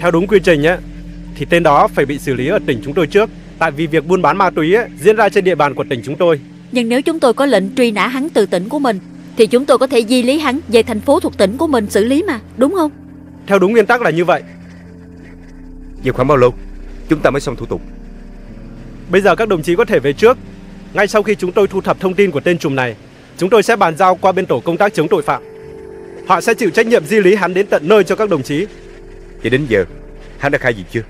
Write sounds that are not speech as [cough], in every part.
Theo đúng quy trình á, thì tên đó phải bị xử lý ở tỉnh chúng tôi trước. Tại vì việc buôn bán ma túy á, diễn ra trên địa bàn của tỉnh chúng tôi. Nhưng nếu chúng tôi có lệnh truy nã hắn từ tỉnh của mình Thì chúng tôi có thể di lý hắn về thành phố thuộc tỉnh của mình xử lý mà Đúng không? Theo đúng nguyên tắc là như vậy. Vậy khoảng bao lâu Chúng ta mới xong thủ tục Bây giờ các đồng chí có thể về trước. Ngay sau khi chúng tôi thu thập thông tin của tên trùm này, chúng tôi sẽ bàn giao qua bên tổ công tác chống tội phạm. Họ sẽ chịu trách nhiệm di lý hắn đến tận nơi cho các đồng chí. Vậy đến giờ Hắn đã khai gì chưa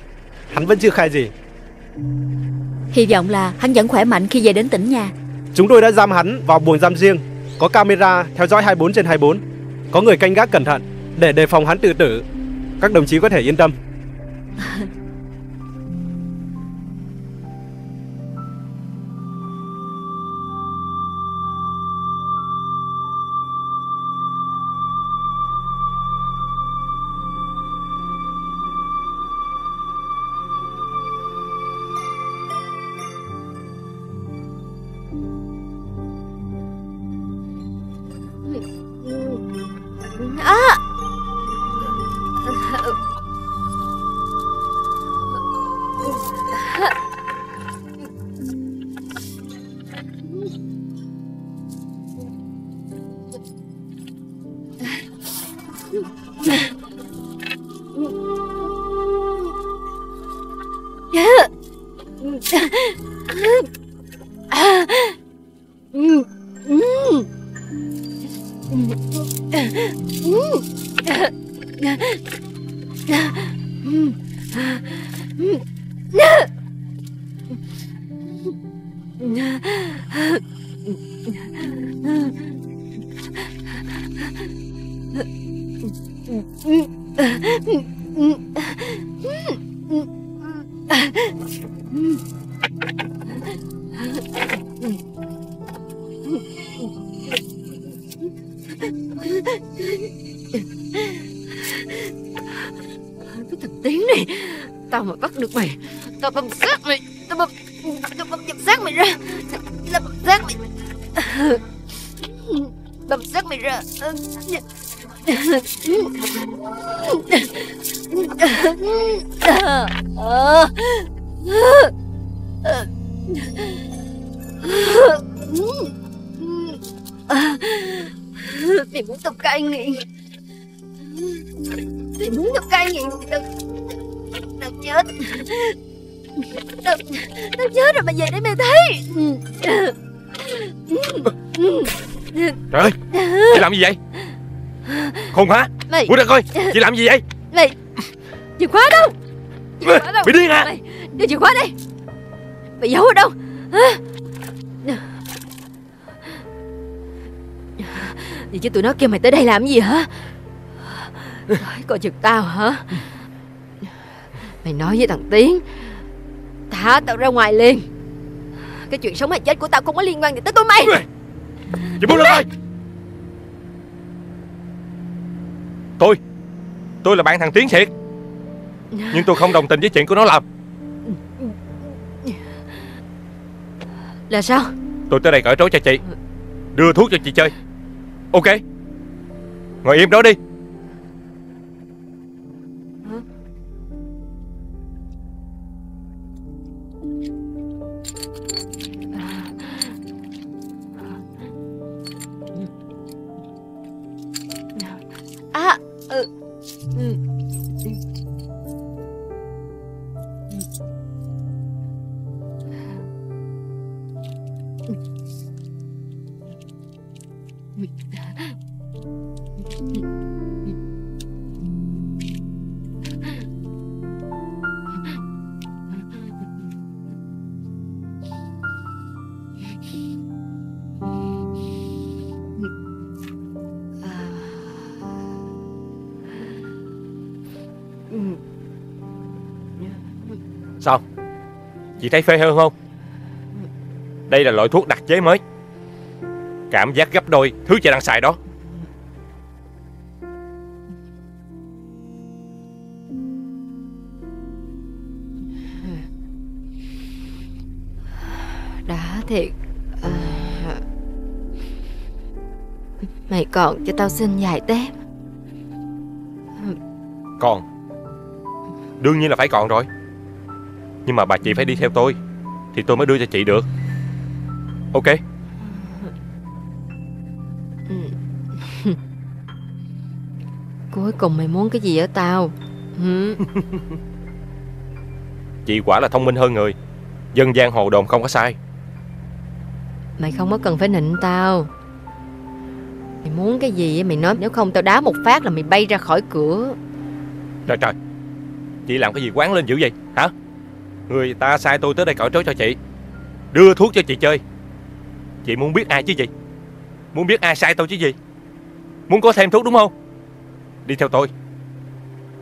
Hắn vẫn chưa khai gì. Hy vọng là hắn vẫn khỏe mạnh khi về đến tỉnh nhà Chúng tôi đã giam hắn vào buồng giam riêng, có camera theo dõi 24 trên 24, có người canh gác cẩn thận để đề phòng hắn tự tử. Các đồng chí có thể yên tâm. [laughs] mà về để mày thấy. Trời ơi Chị làm gì vậy? Khùng hả? Mày. Bước ra coi Chị làm gì vậy? Mày Chìa khóa đâu? Chìa khóa đâu? Bị điên à Mày Đưa chìa khóa đây Mày giấu ở đâu? Hả? Vậy chứ tụi nó kêu mày tới đây làm gì hả? Nói coi chừng tao hả? Mày nói với thằng Tiến Thả tao ra ngoài liền Cái chuyện sống hay chết của tao không có liên quan gì tới tụi mày. Chị bước ra coi Tôi Tôi là bạn thằng Tiến thiệt. Nhưng tôi không đồng tình với chuyện của nó làm. Là sao? Tôi tới đây cởi trói cho chị. Đưa thuốc cho chị chơi. Ok. Ngồi im đó đi thấy phê hơn không? Đây là loại thuốc đặc chế mới. Cảm giác gấp đôi Thứ chị đang xài đó. Đã thiệt. À... Mày còn cho tao xin vài tép. Còn. Đương nhiên là phải còn rồi Nhưng mà bà chị phải đi theo tôi Thì tôi mới đưa cho chị được. Ok. [laughs] Cuối cùng mày muốn cái gì ở tao? Hử? [laughs] Chị quả là thông minh hơn người. Dân gian hồ đồn không có sai. Mày không có cần phải nịnh tao. Mày muốn cái gì mày nói Nếu không tao đá một phát là mày bay ra khỏi cửa. Trời trời. Chị làm cái gì quán lên dữ vậy? Hả Người ta sai tôi tới đây cõi trối cho chị. Đưa thuốc cho chị chơi. Chị muốn biết ai chứ gì? Muốn biết ai sai tôi chứ gì? Muốn có thêm thuốc đúng không? Đi theo tôi.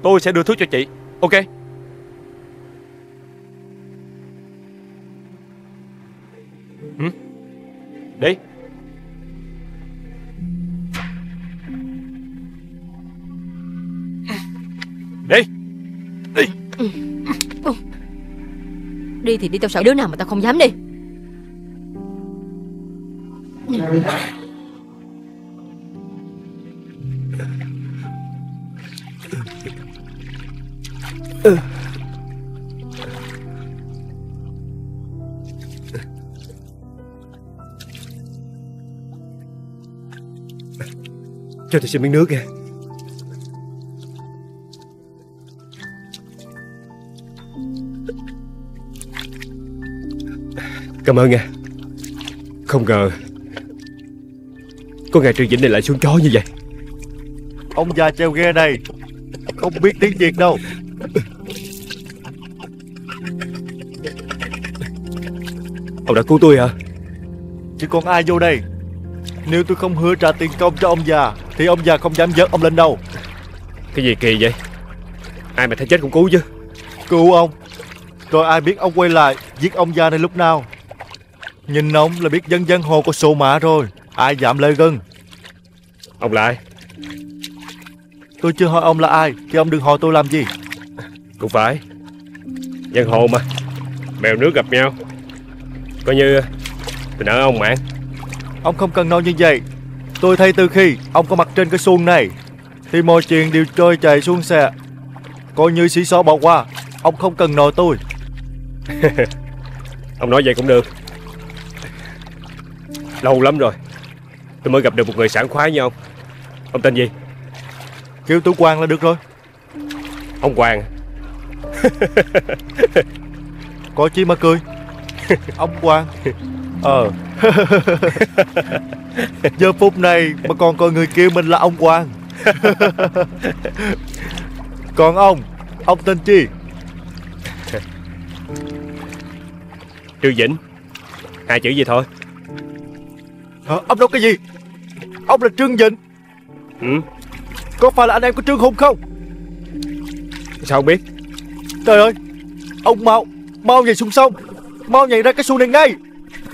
Tôi sẽ đưa thuốc cho chị. Ok? Hử? Đi. Đi. Đi thì đi tao sợ đứa nào mà tao không dám đi. Cho tôi xin miếng nước kìa Cảm ơn nha. Không ngờ Có ngày Trương Vĩnh này lại xuống chó như vậy. Ông già treo ghe này Không biết tiếng Việt đâu. Ông đã cứu tôi hả? Chứ còn ai vô đây. Nếu tôi không hứa trả tiền công cho ông già Thì ông già không dám dớt ông lên đâu. Cái gì kỳ vậy? Ai mà thấy chết cũng cứu chứ. Cứu ông. Rồi ai biết ông quay lại Giết ông già này lúc nào Nhìn ông là biết dân dân hồ có số mã rồi. Ai dám lời gần Ông là ai? Tôi chưa hỏi ông là ai Thì ông đừng hỏi tôi làm gì. Cũng phải. Dân hồ mà. Mèo nước gặp nhau. Coi như Tôi nợ ông mạng Ông không cần nói như vậy. Tôi thấy từ khi ông có mặt trên cái xuồng này Thì mọi chuyện đều trôi chảy suôn sẻ Coi như xí xó bỏ qua Ông không cần nói tôi. [laughs] Ông nói vậy cũng được Lâu lắm rồi. Tôi mới gặp được một người sảng khoái như ông. Ông tên gì? Kêu tôi quan là được rồi. Ông Hoàng [laughs] Có chi mà cười? [laughs] Ông quan Ờ. [laughs] Giờ phút này mà còn có người kêu mình là ông quan Còn ông Ông tên chi? Trương Vĩnh. Hai chữ gì thôi Hả? Ông nói cái gì? Ông là Trương Vịnh. Ừ? Có phải là anh em của Trương Hùng không? Sao không biết? Trời ơi! Ông mau Mau nhảy xuống sông. Mau nhảy ra cái xuồng này ngay.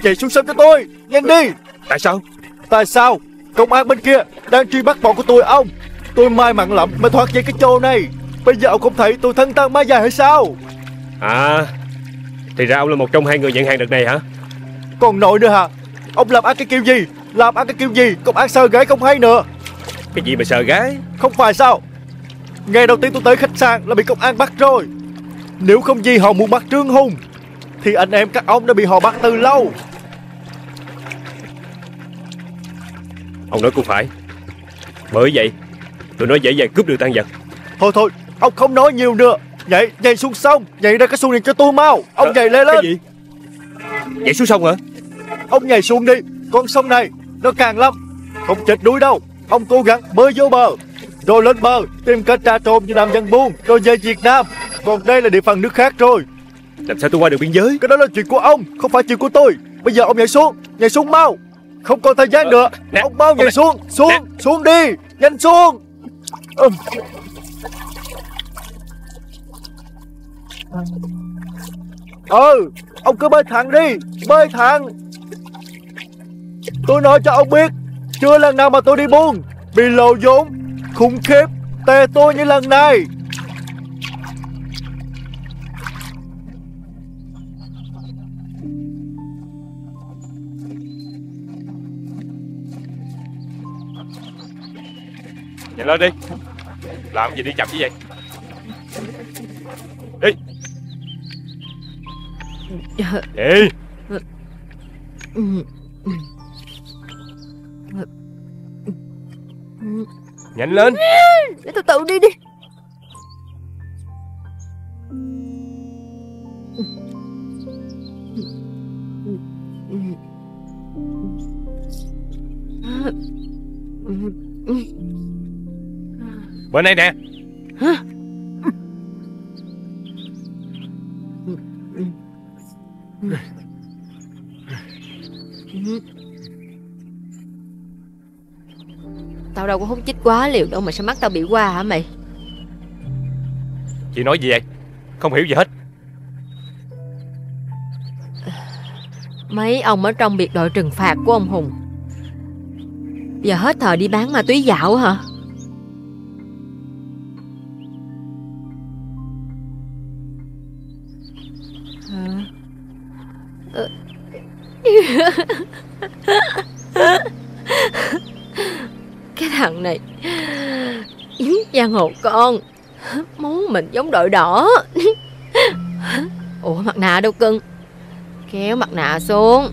Nhảy xuống sông cho tôi. Nhanh đi. Tại sao? Tại sao? Công an bên kia Đang truy bắt bọn của tôi ông. Tôi may mắn lắm mới thoát dây cái chỗ này. Bây giờ ông không thấy tôi thân tăng ma dài hay sao? À Thì ra ông là một trong hai người nhận hàng đợt này hả? Còn nội nữa hả Ông làm ăn cái kiểu gì? Làm ăn cái kiểu gì? Công an sao gái không hay nữa. Cái gì mà sợ gái Không phải sao? Ngày đầu tiên tôi tới khách sạn là bị công an bắt rồi. Nếu không gì họ muốn bắt Trương Hùng Thì anh em các ông đã bị họ bắt từ lâu. Ông nói cũng phải. Bởi vậy Tôi nói dễ dàng cướp được tăng vật. Thôi thôi Ông không nói nhiều nữa. Nhảy nhảy xuống sông Nhảy ra cái xuồng này cho tôi mau. Ông Ờ, nhảy lên lên. Cái gì? Nhảy xuống sông hả Ông nhảy xuống đi. Con sông này Nó càng lắm. Không chết đuối đâu. Ông cố gắng bơi vô bờ. Rồi lên bờ Tìm cách trà trộn như làm dân buôn Rồi về Việt Nam. Còn đây là địa phận nước khác rồi. Làm sao tôi qua được biên giới? Cái đó là chuyện của ông Không phải chuyện của tôi. Bây giờ ông nhảy xuống Nhảy xuống mau. Không còn thời gian nữa. nè, Ông mau nhảy xuống Xuống nè. Xuống đi. Nhanh xuống. Ừm. Ừ Ông cứ bơi thẳng đi Bơi thẳng Tôi nói cho ông biết Chưa lần nào mà tôi đi buôn. Bị lộ vốn Khủng khiếp Tè tôi như lần này. Nhanh lên đi. Làm gì đi chậm như vậy? Đi. Đi Nhanh lên. Để tôi tự đi đi. Bên đây nè Tao đâu có hút chích quá liều đâu mà sao mắt tao bị qua hả mày? Chị nói gì vậy? Không hiểu gì hết. Mấy ông ở trong biệt đội trừng phạt của ông Hùng. Giờ hết thời đi bán ma túy dạo hả? Hả? [laughs] Ờ. Cái thằng này Giang hồ con. [laughs] Muốn mình giống đội đỏ. [laughs] Ủa mặt nạ đâu cưng? Kéo mặt nạ xuống.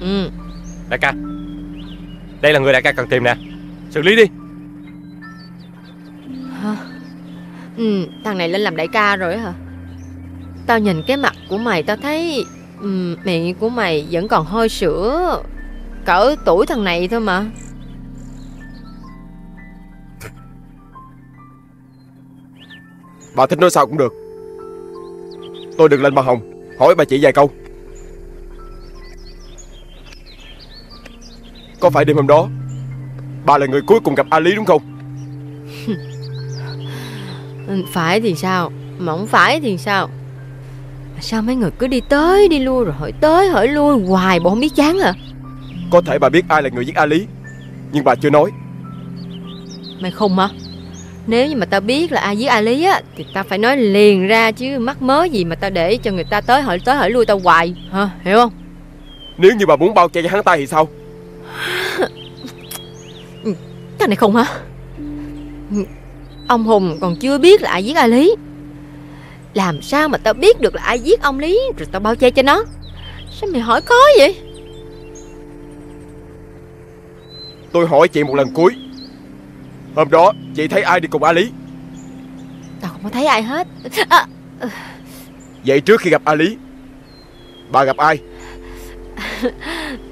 Ừ. Đại ca Đây là người đại ca cần tìm nè. Xử lý đi. Hả? Ừ, thằng này lên làm đại ca rồi hả? Tao nhìn cái mặt của mày tao thấy um, miệng của mày vẫn còn hơi sữa. Cỡ tuổi thằng này thôi mà. Bà thích nói sao cũng được Tôi đừng lên bà Hồng Hỏi bà chị vài câu Có phải đêm hôm đó Bà là người cuối cùng gặp A Lý đúng không [laughs] Phải thì sao? Mà không phải thì sao? Mà sao mấy người cứ đi tới đi lui rồi hỏi tới hỏi lui hoài bộ không biết chán à? Có thể bà biết ai là người giết A Lý Nhưng bà chưa nói Mày khùng hả? Nếu như mà tao biết là ai giết A Lý á Thì tao phải nói liền ra chứ mắc mớ gì mà tao để cho người ta tới hỏi tới hỏi lui tao hoài hả? Hiểu không? Nếu như bà muốn bao che cho hắn ta thì sao [laughs] Thằng này khùng hả? Ông Hùng còn chưa biết là ai giết A Lý Làm sao mà tao biết được là ai giết ông Lý Rồi tao bao che cho nó Sao mày hỏi khó vậy Tôi hỏi chị một lần cuối Hôm đó chị thấy ai đi cùng A Lý Tao không có thấy ai hết. À, Vậy trước khi gặp A Lý Bà gặp ai?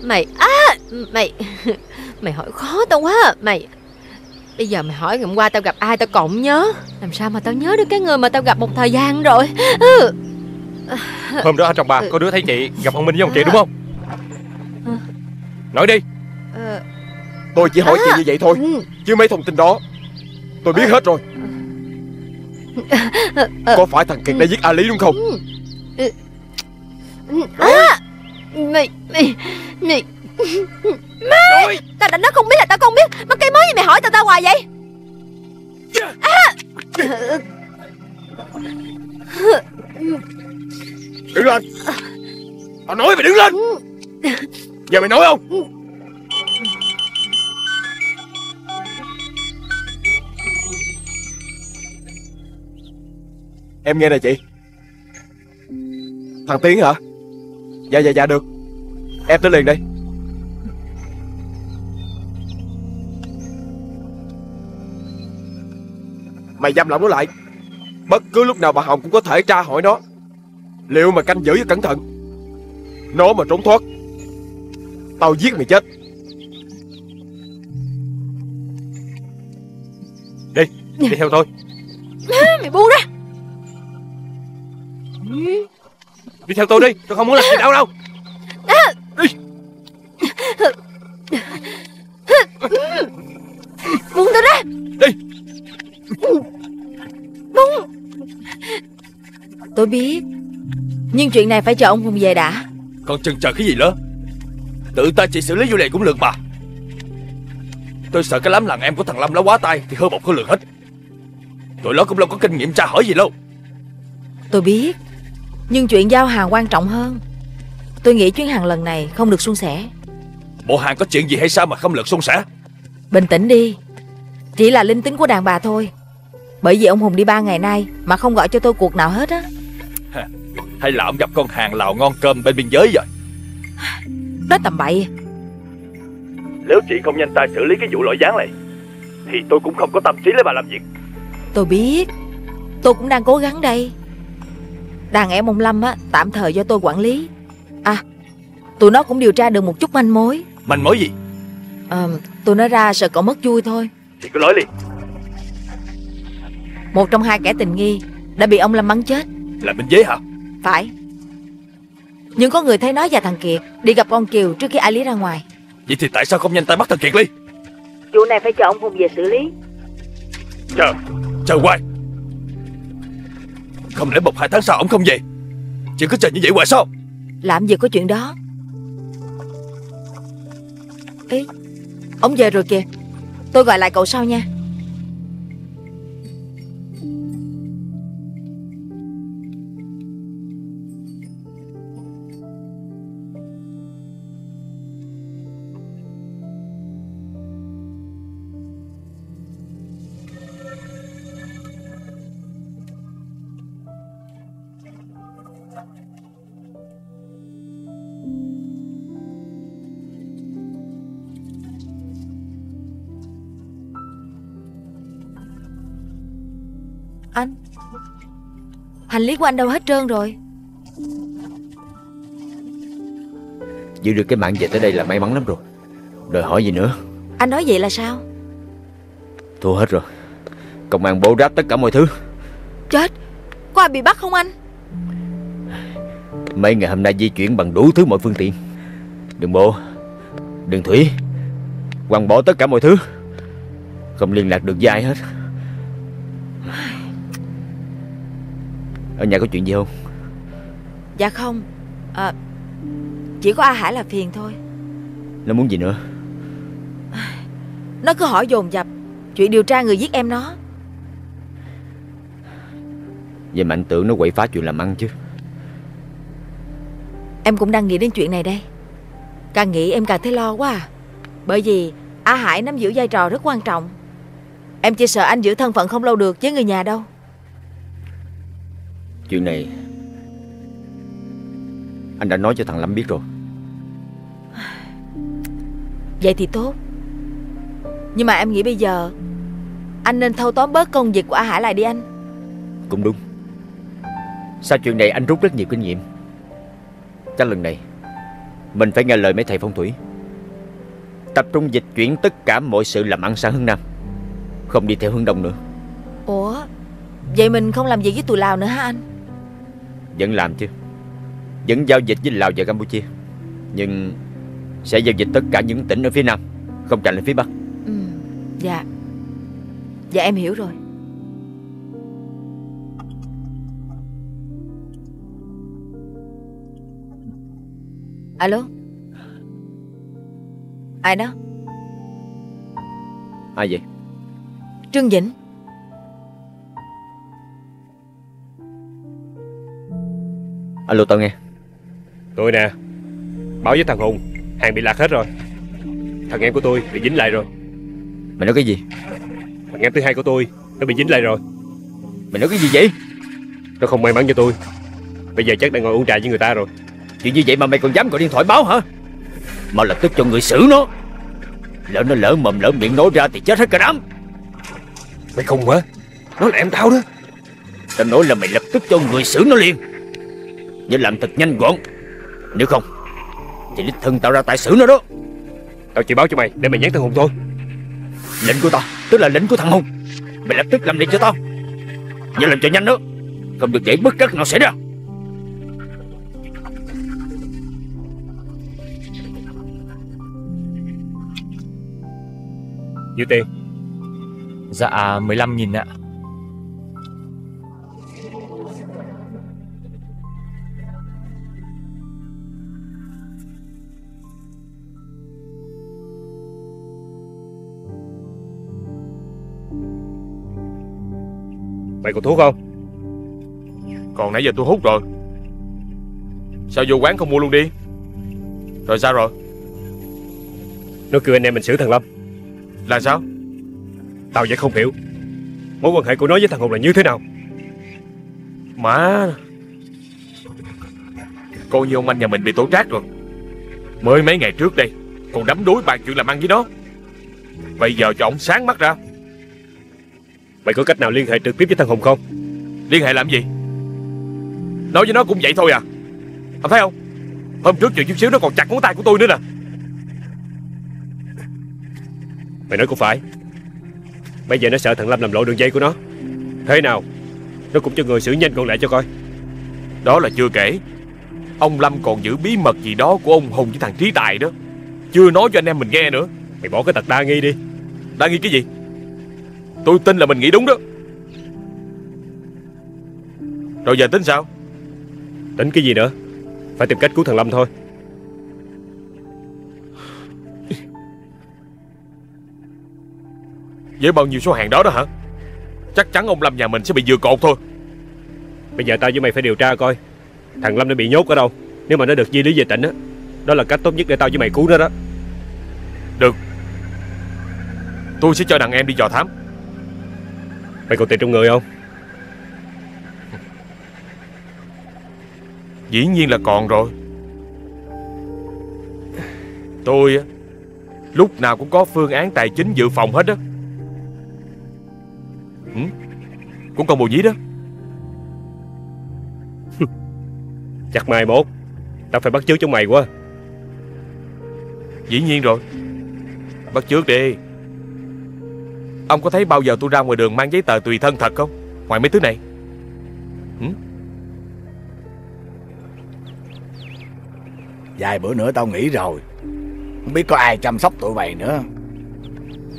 Mày á Mày Mày hỏi khó tao quá. Mày Bây giờ mày hỏi ngày hôm qua tao gặp ai tao còn không nhớ. Làm sao mà tao nhớ được cái người mà tao gặp một thời gian rồi? Ừ. Hôm đó ở trong bà có đứa thấy chị gặp ông Minh với ông chị đúng không? Nói đi. Ờ, Tôi chỉ hỏi chị như vậy thôi ừ. Chứ mấy thông tin đó Tôi biết hết rồi. Có phải thằng Kiệt đã giết A Lý đúng không? Ừ, À. Mày Mày Mày Mày Tao đã nói không biết là tao không biết. Mà cái mới gì mày hỏi tao tao hoài vậy? Đứng lên. Tao nói mày đứng lên. Giờ mày nói không Em nghe nè chị. Thằng Tiến hả? Dạ dạ dạ được. Em tới liền đây Mày giam lỏng nó lại. Bất cứ lúc nào bà Hồng cũng có thể tra hỏi nó. Liệu mà canh giữ cho cẩn thận. Nó mà trốn thoát, Tao giết mày chết. Đi Đi theo tôi. Mày buông ra. Đi theo tôi đi Tôi không muốn làm gì đâu. Đâu Buông tao ra. Đi. Tôi biết. Nhưng chuyện này phải chờ ông Hùng về đã. Còn chần chờ cái gì nữa? Tự ta chỉ xử lý vụ này cũng được mà. Tôi sợ cái lắm làng em của thằng Lâm nó quá tay Thì hơ bọc hơ lường hết. Tụi nó cũng đâu có kinh nghiệm tra hỏi gì đâu. Tôi biết Nhưng chuyện giao hàng quan trọng hơn. Tôi nghĩ chuyến hàng lần này không được suôn sẻ. Bộ hàng có chuyện gì hay sao mà không lượt xôn xả Bình tĩnh đi. Chỉ là linh tính của đàn bà thôi. Bởi vì ông Hùng đi ba ngày nay Mà không gọi cho tôi cuộc nào hết á. Hay là ông gặp con hàng lào ngon cơm bên biên giới rồi Nói tầm bậy. Nếu chị không nhanh tay xử lý cái vụ lỗi gián này Thì tôi cũng không có tâm trí lấy bà làm việc. Tôi biết. Tôi cũng đang cố gắng đây Đàn em ông Lâm á Tạm thời do tôi quản lý. À Tụi nó cũng điều tra được một chút manh mối. Manh mối gì? À, Tụi nó ra sợ cậu mất vui thôi. Thì cứ nói đi. Một trong hai kẻ tình nghi Đã bị ông Lâm bắn chết. Là bên giới hả? Phải. Nhưng có người thấy nó và thằng Kiệt Đi gặp con Kiều trước khi ai lý ra ngoài. Vậy thì tại sao không nhanh tay bắt thằng Kiệt đi? Vụ này phải cho ông Hùng về xử lý. Chờ Chờ hoài không lẽ một hai tháng sau ông không về? Chỉ cứ chờ như vậy hoài sao? Làm gì có chuyện đó. Ê, Ông về rồi kìa. Tôi gọi lại cậu sau nha. Hành lý của anh đâu hết trơn rồi. Giữ được cái mạng về tới đây là may mắn lắm rồi. Đòi hỏi gì nữa? Anh nói vậy là sao? Thua hết rồi. Công an bố ráp tất cả mọi thứ. Chết! Có ai bị bắt không anh? Mấy ngày hôm nay di chuyển bằng đủ thứ mọi phương tiện. Đường bộ Đường thủy Quăng bỏ tất cả mọi thứ. Không liên lạc được với ai hết Ở nhà có chuyện gì không? Dạ không. À, Chỉ có A Hải là phiền thôi. Nó muốn gì nữa? Nó cứ hỏi dồn dập Chuyện điều tra người giết em nó. Vậy mà anh tưởng nó quậy phá chuyện làm ăn chứ. Em cũng đang nghĩ đến chuyện này đây. Càng nghĩ em càng thấy lo quá à. Bởi vì A Hải nắm giữ vai trò rất quan trọng. Em chỉ sợ anh giữ thân phận không lâu được với người nhà đâu Chuyện này Anh đã nói cho thằng Lâm biết rồi. Vậy thì tốt. Nhưng mà em nghĩ bây giờ Anh nên thâu tóm bớt công việc của A Hải lại đi anh. Cũng đúng. Sau chuyện này anh rút rất nhiều kinh nghiệm. Chắc lần này Mình phải nghe lời mấy thầy phong thủy. Tập trung dịch chuyển tất cả mọi sự làm ăn sang hướng Nam. Không đi theo hướng Đông nữa. Ủa? Vậy mình không làm gì với tụi Lào nữa hả anh Vẫn làm chứ. Vẫn giao dịch với Lào và Campuchia. Nhưng Sẽ giao dịch tất cả những tỉnh ở phía Nam Không chạy lên phía Bắc. Ừ, Dạ. Dạ em hiểu rồi. Alo? Ai đó? Ai vậy? Trương Vĩnh Alo tao nghe. Tôi nè Báo với thằng Hùng Hàng bị lạc hết rồi. Thằng em của tôi bị dính lại rồi. Mày nói cái gì? Thằng em thứ hai của tôi Nó bị dính lại rồi. Mày nói cái gì vậy? Nó không may mắn cho tôi. Bây giờ chắc đang ngồi uống trà với người ta rồi. Chuyện như vậy mà mày còn dám gọi điện thoại báo hả? Mà lập tức cho người xử nó. Lỡ nó lỡ mồm lỡ miệng nói ra thì chết hết cả đám. Mày không hả? Nó là em tao đó. Tao nói là mày lập tức cho người xử nó liền Nhớ làm thật nhanh gọn. Nếu không Thì đích thân tao ra tại xử nó đó. Tao chỉ báo cho mày để mày nhắn thằng Hùng thôi. Lệnh của tao Tức là lệnh của thằng Hùng. Mày lập tức làm liền cho tao. Nhớ làm cho nhanh đó. Không được để bất trắc nào xảy ra. Nhiêu tiền Dạ 15 nghìn ạ Mày còn thuốc không? Còn nãy giờ tôi hút rồi. Sao vô quán không mua luôn đi? Rồi sao rồi? Nó kêu anh em mình xử thằng Lâm. Là sao? Tao vẫn không hiểu. Mối quan hệ của nó với thằng Hùng là như thế nào? Má. Coi như ông anh nhà mình bị tố trác rồi. Mới mấy ngày trước đây Còn đắm đuối bàn chuyện làm ăn với nó. Bây giờ cho ông sáng mắt ra Mày có cách nào liên hệ trực tiếp với thằng Hùng không? Liên hệ làm gì? Nói với nó cũng vậy thôi à. Ông thấy không? Hôm trước chuyện chút xíu nó còn chặt ngón tay của tôi nữa nè. Mày nói cũng phải. Bây giờ nó sợ thằng Lâm làm lộ đường dây của nó. Thế nào? Nó cũng cho người xử nhanh còn lại cho coi. Đó là chưa kể. Ông Lâm còn giữ bí mật gì đó của ông Hùng với thằng Trí Tài đó. Chưa nói cho anh em mình nghe nữa. Mày bỏ cái tật đa nghi đi. Đa nghi cái gì? Tôi tin là mình nghĩ đúng đó. Rồi giờ tính sao? Tính cái gì nữa? Phải tìm cách cứu thằng Lâm thôi. Với bao nhiêu số hàng đó đó hả? Chắc chắn ông Lâm nhà mình sẽ bị dừa cột thôi. Bây giờ tao với mày phải điều tra coi. Thằng Lâm nó bị nhốt ở đâu? Nếu mà nó được di lý về tỉnh á, Đó là cách tốt nhất để tao với mày cứu nó đó. Được. Tôi sẽ cho đàn em đi dò thám. Mày còn tiền trong người không? Dĩ nhiên là còn rồi. Tôi á Lúc nào cũng có phương án tài chính dự phòng hết á. Ừ? Cũng còn bộ dí đó. [laughs] Chắc mai mốt Tao phải bắt chước cho mày quá. Dĩ nhiên rồi. Bắt trước đi Ông có thấy bao giờ tôi ra ngoài đường mang giấy tờ tùy thân thật không? Ngoài mấy thứ này. Ừ? Vài bữa nữa tao nghỉ rồi. Không biết có ai chăm sóc tụi mày nữa.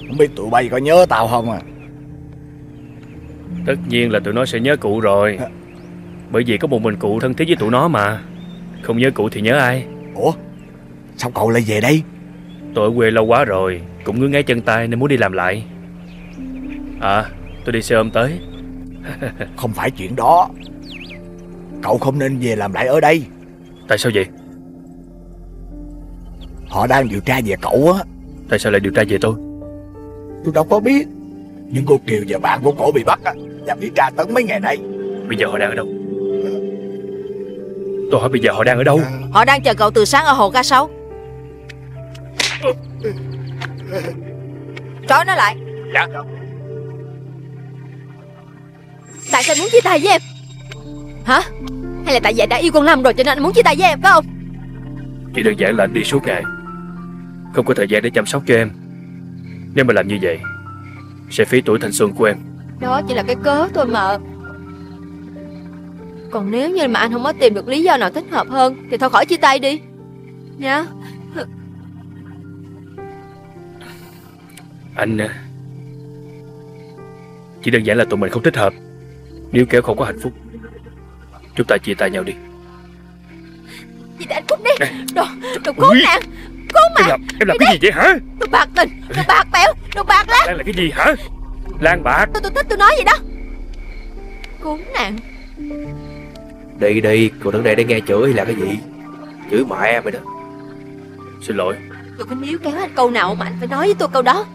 Không biết tụi bay có nhớ tao không à? Tất nhiên là tụi nó sẽ nhớ cụ rồi. Bởi vì có một mình cụ thân thiết với tụi nó mà. Không nhớ cụ thì nhớ ai? Ủa? Sao cậu lại về đây? Tôi ở quê lâu quá rồi Cũng ngứa ngáy chân tay nên muốn đi làm lại À tôi đi xe ôm tới. [laughs] Không phải chuyện đó. Cậu không nên về làm lại ở đây. Tại sao vậy? Họ đang điều tra về cậu á. Tại sao lại điều tra về tôi? Tôi đâu có biết. Nhưng cô Kiều và bạn của cổ bị bắt á Và bị tra tấn mấy ngày nay. Bây giờ họ đang ở đâu? Tôi hỏi bây giờ họ đang ở đâu? Họ đang chờ cậu từ sáng ở hồ cá sấu. Trói nó lại. Dạ Tại sao anh muốn chia tay với em? Hả? Hay là tại vì anh đã yêu con Lâm rồi cho nên anh muốn chia tay với em phải không? Chỉ đơn giản là anh đi suốt ngày Không có thời gian để chăm sóc cho em. Nếu mà làm như vậy Sẽ phí tuổi thanh xuân của em. Đó chỉ là cái cớ thôi mà. Còn nếu như mà anh không có tìm được lý do nào thích hợp hơn Thì thôi khỏi chia tay đi. Nha Anh à, Chỉ đơn giản là tụi mình không thích hợp Nếu kéo không có hạnh phúc Chúng ta chia tay nhau đi. Chị để anh cút đi. Đồ, đồ khốn nạn Khốn Em mà làm, em làm cái gì vậy hả? Đồ bạc tình Đồ bạc bẽo Đồ bạc lá Lan là cái gì hả? Lan bạc. Tôi tôi thích tôi nói gì đó. Khốn nạn Đi đi, cô đứng đây để nghe chửi hay là cái gì? Chửi mẹ mày đó. Xin lỗi. Tôi có níu kéo anh câu nào mà anh phải nói với tôi câu đó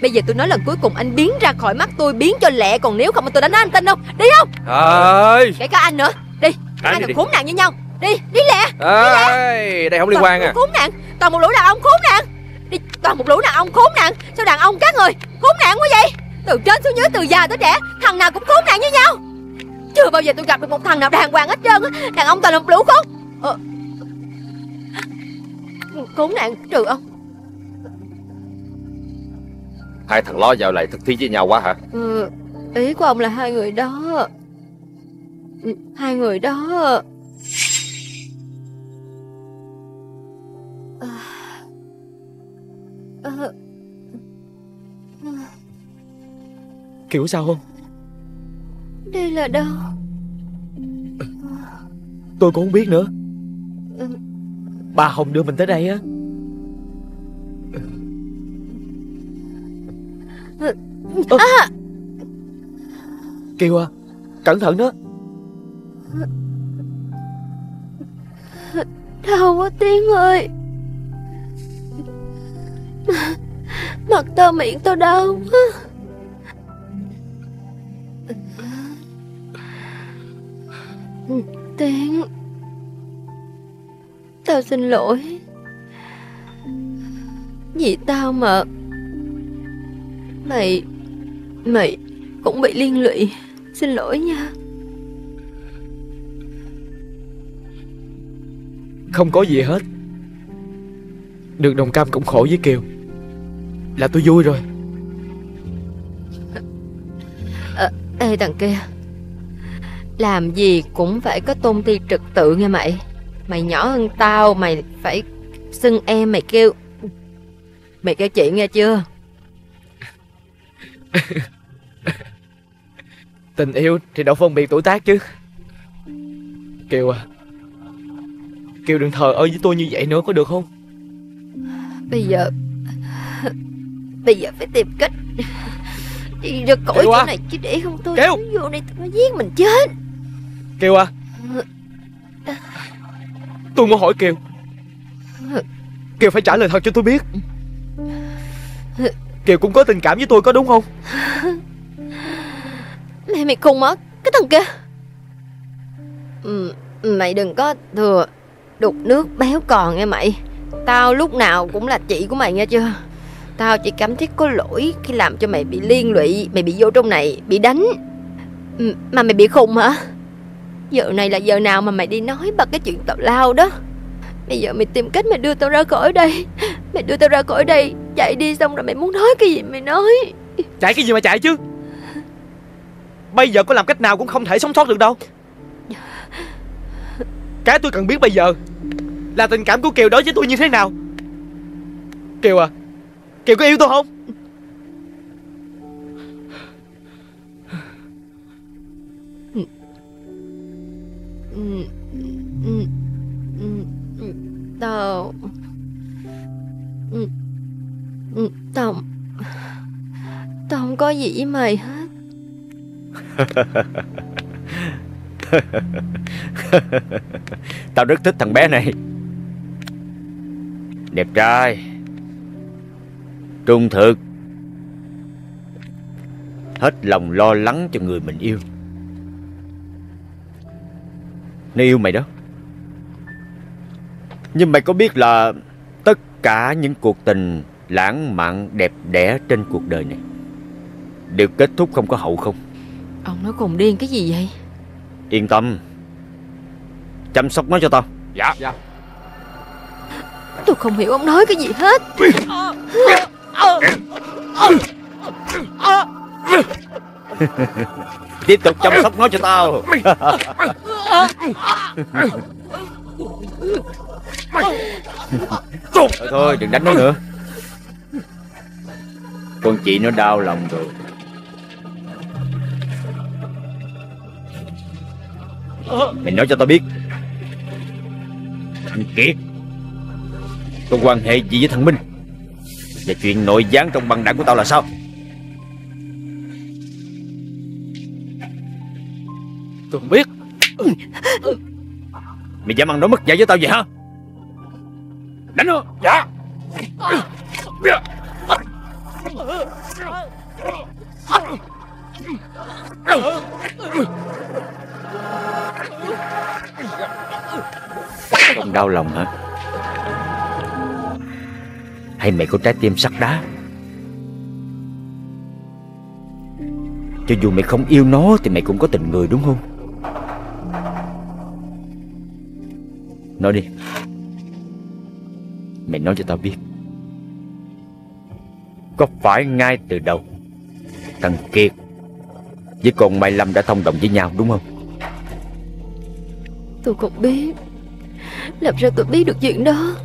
Bây giờ tôi nói lần cuối cùng anh biến ra khỏi mắt tôi Biến cho lẹ. Còn nếu không tôi đánh anh tin không? Đi không? Ơi! Kể cả anh nữa. Đi. Hai đi thằng đi. khốn nạn như nhau. Đi Đi lẹ. Ơi! Đây không liên quan à? Khốn nạn. Toàn một lũ đàn ông khốn nạn. Đi Toàn một lũ đàn ông khốn nạn. Sao đàn ông các người Khốn nạn quá vậy? Từ trên xuống dưới từ già tới trẻ Thằng nào cũng khốn nạn như nhau. Chưa bao giờ tôi gặp được một thằng nào đàng hoàng hết trơn á. Đàn ông toàn là một lũ khốn. Ờ. Khốn nạn trừ ông Hai thằng lo dạo lại thực thi với nhau quá hả? Ừ, Ý của ông là hai người đó. Ừ, Hai người đó. À. Ờ. Kiểu sao không? Đây là đâu? Tôi cũng không biết nữa. Ừ. Bà Hồng đưa mình tới đây á Ơ, à. Kêu à Cẩn thận đó. Đau quá Tiến ơi. Mặt tao miệng tao đau quá. Tiến. Tao xin lỗi. Vì tao mà. Mày Mày cũng bị liên lụy. Xin lỗi nha. Không có gì hết. Được đồng cam cộng khổ với Kiều. Là tôi vui rồi. À, Ê thằng kia. Làm gì cũng phải có tôn ti trật tự nghe mày. Mày nhỏ hơn tao Mày phải xưng em mày kêu. Mày kêu chị nghe chưa [laughs] Tình yêu thì đâu phân biệt tuổi tác chứ. Kiều à Kiều đừng thờ ơ với tôi như vậy nữa có được không? Bây giờ Bây giờ phải tìm cách Đi ra khỏi Kiều chỗ à. này chứ để không tôi Kiều. vô đây tụi nó giết mình chết. Kiều à. Tôi muốn hỏi Kiều. Kiều phải trả lời thật cho tôi biết. Kiều cũng có tình cảm với tôi có đúng không Mẹ mày khùng mất Cái thằng kia. Ừ, mày đừng có thừa Đục nước béo còn nghe mày. Tao lúc nào cũng là chị của mày nghe chưa? Tao chỉ cảm thấy có lỗi Khi làm cho mày bị liên lụy, Mày bị vô trong này, Bị đánh. Ừ, mà mày bị khùng hả? Giờ này là giờ nào mà mày đi nói bằng cái chuyện tào lao đó? Bây giờ mày tìm cách mày đưa tao ra khỏi đây. Mày đưa tao ra khỏi đây, Chạy đi xong rồi mày muốn nói cái gì mày nói. Chạy cái gì mà chạy chứ? Bây giờ có làm cách nào cũng không thể sống sót được đâu. Cái tôi cần biết bây giờ Là tình cảm của Kiều đối với tôi như thế nào. Kiều à Kiều có yêu tôi không? Tao Tao Tao không có gì với mày hết. [laughs] Tao rất thích thằng bé này. Đẹp trai. Trung thực. Hết lòng lo lắng cho người mình yêu. Nó yêu mày đó. Nhưng mày có biết là Tất cả những cuộc tình lãng mạn đẹp đẽ trên cuộc đời này Đều kết thúc không có hậu không? Ông nói cùng điên cái gì vậy? Yên tâm. Chăm sóc nó cho tao. Dạ. Dạ. Tôi không hiểu ông nói cái gì hết. [laughs] Tiếp tục chăm sóc nó cho tao. Thôi [laughs] thôi đừng đánh nó nữa. Con chị nó đau lòng rồi Mày nói cho tao biết. Thằng Kiệt Có quan hệ gì với thằng Minh? Và chuyện nội gián trong băng đảng của tao là sao? Tôi không biết. Mày dám ăn nói mất dạy với tao vậy hả? Đánh nó. Dạ không đau lòng hả? Hay mày có trái tim sắt đá? Cho dù mày không yêu nó Thì mày cũng có tình người đúng không? Nói đi. Mày nói cho tao biết. Có phải ngay từ đầu, Thằng Kiệt Với con Mai Lâm đã thông đồng với nhau đúng không? Tôi không biết. Làm sao tôi biết được chuyện đó?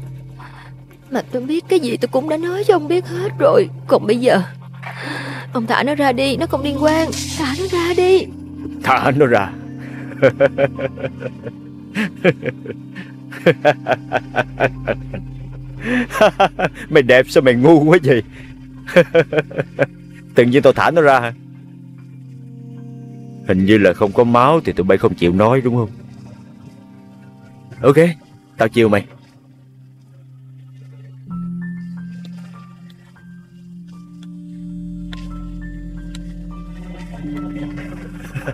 Mà tôi biết cái gì tôi cũng đã nói cho ông biết hết rồi. Còn bây giờ, Ông thả nó ra đi, Nó không liên quan. Thả nó ra đi. Thả nó ra. [laughs] Mày đẹp sao mày ngu quá vậy? [laughs] Tự nhiên tao thả nó ra Hình như là không có máu Thì tụi bay không chịu nói đúng không? Ok Tao chiều mày.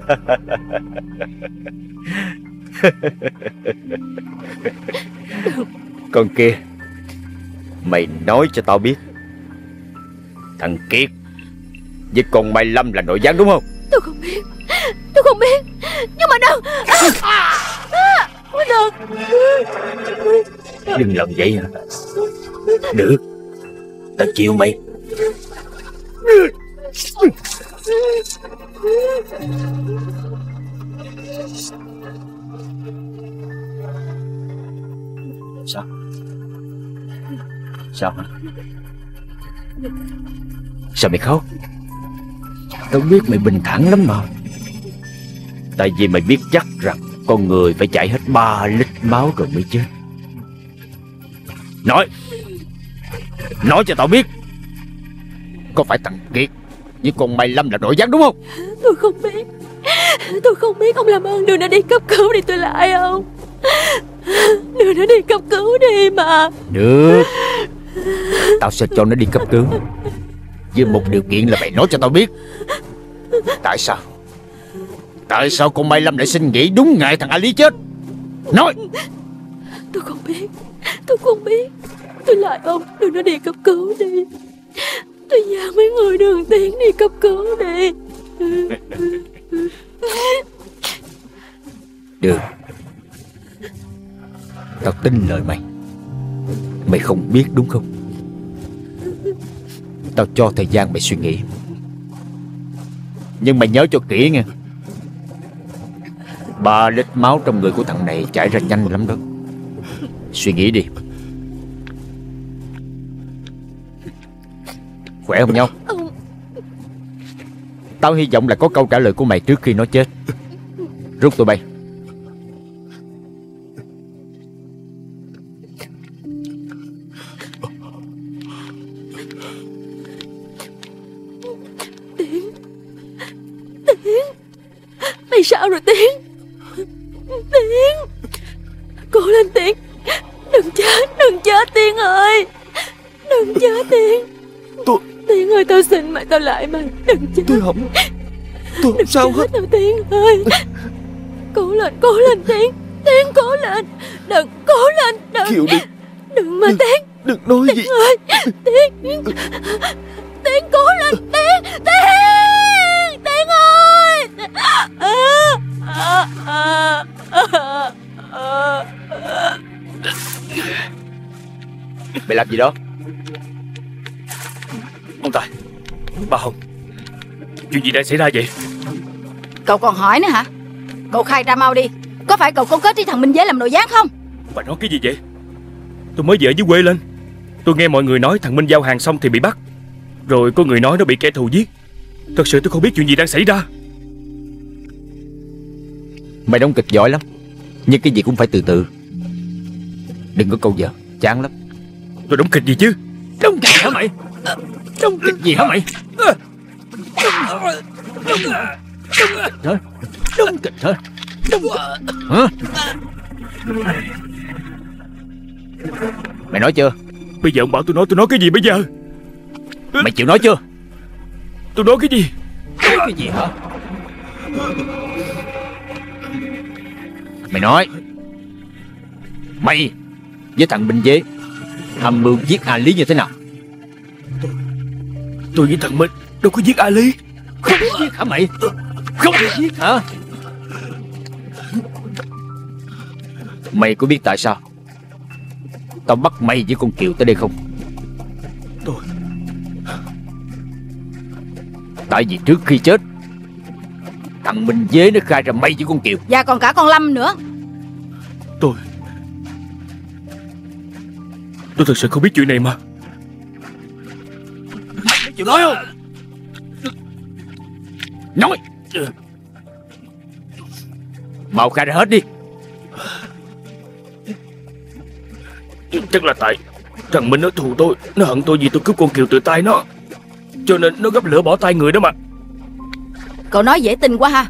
[laughs] Con kia Mày nói cho tao biết. Thằng Kiệt Với con Mai Lâm là nội gián đúng không? Tôi không biết Tôi không biết. Nhưng mà đừng [laughs] à, à, Đừng Đừng làm vậy hả? Được. Tao chịu mày. Sao? Sao hả? Sao mày khóc? Tao biết mày bình thản lắm mà. Tại vì mày biết chắc rằng con người phải chảy hết 3 lít máu rồi mới chết. Nói Nói cho tao biết Có phải thằng Kiệt Với con Mai Lâm là nội gián đúng không? Tôi không biết. Tôi không biết Ông làm ơn đưa nó đi cấp cứu đi tôi lại không. Đưa nó đi cấp cứu đi mà. Được. Tao sẽ cho nó đi cấp cứu. Với một điều kiện là mày nói cho tao biết. Tại sao Tại sao con Mai Lâm lại xin nghỉ đúng ngày thằng Ali chết? Nói! Tôi không biết. Tôi không biết. Tôi lại ông đưa nó đi cấp cứu đi. Tôi giao mấy người đường tiến đi cấp cứu đi. Được. Tao tin lời mày. Mày không biết đúng không? Tao cho thời gian mày suy nghĩ. Nhưng mày nhớ cho kỹ nghe Ba lít máu trong người của thằng này chảy ra nhanh lắm đó. Suy nghĩ đi. Khỏe không nhau? Tao hy vọng là có câu trả lời của mày trước khi nó chết. Rút tụi bay. Tiến. Tiến. Mày sao rồi Tiến Tiến. Ơi. Đừng chết Tiến Tôi Tiến ơi tao xin mày tao lại mày Đừng chết Tôi không Tôi không sao hết. đâu Tiến ơi. Cố lên cố lên Tiến Tiến cố lên. Đừng cố lên Đừng. Kiều đi. Đừng mà Tiến Đừng nói gì. Tiến ơi Tiến làm gì đó. Ông Tài Bà Hồng Chuyện gì đã xảy ra vậy? Cậu còn hỏi nữa hả? Cậu khai ra mau đi. Có phải cậu câu kết với thằng Minh Giới làm nội gián không? Bà nói cái gì vậy? Tôi mới về dưới quê lên. Tôi nghe mọi người nói thằng Minh giao hàng xong thì bị bắt. Rồi có người nói nó bị kẻ thù giết. Thật sự tôi không biết chuyện gì đang xảy ra. Mày đóng kịch giỏi lắm Nhưng cái gì cũng phải từ từ. Đừng có câu giờ Chán lắm Tôi đóng kịch gì chứ? Đóng kịch hả mày? Đóng kịch gì hả mày? Thôi Đóng kịch thôi Đóng kịch Hả? Mày nói chưa? Bây giờ ông bảo tôi nói tôi nói cái gì bây giờ? Mày chịu nói chưa? Tôi nói cái gì? Nói cái gì hả? Mày nói. Mày với thằng Minh Dế Tham mưu giết A Lý như thế nào? Tôi với thằng Minh đâu có giết Ali. Không giết hả mày? Không giết hả? Mày có biết tại sao Tao bắt mày với con Kiều tới đây không? Tôi. Tại vì trước khi chết Thằng Minh Dế nó khai ra mày với con Kiều. Và còn cả con Lâm nữa. Tôi Tôi thật sự không biết chuyện này mà. Mày chịu nói không? Nói. Mau khai ra hết đi. Chắc là tại Thằng Minh nó thù tôi Nó hận tôi vì tôi cướp con Kiều từ tay nó. Cho nên nó gấp lửa bỏ tay người đó mà. Cậu nói dễ tin quá ha.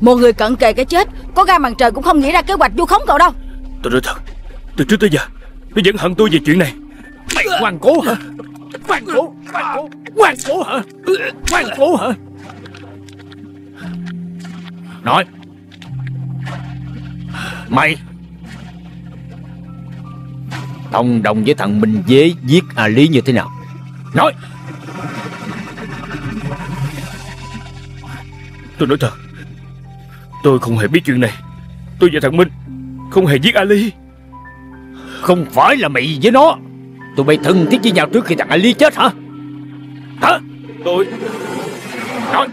Một người cận kề cái chết Có gan bằng trời cũng không nghĩ ra kế hoạch vu khống cậu đâu. Tôi nói thật Từ trước tới giờ Nó vẫn hận tôi về chuyện này. Mày ngoan cố hả? Ngoan cố Ngoan cố Ngoan cố hả? Ngoan cố hả? Nói. Mày. Thông đồng với thằng Minh Dế giết A Lý như thế nào? Nói. Tôi nói thật. Tôi không hề biết chuyện này. Tôi và thằng Minh Không hề giết Ali Không phải là mày với nó. Tụi bay thân thiết với nhau trước khi thằng Ali chết hả? Hả? Tôi Nói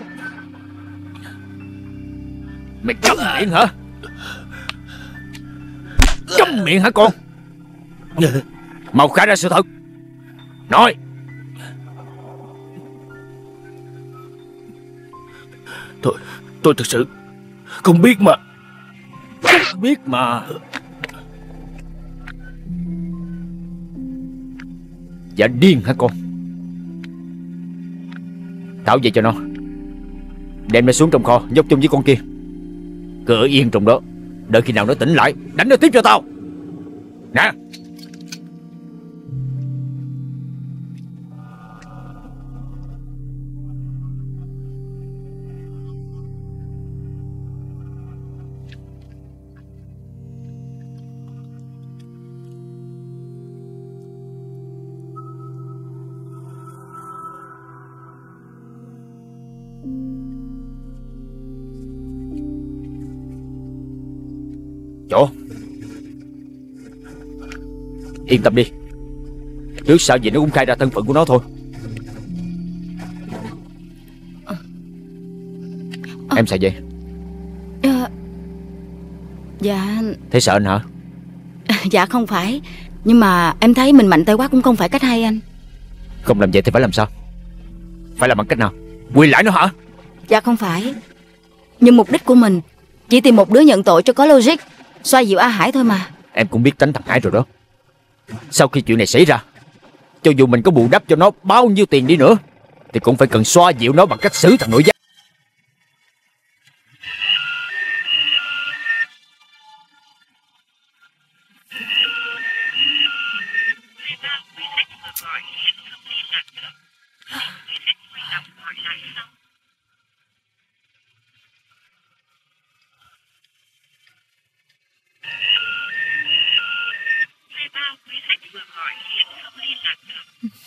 Mày câm miệng hả? Câm miệng hả con? Mau khai ra sự thật. Nói. Tôi Tôi thực sự Không biết mà. Không biết mà Dạ điên hả con? Thảo về cho nó. Đem nó xuống trong kho, Nhốt chung với con kia. Cứ ở yên trong đó. Đợi khi nào nó tỉnh lại, Đánh nó tiếp cho tao. Nè! Chỗ. Yên tâm đi. Trước sau gì nó cũng khai ra thân phận của nó thôi. Em sao vậy Ờ, Dạ. Thấy sợ anh hả? [laughs] Dạ không phải. Nhưng mà em thấy mình mạnh tay quá cũng không phải cách hay anh. Không làm vậy thì phải làm sao? Phải làm bằng cách nào? Quy lại nó hả? Dạ không phải. Nhưng mục đích của mình Chỉ tìm một đứa nhận tội cho có logic Xoa dịu A Hải thôi mà. Em cũng biết tránh thằng Hải rồi đó. Sau khi chuyện này xảy ra, Cho dù mình có bù đắp cho nó bao nhiêu tiền đi nữa, Thì cũng phải cần xoa dịu nó bằng cách xử thằng nội gián or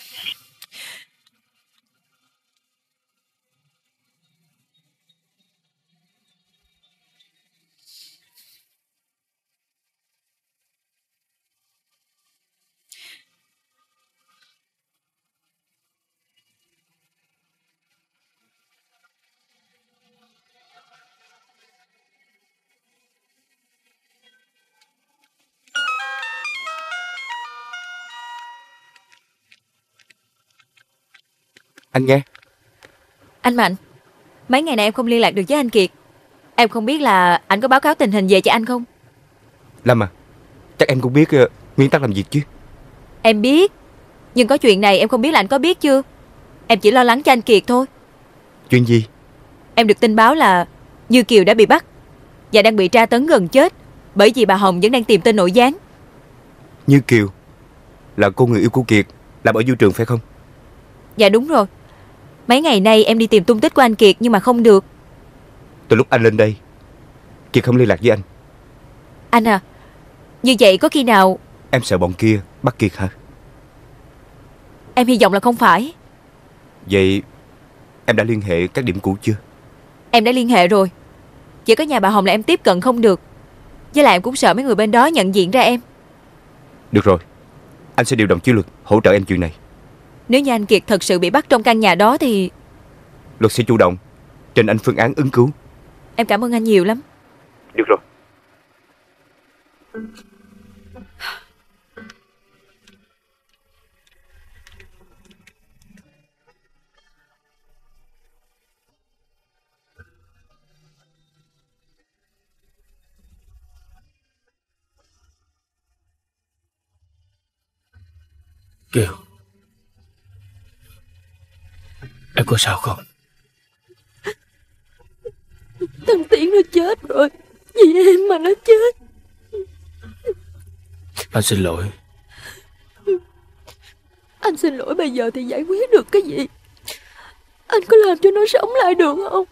Anh nghe. Anh Mạnh Mấy ngày này em không liên lạc được với anh Kiệt. Em không biết là anh có báo cáo tình hình về cho anh không? Lâm à Chắc em cũng biết ờ, nguyên tắc làm việc chứ. Em biết Nhưng có chuyện này em không biết là anh có biết chưa? Em chỉ lo lắng cho anh Kiệt thôi. Chuyện gì? Em được tin báo là Như Kiều đã bị bắt Và đang bị tra tấn gần chết Bởi vì bà Hồng vẫn đang tìm tên nội gián. Như Kiều Là cô người yêu của Kiệt Làm ở du trường phải không? Dạ đúng rồi Mấy ngày nay em đi tìm tung tích của anh Kiệt nhưng mà không được. Từ lúc anh lên đây Kiệt không liên lạc với anh. Anh à Như vậy có khi nào Em sợ bọn kia bắt Kiệt hả? Em hy vọng là không phải. Vậy em đã liên hệ các điểm cũ chưa? Em đã liên hệ rồi. Chỉ có nhà bà Hồng là em tiếp cận không được. Với lại em cũng sợ mấy người bên đó nhận diện ra em. Được rồi. Anh sẽ điều động chiến lực hỗ trợ em chuyện này Nếu như anh Kiệt thật sự bị bắt trong căn nhà đó thì Luật sẽ chủ động. Trình anh phương án ứng cứu. Em cảm ơn anh nhiều lắm. Được rồi. Kiều Em có sao không? Thằng Tiến nó chết rồi. Vì em mà nó chết. Anh xin lỗi. Anh xin lỗi bây giờ thì giải quyết được cái gì? Anh có làm cho nó sống lại được không?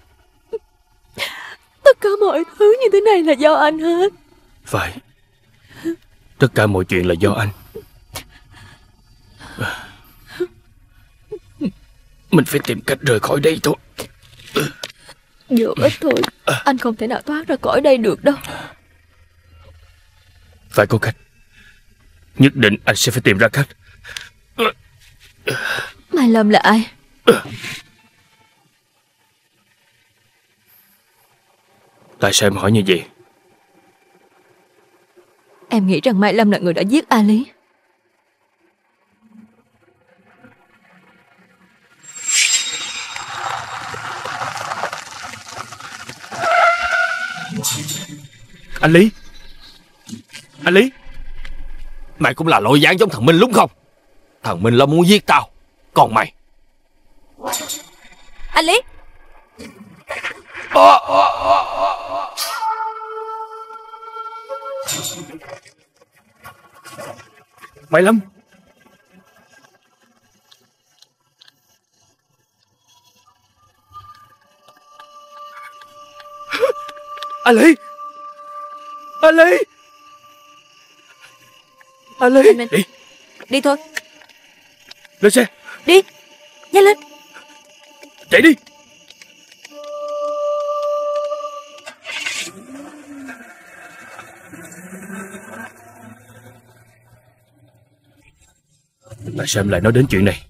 Tất cả mọi thứ như thế này là do anh hết. Phải. Tất cả mọi chuyện là do anh Mình phải tìm cách rời khỏi đây thôi. Vô ích thôi. Anh không thể nào thoát ra khỏi đây được đâu. Phải có cách. Nhất định anh sẽ phải tìm ra cách. Mai Lâm là ai? Tại sao em hỏi như vậy? Em nghĩ rằng Mai Lâm là người đã giết A Lý Anh Lý. Anh Lý. Mày cũng là loại dáng giống thằng Minh đúng không? Thằng Minh là muốn giết tao. Còn mày. Anh Lý. Mai Lâm. Anh Lý Anh Lý Anh Lý Anh Minh. Đi Đi thôi. Lên xe. Đi Nhanh lên. Chạy đi. Tại sao em lại nói đến chuyện này.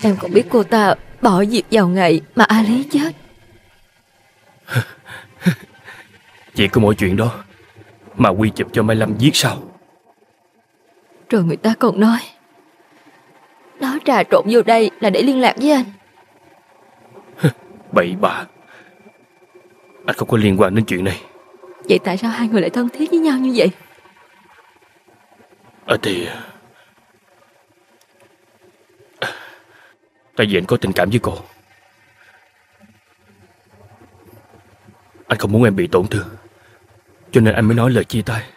Em còn biết cô ta bỏ việc vào ngày mà A Lý chết Chỉ có mỗi chuyện đó Mà quy chụp cho Mai Lâm giết sao Rồi người ta còn nói Nó trà trộn vô đây là để liên lạc với anh. Bậy bạ. Anh không có liên quan đến chuyện này. Vậy tại sao hai người lại thân thiết với nhau như vậy? Ờ thì Tại vì anh có tình cảm với cô. Anh không muốn em bị tổn thương Cho nên anh mới nói lời chia tay.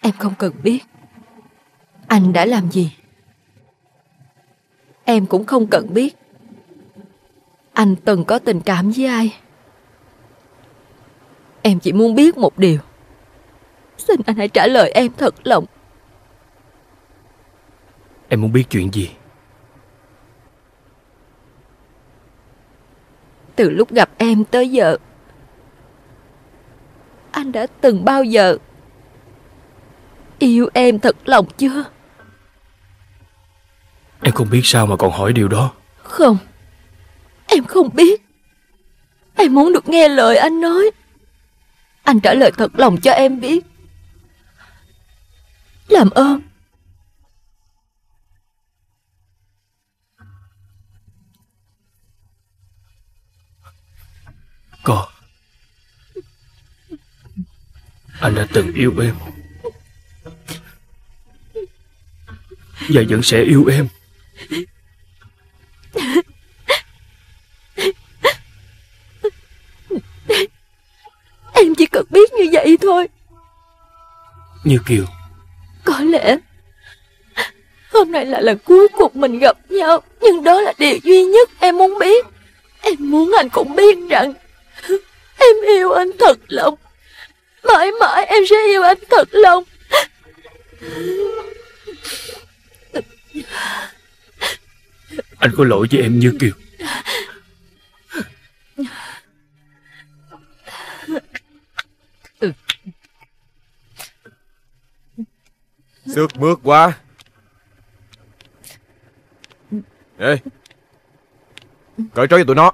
Em không cần biết. Anh đã làm gì? Em cũng không cần biết. Anh từng có tình cảm với ai? Em chỉ muốn biết một điều. Xin anh hãy trả lời em thật lòng. Em muốn biết chuyện gì Từ lúc gặp em tới giờ. Anh đã từng bao giờ Yêu em thật lòng chưa? Em không biết sao mà còn hỏi điều đó. Không Em không biết. Em muốn được nghe lời anh nói. Anh trả lời thật lòng cho em biết. Làm ơn Có. Anh đã từng yêu em. Và vẫn sẽ yêu em. Em chỉ cần biết như vậy thôi. Như Kiều. Có lẽ Hôm nay là lần cuối cùng mình gặp nhau Nhưng đó là điều duy nhất em muốn biết. Em muốn anh cũng biết rằng Em yêu anh thật lòng. Mãi mãi em sẽ yêu anh thật lòng. Anh có lỗi với em Như Kiều Sướt mướt quá. Ê Cởi trói cho tụi nó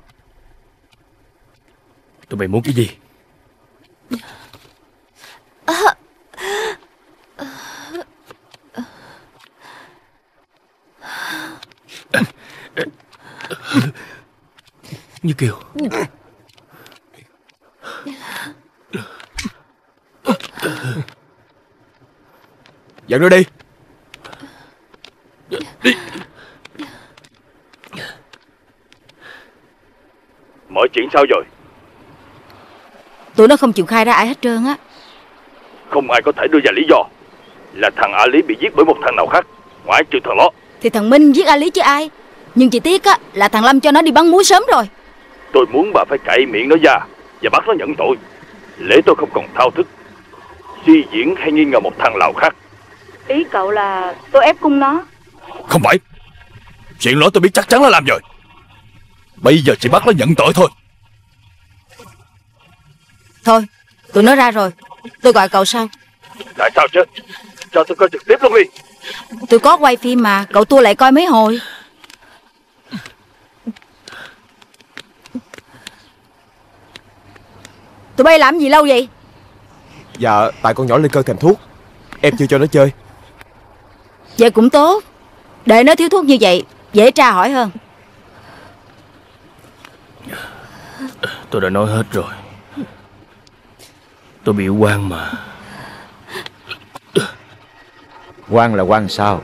Tụi mày muốn cái gì? Như Kiều. Dẫn nó đi. Mọi chuyện sao rồi. Tụi nó không chịu khai ra ai hết trơn á. Không ai có thể đưa ra lý do Là thằng Ali bị giết bởi một thằng nào khác Ngoại trừ thằng ló Thì thằng Minh giết A Lý chứ ai? Nhưng chỉ tiếc á là thằng Lâm cho nó đi bắn muối sớm rồi. Tôi muốn bà phải cậy miệng nó ra Và bắt nó nhận tội. Để tôi không còn thao thức Suy diễn hay nghi ngờ một thằng Lào khác. Ý cậu là tôi ép cung nó. Không phải. Chuyện đó tôi biết chắc chắn là làm rồi. Bây giờ chỉ bắt nó nhận tội thôi Thôi tụi nó ra rồi. Tôi gọi cậu sau Tại sao chứ? Cho tôi coi trực tiếp luôn đi. Tôi có quay phim mà Cậu tua lại coi mấy hồi. Tụi bay làm gì lâu vậy? Dạ tại con nhỏ lên cơn thèm thuốc. Em chưa cho nó chơi. Vậy cũng tốt. Để nó thiếu thuốc như vậy Dễ tra hỏi hơn. Tôi đã nói hết rồi Tôi bị quan mà. Quan là quan sao?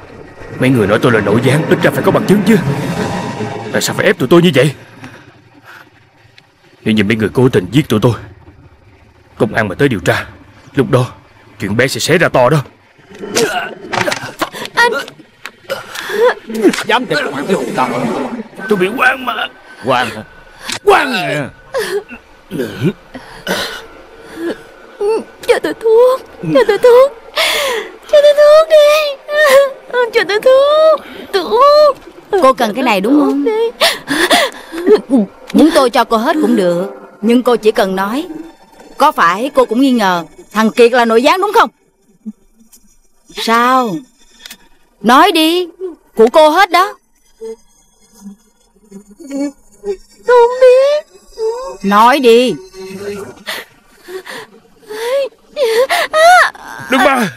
Mấy người nói tôi là nội gián Ít ra phải có bằng chứng chứ. Tại sao phải ép tụi tôi như vậy? Nếu như mấy người cố tình giết tụi tôi Công an mà tới điều tra Lúc đó Chuyện bé sẽ xé ra to đó. Anh! Dám an với hùng tao. Tôi bị quan mà. Quan hả? Quan nè [laughs] Cho tôi thuốc. Cho tôi thuốc. Cho tôi thuốc đi. Cho tôi thuốc. Thuốc Cô cần cái này đúng không? Muốn tôi cho cô hết cũng được. Nhưng cô chỉ cần nói Có phải cô cũng nghi ngờ Thằng Kiệt là nội gián đúng không? Sao? Nói đi. Của cô hết đó. Không biết. Nói đi Đừng mà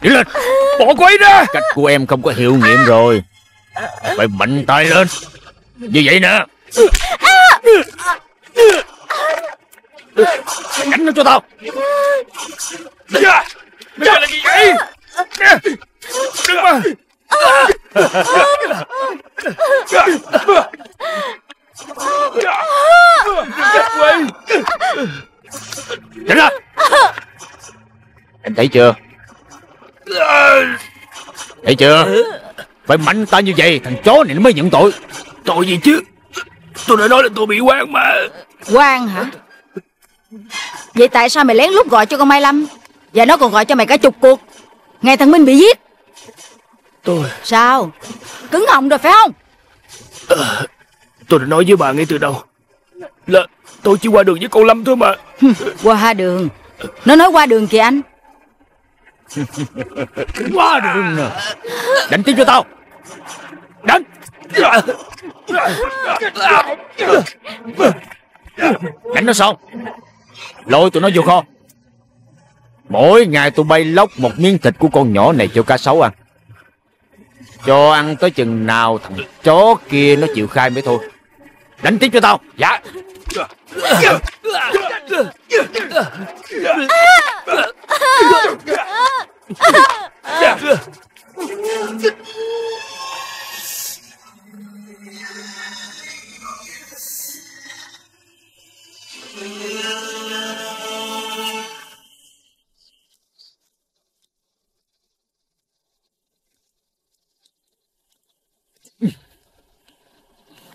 Đi lên Bỏ cô ấy ra Cách của em không có hiệu nghiệm rồi Phải mạnh tay lên Như vậy nè Cánh nó cho tao Dạ Bây giờ là gì vậy Đừng mà Tránh ra Em thấy chưa? Thấy chưa? Phải mạnh tay như vậy Thằng chó này nó mới nhận tội. Tội gì chứ? Tôi đã nói là tôi bị quan mà. Quang hả? Vậy tại sao mày lén lút gọi cho con Mai Lâm? Và nó còn gọi cho mày cả chục cuộc. Ngày thằng Minh bị giết. Tôi Sao? Cứng họng rồi phải không? Tôi đã nói với bà ngay từ đầu Là tôi chỉ qua đường với con Lâm thôi mà. Qua đường. Nó nói qua đường kìa anh. [laughs] Qua đường nè Đánh tiếp cho tao. Đánh. Đánh nó xong Lôi tụi nó vô kho. Mỗi ngày tụi bay lóc một miếng thịt của con nhỏ này cho cá sấu ăn. Cho ăn tới chừng nào thằng chó kia nó chịu khai mới thôi. Đánh tiếp cho tao. Dạ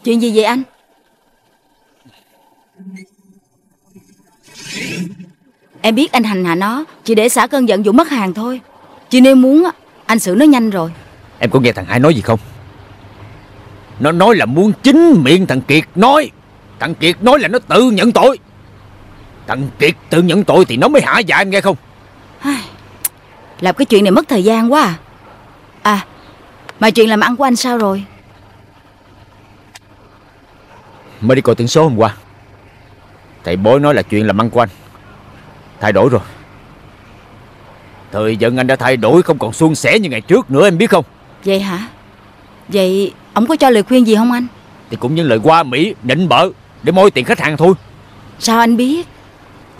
Chuyện gì vậy anh? Em biết anh hành hạ nó Chỉ để xả cơn giận vụ mất hàng thôi. Chứ nếu muốn Anh xử nó nhanh rồi. Em có nghe thằng Hải nói gì không? Nó nói là muốn chính miệng thằng Kiệt nói. Thằng Kiệt nói là nó tự nhận tội. Thằng Kiệt tự nhận tội thì nó mới hả dạ em nghe không? Làm cái chuyện này mất thời gian quá à. À Mà chuyện làm ăn của anh sao rồi? Mới đi coi tiếng số hôm qua Thầy bói nói là chuyện làm ăn của anh. Thay đổi rồi. Thời gian anh đã thay đổi không còn suôn sẻ như ngày trước nữa em biết không? Vậy hả? Vậy ông có cho lời khuyên gì không anh? Thì cũng những lời qua Mỹ định bợ Để môi tiền khách hàng thôi. Sao anh biết?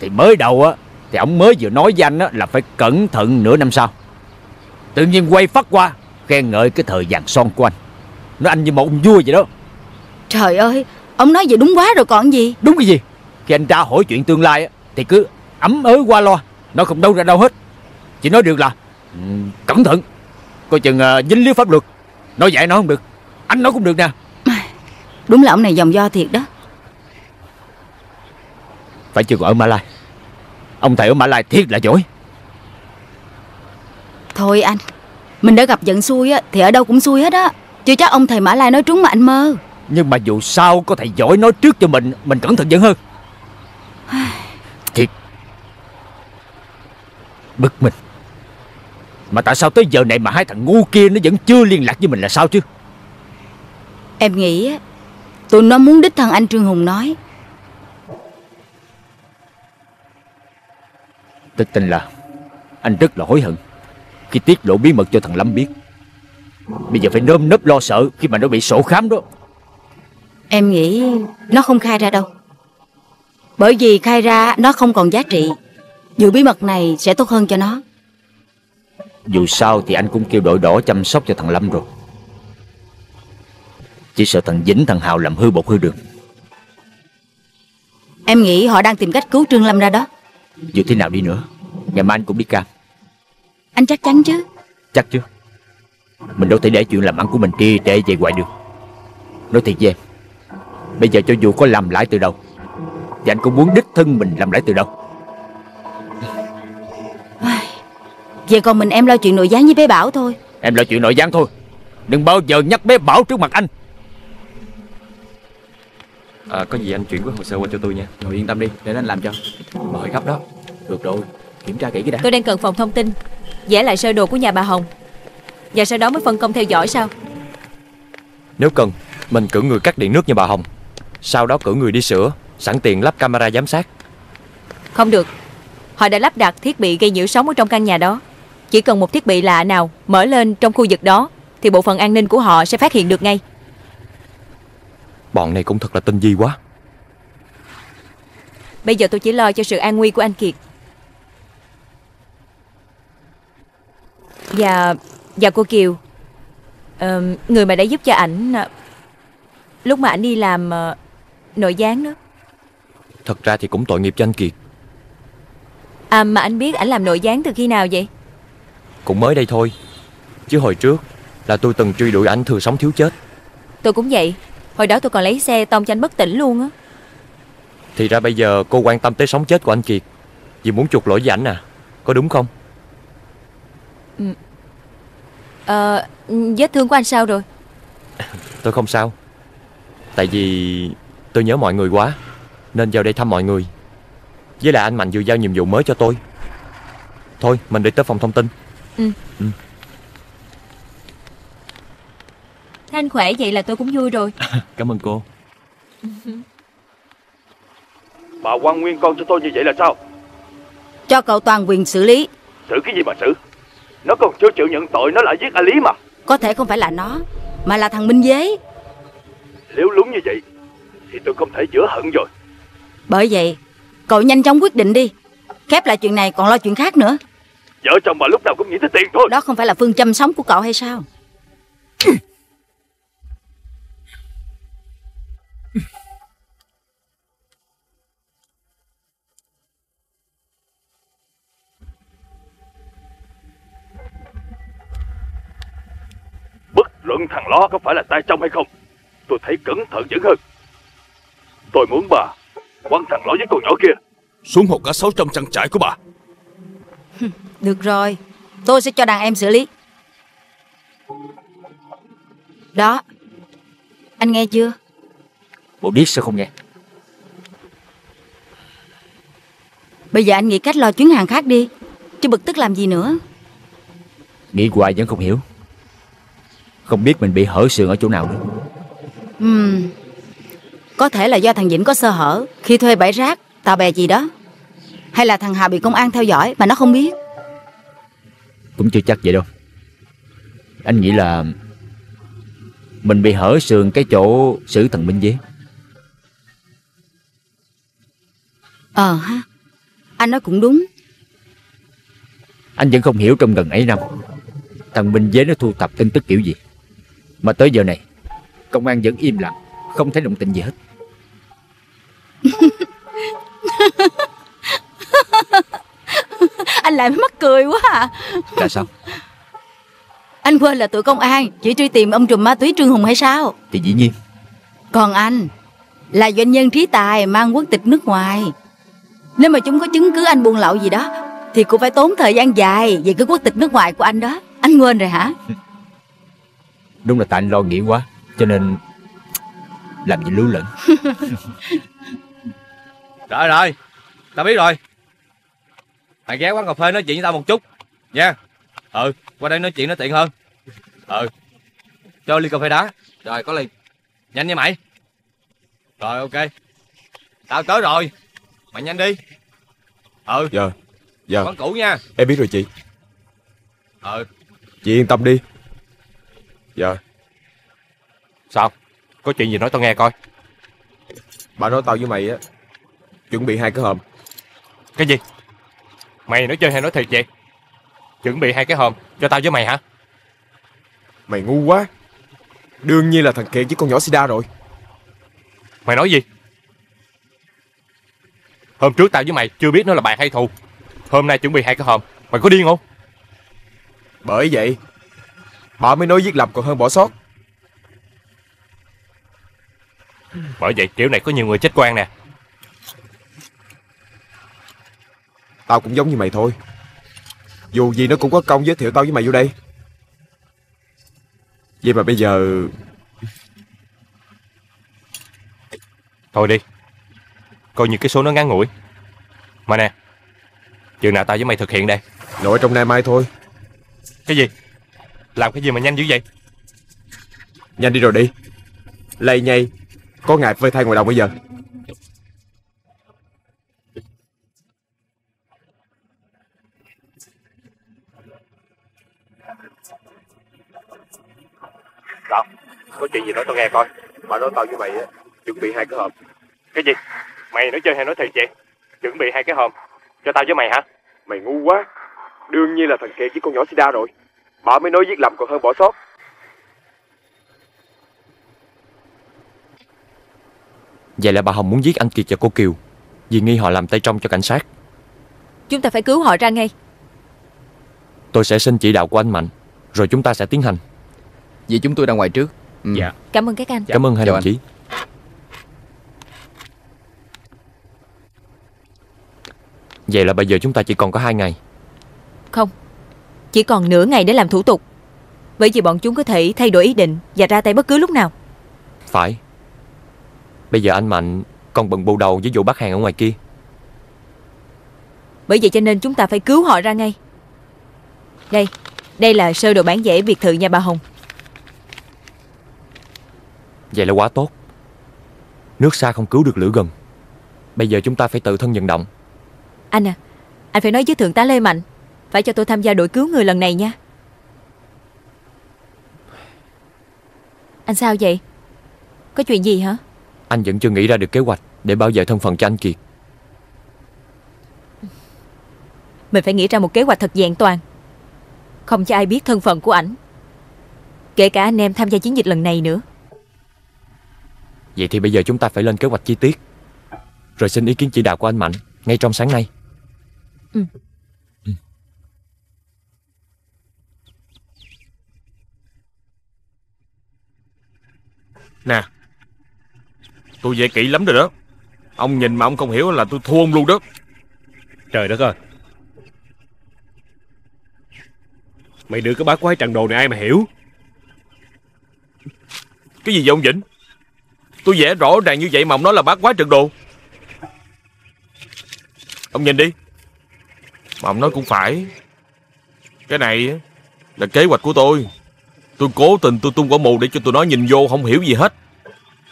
Thì mới đầu á Thì ông mới vừa nói với anh á là phải cẩn thận nửa năm sau. Tự nhiên quay phát qua Khen ngợi cái thời vàng son của anh. Nói anh như một ông vua vậy đó. Trời ơi Ông nói vậy đúng quá rồi còn gì. Đúng cái gì Khi anh ra hỏi chuyện tương lai á Thì cứ ấm ới qua lo Nó không đâu ra đâu hết. Chỉ nói được là ừ, Cẩn thận Coi chừng uh, dính líu pháp luật. Nói dạy nó không được Anh nói cũng được nè. [sighs] Đúng là ông này dòng do thiệt đó. Phải chưa ở Mã Lai? Ông thầy ở Mã Lai thiệt là giỏi. Thôi anh Mình đã gặp giận xui á Thì ở đâu cũng xui hết á. Chưa chắc ông thầy Mã Lai nói trúng mà anh mơ. Nhưng mà dù sao có thầy giỏi nói trước cho mình Mình cẩn thận vẫn hơn Thiệt. Bực mình. Mà tại sao tới giờ này mà hai thằng ngu kia Nó vẫn chưa liên lạc với mình là sao chứ? Em nghĩ á Tụi nó muốn đích thân anh Trương Hùng nói. Thực tình là Anh rất là hối hận Khi tiết lộ bí mật cho thằng Lâm biết. Bây giờ phải nơm nớp lo sợ Khi mà nó bị sổ khám đó. Em nghĩ nó không khai ra đâu Bởi vì khai ra nó không còn giá trị. Giữ bí mật này sẽ tốt hơn cho nó. Dù sao thì anh cũng kêu đội đỏ chăm sóc cho thằng Lâm rồi. Chỉ sợ thằng Vĩnh thằng Hào làm hư bột hư đường. Em nghĩ họ đang tìm cách cứu Trương Lâm ra đó. Dù thế nào đi nữa Ngày mai anh cũng đi cam. Anh chắc chắn chứ? Chắc chứ. Mình đâu thể để chuyện làm ăn của mình trì trệ về hoài được. Nói thiệt với em Bây giờ cho dù có làm lại từ đầu Thì anh cũng muốn đích thân mình làm lại từ đầu Vậy còn mình em lo chuyện nội gián với bé Bảo thôi. Em lo chuyện nội gián thôi. Đừng bao giờ nhắc bé Bảo trước mặt anh. À, có gì anh chuyển cái hồ sơ qua cho tôi nha. Rồi yên tâm đi, để anh làm cho. Mời gấp đó. Được rồi, kiểm tra kỹ cái đã. Tôi đang cần phòng thông tin. Vẽ lại sơ đồ của nhà bà Hồng. Và sau đó mới phân công theo dõi sao? Nếu cần Mình cử người cắt điện nước như bà Hồng. Sau đó cử người đi sửa Sẵn tiền lắp camera giám sát. Không được. Họ đã lắp đặt thiết bị gây nhiễu sóng ở trong căn nhà đó. Chỉ cần một thiết bị lạ nào mở lên trong khu vực đó Thì bộ phận an ninh của họ sẽ phát hiện được ngay. Bọn này cũng thật là tinh vi quá. Bây giờ tôi chỉ lo cho sự an nguy của anh Kiệt. Và Và cô Kiều. Ờ, Người mà đã giúp cho ảnh à, Lúc mà ảnh đi làm à, Nội gián đó Thật ra thì cũng tội nghiệp cho anh Kiệt. À mà anh biết ảnh làm nội gián từ khi nào vậy? Cũng mới đây thôi. Chứ hồi trước Là tôi từng truy đuổi ảnh thừa sống thiếu chết. Tôi cũng vậy. Hồi đó tôi còn lấy xe tông cho anh bất tỉnh luôn á. Thì ra bây giờ cô quan tâm tới sống chết của anh Kiệt. Vì muốn chuộc lỗi với ảnh à. Có đúng không? Ờ Vết thương của anh sao rồi? Tôi không sao. Tại vì tôi nhớ mọi người quá Nên vào đây thăm mọi người. Với lại anh Mạnh vừa giao nhiệm vụ mới cho tôi. Thôi mình đi tới phòng thông tin. Ừ. Ừ. Thế anh khỏe vậy là tôi cũng vui rồi. [laughs] Cảm ơn cô. [laughs] Bà quan nguyên con cho tôi như vậy là sao? Cho cậu toàn quyền xử lý. Xử cái gì mà xử? Nó còn chưa chịu nhận tội Nó lại giết A Lý mà. Có thể không phải là nó Mà là thằng Minh Dế. Nếu lúng như vậy Thì tôi không thể chữa hận rồi Bởi vậy Cậu nhanh chóng quyết định đi. Khép lại chuyện này còn lo chuyện khác nữa. Vợ chồng bà lúc nào cũng nghĩ tới tiền thôi. Đó không phải là phương châm sống của cậu hay sao? Bất luận thằng lo có phải là tay trong hay không Tôi thấy cẩn thận vẫn hơn. Tôi muốn bà Quăng thằng lo với con nhỏ kia. Xuống hồ cả 600 trang trại của bà. Được rồi. Tôi sẽ cho đàn em xử lý. Đó. Anh nghe chưa? Bộ điếc sao không nghe? Bây giờ anh nghĩ cách lo chuyến hàng khác đi. Chứ bực tức làm gì nữa. Nghĩ hoài vẫn không hiểu. Không biết mình bị hở sườn ở chỗ nào nữa. Ừm, Có thể là do thằng Vĩnh có sơ hở. Khi thuê bãi rác, tàu bè gì đó. Hay là thằng Hà bị công an theo dõi Mà nó không biết. Cũng chưa chắc vậy đâu. Anh nghĩ là Mình bị hở sườn cái chỗ xử thằng Minh Dế Ờ ha Anh nói cũng đúng. Anh vẫn không hiểu trong gần ấy năm Thằng Minh Dế nó thu thập tin tức kiểu gì. Mà tới giờ này Công an vẫn im lặng Không thấy động tĩnh gì hết [laughs] Anh lại mắc cười quá à. Là sao? [laughs] Anh quên là tụi công an Chỉ truy tìm ông trùm ma túy Trương Hùng hay sao? Thì dĩ nhiên. Còn anh Là doanh nhân trí tài mang quốc tịch nước ngoài. Nếu mà chúng có chứng cứ anh buôn lậu gì đó Thì cũng phải tốn thời gian dài Về cái quốc tịch nước ngoài của anh đó. Anh quên rồi hả? [laughs] Đúng là tại anh lo nghĩ quá Cho nên Làm gì lưu lẫn Rồi rồi. Tao biết rồi. Mày ghé quán cà phê nói chuyện với tao một chút. Nha. Ừ qua đây nói chuyện nó tiện hơn. Ừ. Cho ly cà phê đá. Rồi có ly. Nhanh nha mày. Rồi ok. Tao tới rồi. Mày nhanh đi. Ừ. Dạ Dạ Quán cũ nha. Em biết rồi chị. Ừ. Chị yên tâm đi. Dạ Sao? Có chuyện gì nói tao nghe coi. Bà nói tao với mày á Chuẩn bị hai cái hòm. Cái gì? Mày nói chơi hay nói thiệt vậy? Chuẩn bị hai cái hòm cho tao với mày hả? Mày ngu quá. Đương nhiên là thằng Kiệt với con nhỏ Sida rồi. Mày nói gì? Hôm trước tao với mày chưa biết nó là bạn hay thù. Hôm nay chuẩn bị hai cái hòm. Mày có điên không? Bởi vậy Bà mới nói giết lầm còn hơn bỏ sót. Bởi vậy kiểu này có nhiều người chết quan nè Tao cũng giống như mày thôi. Dù gì nó cũng có công giới thiệu tao với mày vô đây. Vậy mà bây giờ Thôi đi. Coi như cái số nó ngắn ngủi. Mà nè Chừng nào tao với mày thực hiện đây? Nội trong nay mai thôi. Cái gì? Làm cái gì mà nhanh dữ vậy? Nhanh đi rồi đi. Lây nhây. Có ngày phơi thay ngoài đồng bây giờ Sao Có chuyện gì nói tao nghe coi. Bà nói tao với mày á Chuẩn bị hai cái hòm Cái gì? Mày nói chơi hay nói thiệt vậy Chuẩn bị hai cái hòm Cho tao với mày hả? Mày ngu quá. Đương nhiên là thằng Kiệt với con nhỏ Sida rồi. Bà mới nói giết lầm còn hơn bỏ sót. Vậy là bà Hồng muốn giết anh Kiệt và cô Kiều. Vì nghi họ làm tay trong cho cảnh sát. Chúng ta phải cứu họ ra ngay. Tôi sẽ xin chỉ đạo của anh Mạnh Rồi chúng ta sẽ tiến hành. Vậy chúng tôi ra ngoài trước Dạ. Cảm ơn các anh. Cảm ơn hai đồng chí. Vậy là bây giờ chúng ta chỉ còn có hai ngày. Không. Chỉ còn nửa ngày để làm thủ tục. Bởi vì bọn chúng có thể thay đổi ý định Và ra tay bất cứ lúc nào. Phải. Bây giờ anh Mạnh còn bận bù đầu với vụ bắt hàng ở ngoài kia. Bởi vậy cho nên chúng ta phải cứu họ ra ngay. Đây. Đây là sơ đồ bản vẽ biệt thự nhà bà Hồng Vậy là quá tốt. Nước xa không cứu được lửa gần Bây giờ chúng ta phải tự thân vận động. Anh à Anh phải nói với thượng tá Lê Mạnh Phải cho tôi tham gia đội cứu người lần này nha. Anh sao vậy? Có chuyện gì hả? Anh vẫn chưa nghĩ ra được kế hoạch Để bảo vệ thân phận cho anh Kiệt. Mình phải nghĩ ra một kế hoạch thật vẹn toàn. Không cho ai biết thân phận của ảnh Kể cả anh em tham gia chiến dịch lần này nữa Vậy thì bây giờ chúng ta phải lên kế hoạch chi tiết. Rồi xin ý kiến chỉ đạo của anh Mạnh Ngay trong sáng nay. Ừ. Nè Tôi vẽ kỹ lắm rồi đó. Ông nhìn mà ông không hiểu là tôi thua ông luôn đó. Trời đất ơi. Mày đưa cái bát quái trận đồ này ai mà hiểu? Cái gì vậy ông Vĩnh Tôi vẽ rõ ràng như vậy mà ông nói là bát quái trận đồ. Ông nhìn đi. Mà ông nói cũng phải. Cái này là kế hoạch của tôi. Tôi cố tình tôi tung quả mù để cho tụi nó nhìn vô, không hiểu gì hết.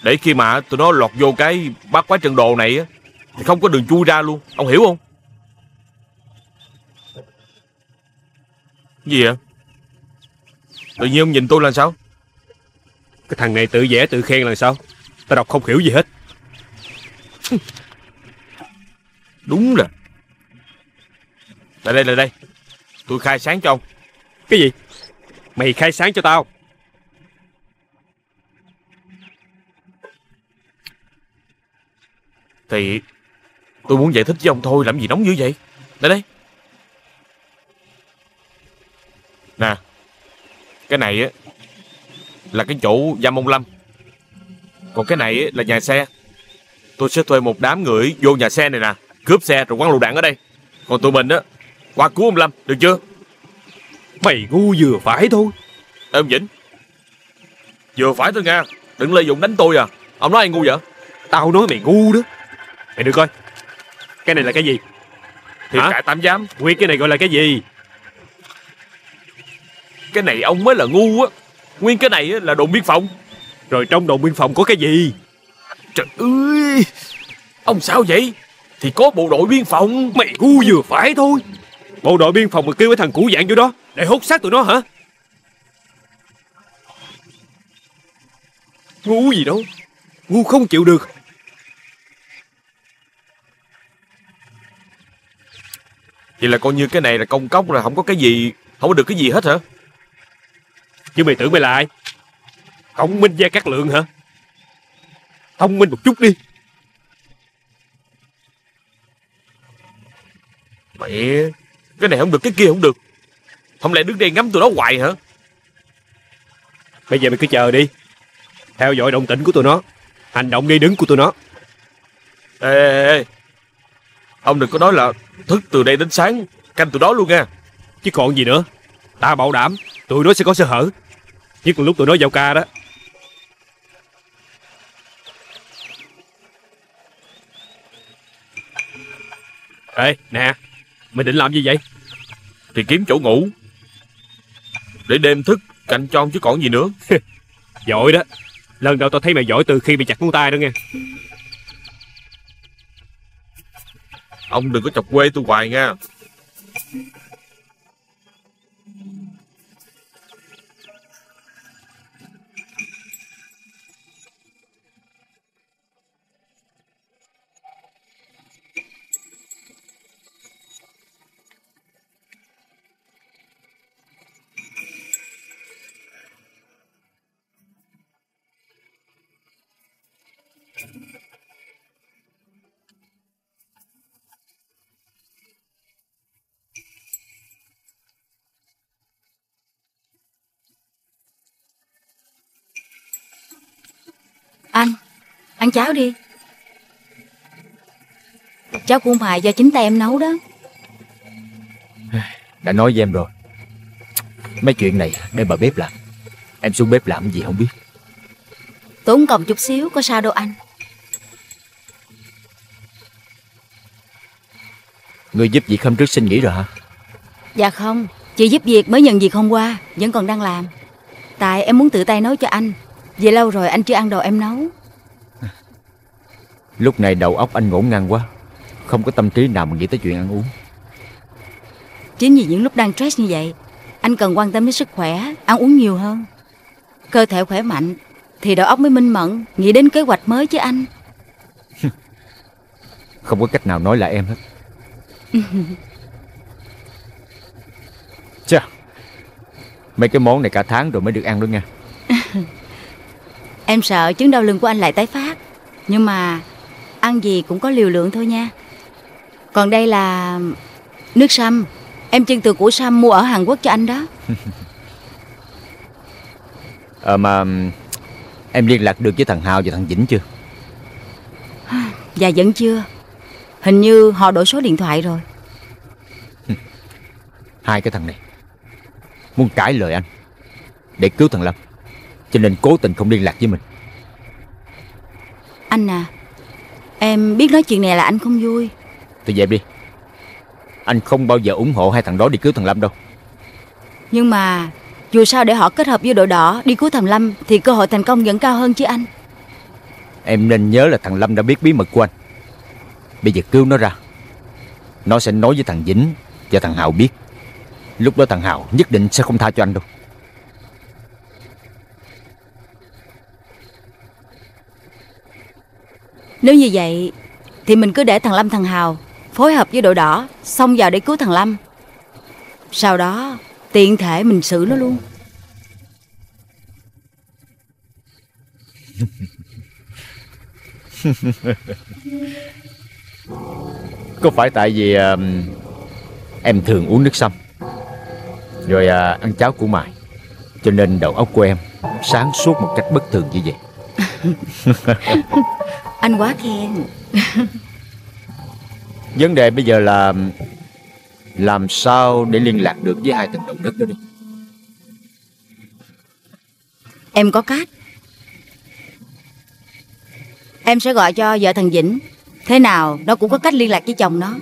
Để khi mà tụi nó lọt vô cái bát quái trận đồ này Thì không có đường chui ra luôn. Ông hiểu không? Gì vậy? Tự nhiên ông nhìn tôi là sao? Cái thằng này tự vẽ tự khen là sao? Tao đọc không hiểu gì hết. Đúng rồi. Lại đây lại đây. Tôi khai sáng cho ông. Cái gì? Mày khai sáng cho tao. Thì Tôi muốn giải thích với ông thôi Làm gì nóng dữ vậy? Lại đây. Nè Cái này á Là cái chỗ giam ông Lâm Còn cái này là nhà xe. Tôi sẽ thuê một đám người vô nhà xe này nè Cướp xe rồi quăng lựu đạn ở đây. Còn tụi mình á Qua cứu ông Lâm được chưa? Mày ngu vừa phải thôi. Ê ông Vĩnh. Vừa phải thôi nha Đừng lợi dụng đánh tôi à. Ông nói ai ngu vậy? Tao nói mày ngu đó. Mày được coi. Cái này là cái gì? Thì cải tạm giam. Nguyên cái này gọi là cái gì? Cái này ông mới là ngu á. Nguyên cái này là đồn biên phòng Rồi trong đồn biên phòng có cái gì? Trời ơi! Ông sao vậy? Thì có bộ đội biên phòng. Mày ngu vừa phải thôi. Bộ đội biên phòng mà kêu cái thằng cũ dạng vô đó. Để hút xác tụi nó hả? Ngu gì đâu. Ngu không chịu được. Vậy là coi như cái này là công cốc là không có cái gì Không có được cái gì hết hả? Chứ mày tưởng mày là ai Thông minh gia cát lượng hả? Thông minh một chút đi. Mẹ Cái này không được cái kia không được. Không lẽ đứng đây ngắm tụi nó hoài hả? Bây giờ mày cứ chờ đi. Theo dõi động tĩnh của tụi nó. Hành động đi đứng của tụi nó. Ê, ê, ê. Ông đừng có nói là Thức từ đây đến sáng Canh tụi đó luôn nha. Chứ còn gì nữa. Ta bảo đảm Tụi nó sẽ có sơ hở. Nhất là lúc tụi nó vào ca đó Ê nè Mày định làm gì vậy? Thì kiếm chỗ ngủ. Để đêm thức canh cho ông chứ còn gì nữa. Giỏi đó. Lần đầu tao thấy mày giỏi từ khi bị chặt ngón tay đó nghe. Ông đừng có chọc quê tôi hoài nha Anh Ăn cháo đi. Cháo củ mài do chính tay em nấu đó. Đã nói với em rồi. Mấy chuyện này để bà bếp làm. Em xuống bếp làm gì không biết. Tốn công chút xíu có sao đâu anh. Người giúp việc hôm trước xin nghỉ rồi hả? Dạ không Chị giúp việc mới nhận việc hôm qua Vẫn còn đang làm. Tại em muốn tự tay nấu cho anh. Vậy lâu rồi anh chưa ăn đồ em nấu Lúc này đầu óc anh ngổn ngang quá. Không có tâm trí nào mà nghĩ tới chuyện ăn uống. Chính vì những lúc đang stress như vậy Anh cần quan tâm đến sức khỏe Ăn uống nhiều hơn. Cơ thể khỏe mạnh Thì đầu óc mới minh mẫn Nghĩ đến kế hoạch mới chứ anh. [laughs] Không có cách nào nói là em hết. [laughs] Chà Mấy cái món này cả tháng rồi mới được ăn đó nha. [laughs] Em sợ chứng đau lưng của anh lại tái phát. Nhưng mà Ăn gì cũng có liều lượng thôi nha. Còn đây là Nước sâm. Em chân từ của sâm mua ở Hàn Quốc cho anh đó. Ờ [laughs] mà Em liên lạc được với thằng Hào và thằng Vĩnh chưa? [sighs] Dạ vẫn chưa. Hình như họ đổi số điện thoại rồi. [laughs] Hai cái thằng này Muốn cãi lời anh Để cứu thằng Lâm Cho nên cố tình không liên lạc với mình. Anh à Em biết nói chuyện này là anh không vui. Tôi dẹp đi. Anh không bao giờ ủng hộ hai thằng đó đi cứu thằng Lâm đâu. Nhưng mà Dù sao để họ kết hợp với đội đỏ Đi cứu thằng Lâm Thì cơ hội thành công vẫn cao hơn chứ anh. Em nên nhớ là thằng Lâm đã biết bí mật của anh. Bây giờ cứu nó ra. Nó sẽ nói với thằng Vĩnh Và thằng Hào biết. Lúc đó thằng Hào nhất định sẽ không tha cho anh đâu Nếu như vậy Thì mình cứ để thằng Lâm thằng Hào Phối hợp với đội đỏ Xông vào để cứu thằng Lâm. Sau đó tiện thể mình xử nó luôn. [laughs] Có phải tại vì à, Em thường uống nước sâm Rồi à, ăn cháo củ mài Cho nên đầu óc của em sáng suốt một cách bất thường như vậy? [laughs] Anh quá khen. [laughs] Vấn đề bây giờ là Làm sao để liên lạc được với hai thằng động đất đó đi. Em có cách Em sẽ gọi cho vợ thằng Vĩnh. Thế nào nó cũng có cách liên lạc với chồng nó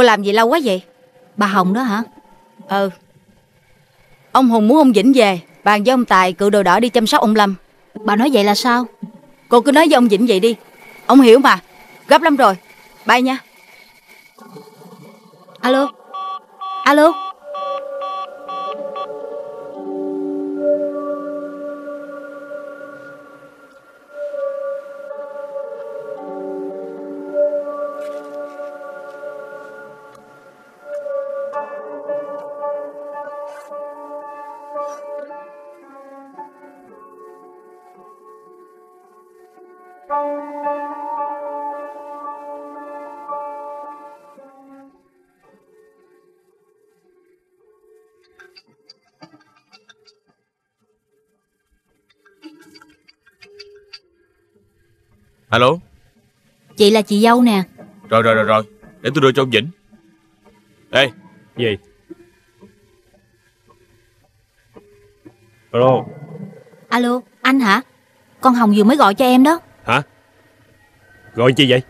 Cô làm gì lâu quá vậy? Bà Hồng đó hả? Ừ Ông Hùng muốn ông Vĩnh về. Bàn với ông Tài cựu đồ đỏ đi chăm sóc ông Lâm. Bà nói vậy là sao? Cô cứ nói với ông Vĩnh vậy đi. Ông hiểu mà. Gấp lắm rồi. Bye nha. Alo. Alo Alo? Chị là chị dâu nè. Rồi rồi rồi rồi. Để tôi đưa cho ông Vĩnh. Ê. Gì? Alo? Alo anh hả? Con Hồng vừa mới gọi cho em đó. Hả? Gọi chi vậy?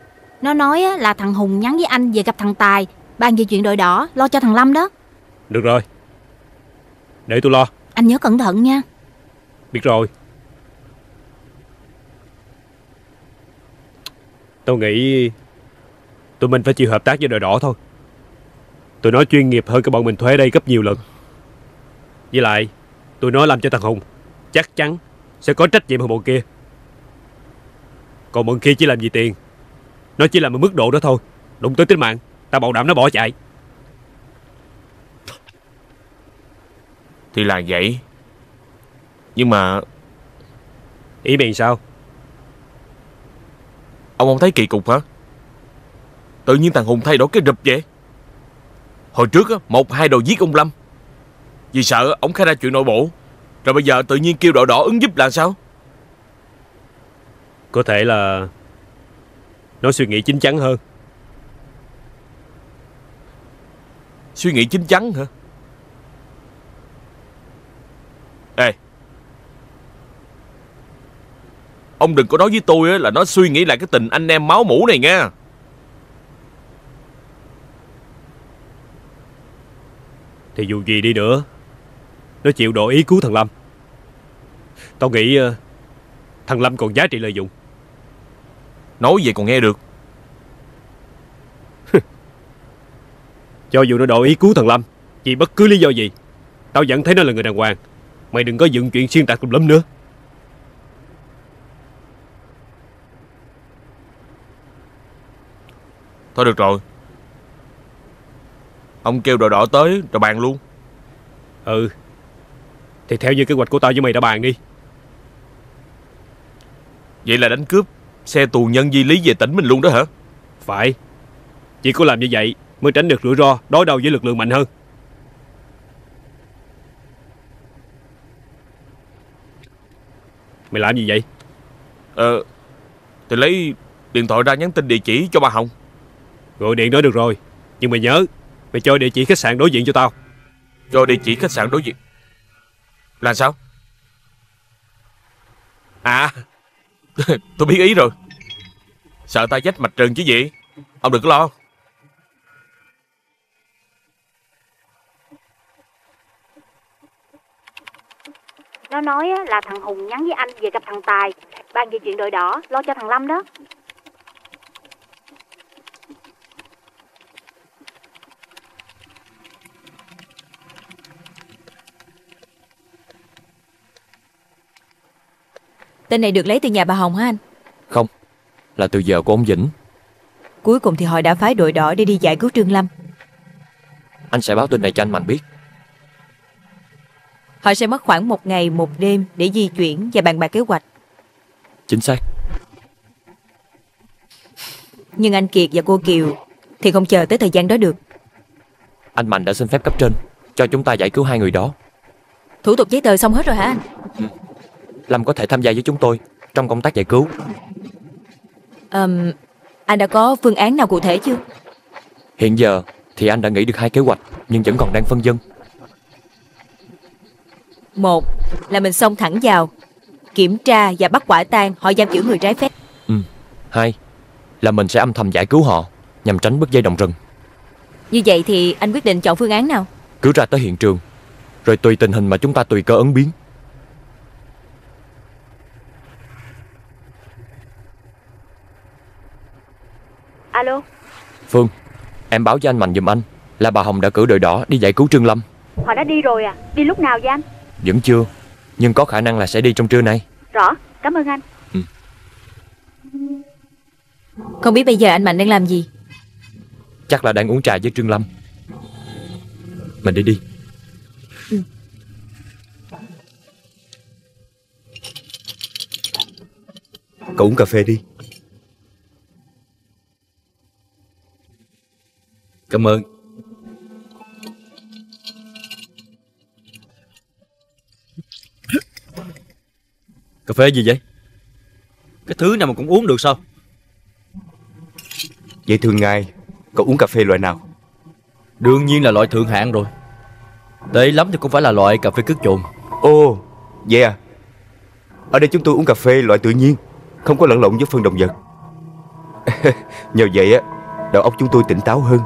Nó nói á, là thằng Hùng nhắn với anh về gặp thằng Tài. Bàn về chuyện đội đỏ Lo cho thằng Lâm đó. Được rồi. Để tôi lo. Anh nhớ cẩn thận nha. Biết rồi Tôi nghĩ Tụi mình phải chịu hợp tác với đội đỏ thôi. Tụi nó chuyên nghiệp hơn cái bọn mình thuê đây gấp nhiều lần. Với lại Tụi nó làm cho thằng Hùng Chắc chắn sẽ có trách nhiệm hơn bọn kia. Còn bọn kia chỉ làm gì tiền. Nó chỉ làm ở mức độ đó thôi. Đụng tới tính mạng Ta bảo đảm nó bỏ chạy. Thì là vậy. Nhưng mà Ý mày sao Ông không thấy kỳ cục hả? Tự nhiên thằng Hùng thay đổi cái rụp vậy? Hồi trước á Một hai đồ giết ông Lâm. Vì sợ ông khai ra chuyện nội bộ Rồi bây giờ tự nhiên kêu đội đỏ ứng giúp là sao? Có thể là Nó suy nghĩ chín chắn hơn. Suy nghĩ chín chắn hả? Ê Ông đừng có nói với tôi á, là nó suy nghĩ lại cái tình anh em máu mủ này nha. Thì dù gì đi nữa Nó chịu đổi ý cứu thằng Lâm. Tao nghĩ ờ, Thằng Lâm còn giá trị lợi dụng. Nói vậy còn nghe được. [laughs] Cho dù nó đổi ý cứu thằng Lâm Vì bất cứ lý do gì Tao vẫn thấy nó là người đàng hoàng. Mày đừng có dựng chuyện xuyên tạc tùm lum nữa Thôi được rồi. Ông kêu đội đỏ tới rồi bàn luôn. Ừ. Thì theo như kế hoạch của tao với mày đã bàn đi. Vậy là đánh cướp Xe tù nhân di lý về tỉnh mình luôn đó hả? Phải. Chỉ có làm như vậy Mới tránh được rủi ro Đối đầu với lực lượng mạnh hơn. Mày làm gì vậy? Ờ Thì lấy điện thoại ra nhắn tin địa chỉ cho bà Hồng Gọi điện đó được rồi. Nhưng mày nhớ Mày cho địa chỉ khách sạn đối diện cho tao. Cho địa chỉ khách sạn đối diện? Là sao? À [laughs] Tôi biết ý rồi. Sợ ta dách mạch trần chứ gì? Ông đừng có lo. Nó nói á, là thằng Hùng nhắn với anh về gặp thằng Tài. Bàn về chuyện đội đỏ Lo cho thằng Lâm đó Tên này được lấy từ nhà bà Hồng hả anh? Không Là từ vợ của ông Vĩnh. Cuối cùng thì họ đã phái đội đỏ để đi giải cứu Trương Lâm. Anh sẽ báo tin này cho anh Mạnh biết. Họ sẽ mất khoảng một ngày một đêm Để di chuyển và bàn bạc kế hoạch. Chính xác. Nhưng anh Kiệt và cô Kiều Thì không chờ tới thời gian đó được. Anh Mạnh đã xin phép cấp trên Cho chúng ta giải cứu hai người đó. Thủ tục giấy tờ xong hết rồi hả anh Lâm có thể tham gia với chúng tôi Trong công tác giải cứu. Ờm, Anh đã có phương án nào cụ thể chưa? Hiện giờ thì anh đã nghĩ được hai kế hoạch Nhưng vẫn còn đang phân dân Một là mình xông thẳng vào Kiểm tra và bắt quả tang Họ giam giữ người trái phép. Ừ. Hai là mình sẽ âm thầm giải cứu họ Nhằm tránh bứt dây đồng rừng. Như vậy thì anh quyết định chọn phương án nào? Cứ ra tới hiện trường Rồi tùy tình hình mà chúng ta tùy cơ ứng biến Alo? Phương Em báo cho anh Mạnh giùm anh Là bà Hồng đã cử đội đỏ đi giải cứu Trương Lâm. Họ đã đi rồi à? Đi lúc nào vậy anh? Vẫn chưa Nhưng có khả năng là sẽ đi trong trưa nay. Rõ Cảm ơn anh. Không biết bây giờ anh Mạnh đang làm gì? Chắc là đang uống trà với Trương Lâm. Mình đi đi. Cậu uống cà phê đi Cảm ơn. Cà phê gì vậy? Cái thứ nào mà cũng uống được sao? Vậy thường ngày Cậu uống cà phê loại nào? Đương nhiên là loại thượng hạng rồi. Tệ lắm thì cũng phải là loại cà phê cất trộn Ồ Vậy à? Ở đây chúng tôi uống cà phê loại tự nhiên Không có lẫn lộn với phân động vật. [laughs] Nhờ vậy á Đầu óc chúng tôi tỉnh táo hơn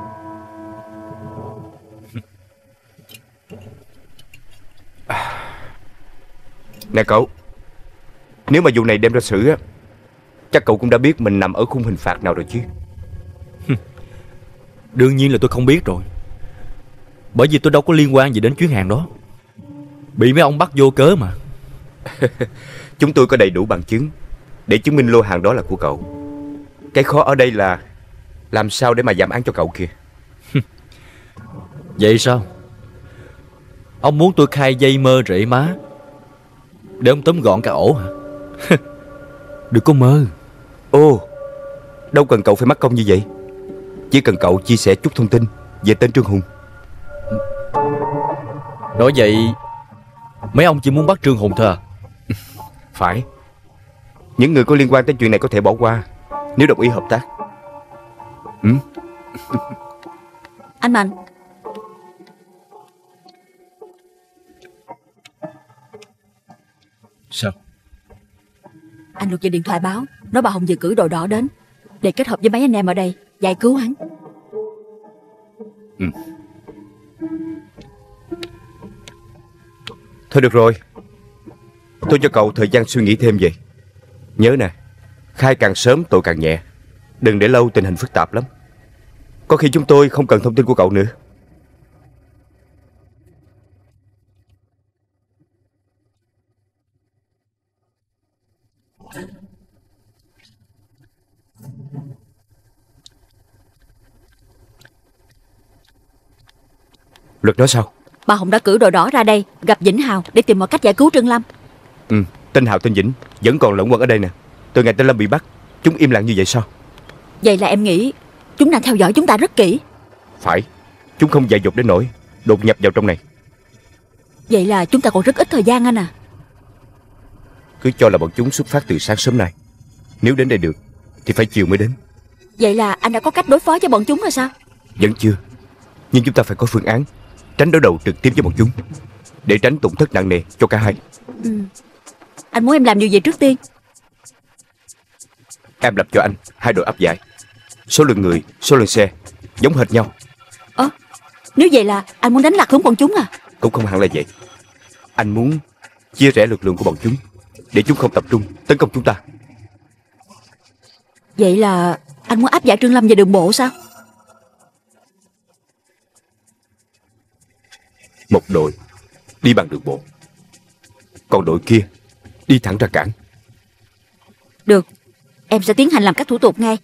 Nè cậu Nếu mà vụ này đem ra xử á Chắc cậu cũng đã biết mình nằm ở khung hình phạt nào rồi chứ. Đương nhiên là tôi không biết rồi. Bởi vì tôi đâu có liên quan gì đến chuyến hàng đó. Bị mấy ông bắt vô cớ mà. [laughs] Chúng tôi có đầy đủ bằng chứng Để chứng minh lô hàng đó là của cậu. Cái khó ở đây là Làm sao để mà giảm án cho cậu kìa. Vậy sao? Ông muốn tôi khai dây mơ rễ má Để ông tóm gọn cả ổ hả? [laughs] Đừng có mơ. Ồ Đâu cần cậu phải mắc công như vậy. Chỉ cần cậu chia sẻ chút thông tin Về tên Trương Hùng. Nói vậy Mấy ông chỉ muốn bắt Trương Hùng thôi à? [laughs] Phải. Những người có liên quan tới chuyện này có thể bỏ qua Nếu đồng ý hợp tác. Ừ? Anh Mạnh Sao? Anh Luật về điện thoại báo. Nói bà Hồng vừa cử đội đỏ đến. Để kết hợp với mấy anh em ở đây Giải cứu hắn. Ừ. Thôi được rồi. Tôi cho cậu thời gian suy nghĩ thêm vậy. Nhớ nè Khai càng sớm tội càng nhẹ. Đừng để lâu tình hình phức tạp lắm. Có khi chúng tôi không cần thông tin của cậu nữa Luật nói sao? Bà Hồng đã cử đội đỏ ra đây Gặp Vĩnh Hào để tìm mọi cách giải cứu Trương Lâm. Ừ Tên Hào tên Vĩnh Vẫn còn lẫn quẩn ở đây nè. Từ ngày tên Lâm bị bắt Chúng im lặng như vậy sao? Vậy là em nghĩ Chúng đang theo dõi chúng ta rất kỹ. Phải Chúng không dại dột đến nỗi Đột nhập vào trong này. Vậy là chúng ta còn rất ít thời gian anh à. Cứ cho là bọn chúng xuất phát từ sáng sớm nay. Nếu đến đây được Thì phải chiều mới đến. Vậy là anh đã có cách đối phó với bọn chúng rồi sao? Vẫn chưa Nhưng chúng ta phải có phương án Tránh đối đầu trực tiếp với bọn chúng. Để tránh tổn thất nặng nề cho cả hai. Ừ. Anh muốn em làm điều gì trước tiên? Em lập cho anh hai đội áp giải. Số lượng người, số lượng xe Giống hệt nhau. Ơ Nếu vậy là anh muốn đánh lạc hướng bọn chúng à? Cũng không hẳn là vậy. Anh muốn chia rẽ lực lượng của bọn chúng Để chúng không tập trung tấn công chúng ta. Vậy là anh muốn áp giải Trương Lâm về đường bộ sao Một đội đi bằng đường bộ. Còn đội kia đi thẳng ra cảng. Được Em sẽ tiến hành làm các thủ tục ngay.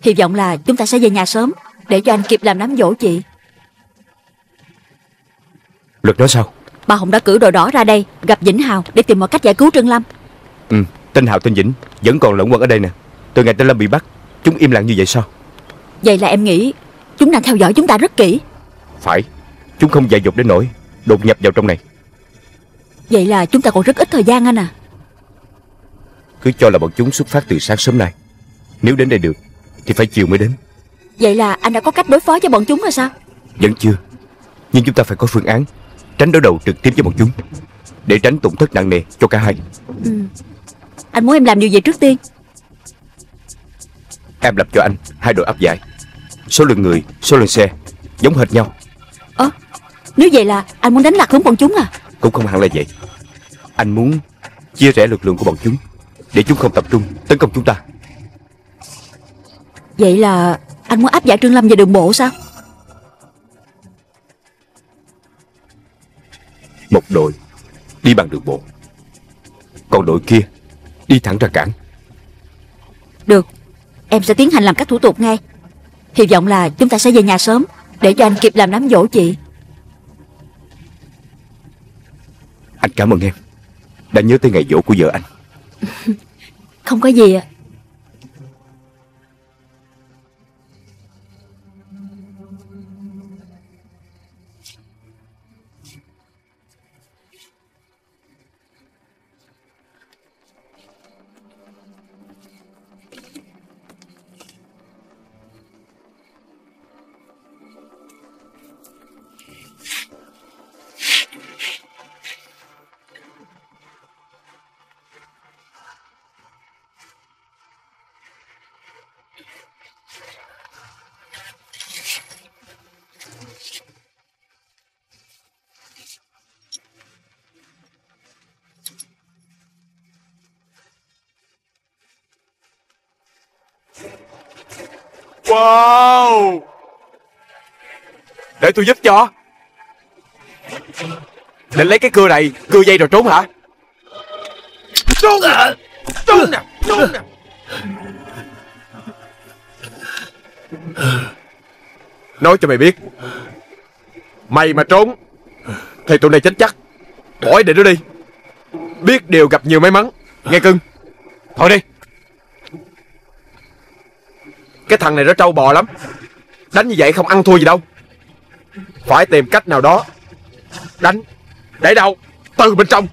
Hy vọng là chúng ta sẽ về nhà sớm Để cho anh kịp làm đám dỗ chị. Luật nói sao? Bà Hồng đã cử đội đỏ ra đây Gặp Vĩnh Hào để tìm mọi cách giải cứu Trương Lâm. Ừ Tên Hào tên Vĩnh Vẫn còn lẫn quẩn ở đây nè. Từ ngày tên Lâm bị bắt Chúng im lặng như vậy sao? Vậy là em nghĩ Chúng đang theo dõi chúng ta rất kỹ. Phải Chúng không dại dột đến nỗi Đột nhập vào trong này. Vậy là chúng ta còn rất ít thời gian anh à. Cứ cho là bọn chúng xuất phát từ sáng sớm nay. Nếu đến đây được Thì phải chiều mới đến. Vậy là anh đã có cách đối phó cho bọn chúng rồi sao? Vẫn chưa. Nhưng chúng ta phải có phương án Tránh đối đầu trực tiếp với bọn chúng. Để tránh tổn thất nặng nề cho cả hai. Ừ. Anh muốn em làm điều gì trước tiên? Em lập cho anh hai đội áp giải. Số lượng người, số lượng xe Giống hệt nhau Nếu vậy là anh muốn đánh lạc hướng bọn chúng à? Cũng không hẳn là vậy. Anh muốn chia rẽ lực lượng của bọn chúng Để chúng không tập trung tấn công chúng ta. Vậy là anh muốn áp giải Trương Lâm về đường bộ sao? Một đội đi bằng đường bộ Còn đội kia đi thẳng ra cảng. Được Em sẽ tiến hành làm các thủ tục ngay. Hy vọng là chúng ta sẽ về nhà sớm Để cho anh kịp làm đám dỗ chị Anh cảm ơn em. Đã nhớ tới ngày dỗ của vợ anh. [laughs] Không có gì ạ. Wow. Để tôi giúp cho. Định lấy cái cưa này, Cưa dây rồi trốn hả? Trốn. Nè Trốn nè Trốn nè. Nói cho mày biết. Mày mà trốn Thì tụi này chết chắc. Bỏ để nó đi. Biết điều gặp nhiều may mắn. Nghe cưng. Thôi đi. Cái thằng này nó trâu bò lắm. Đánh như vậy không ăn thua gì đâu. Phải tìm cách nào đó Đánh Để đâu Từ bên trong.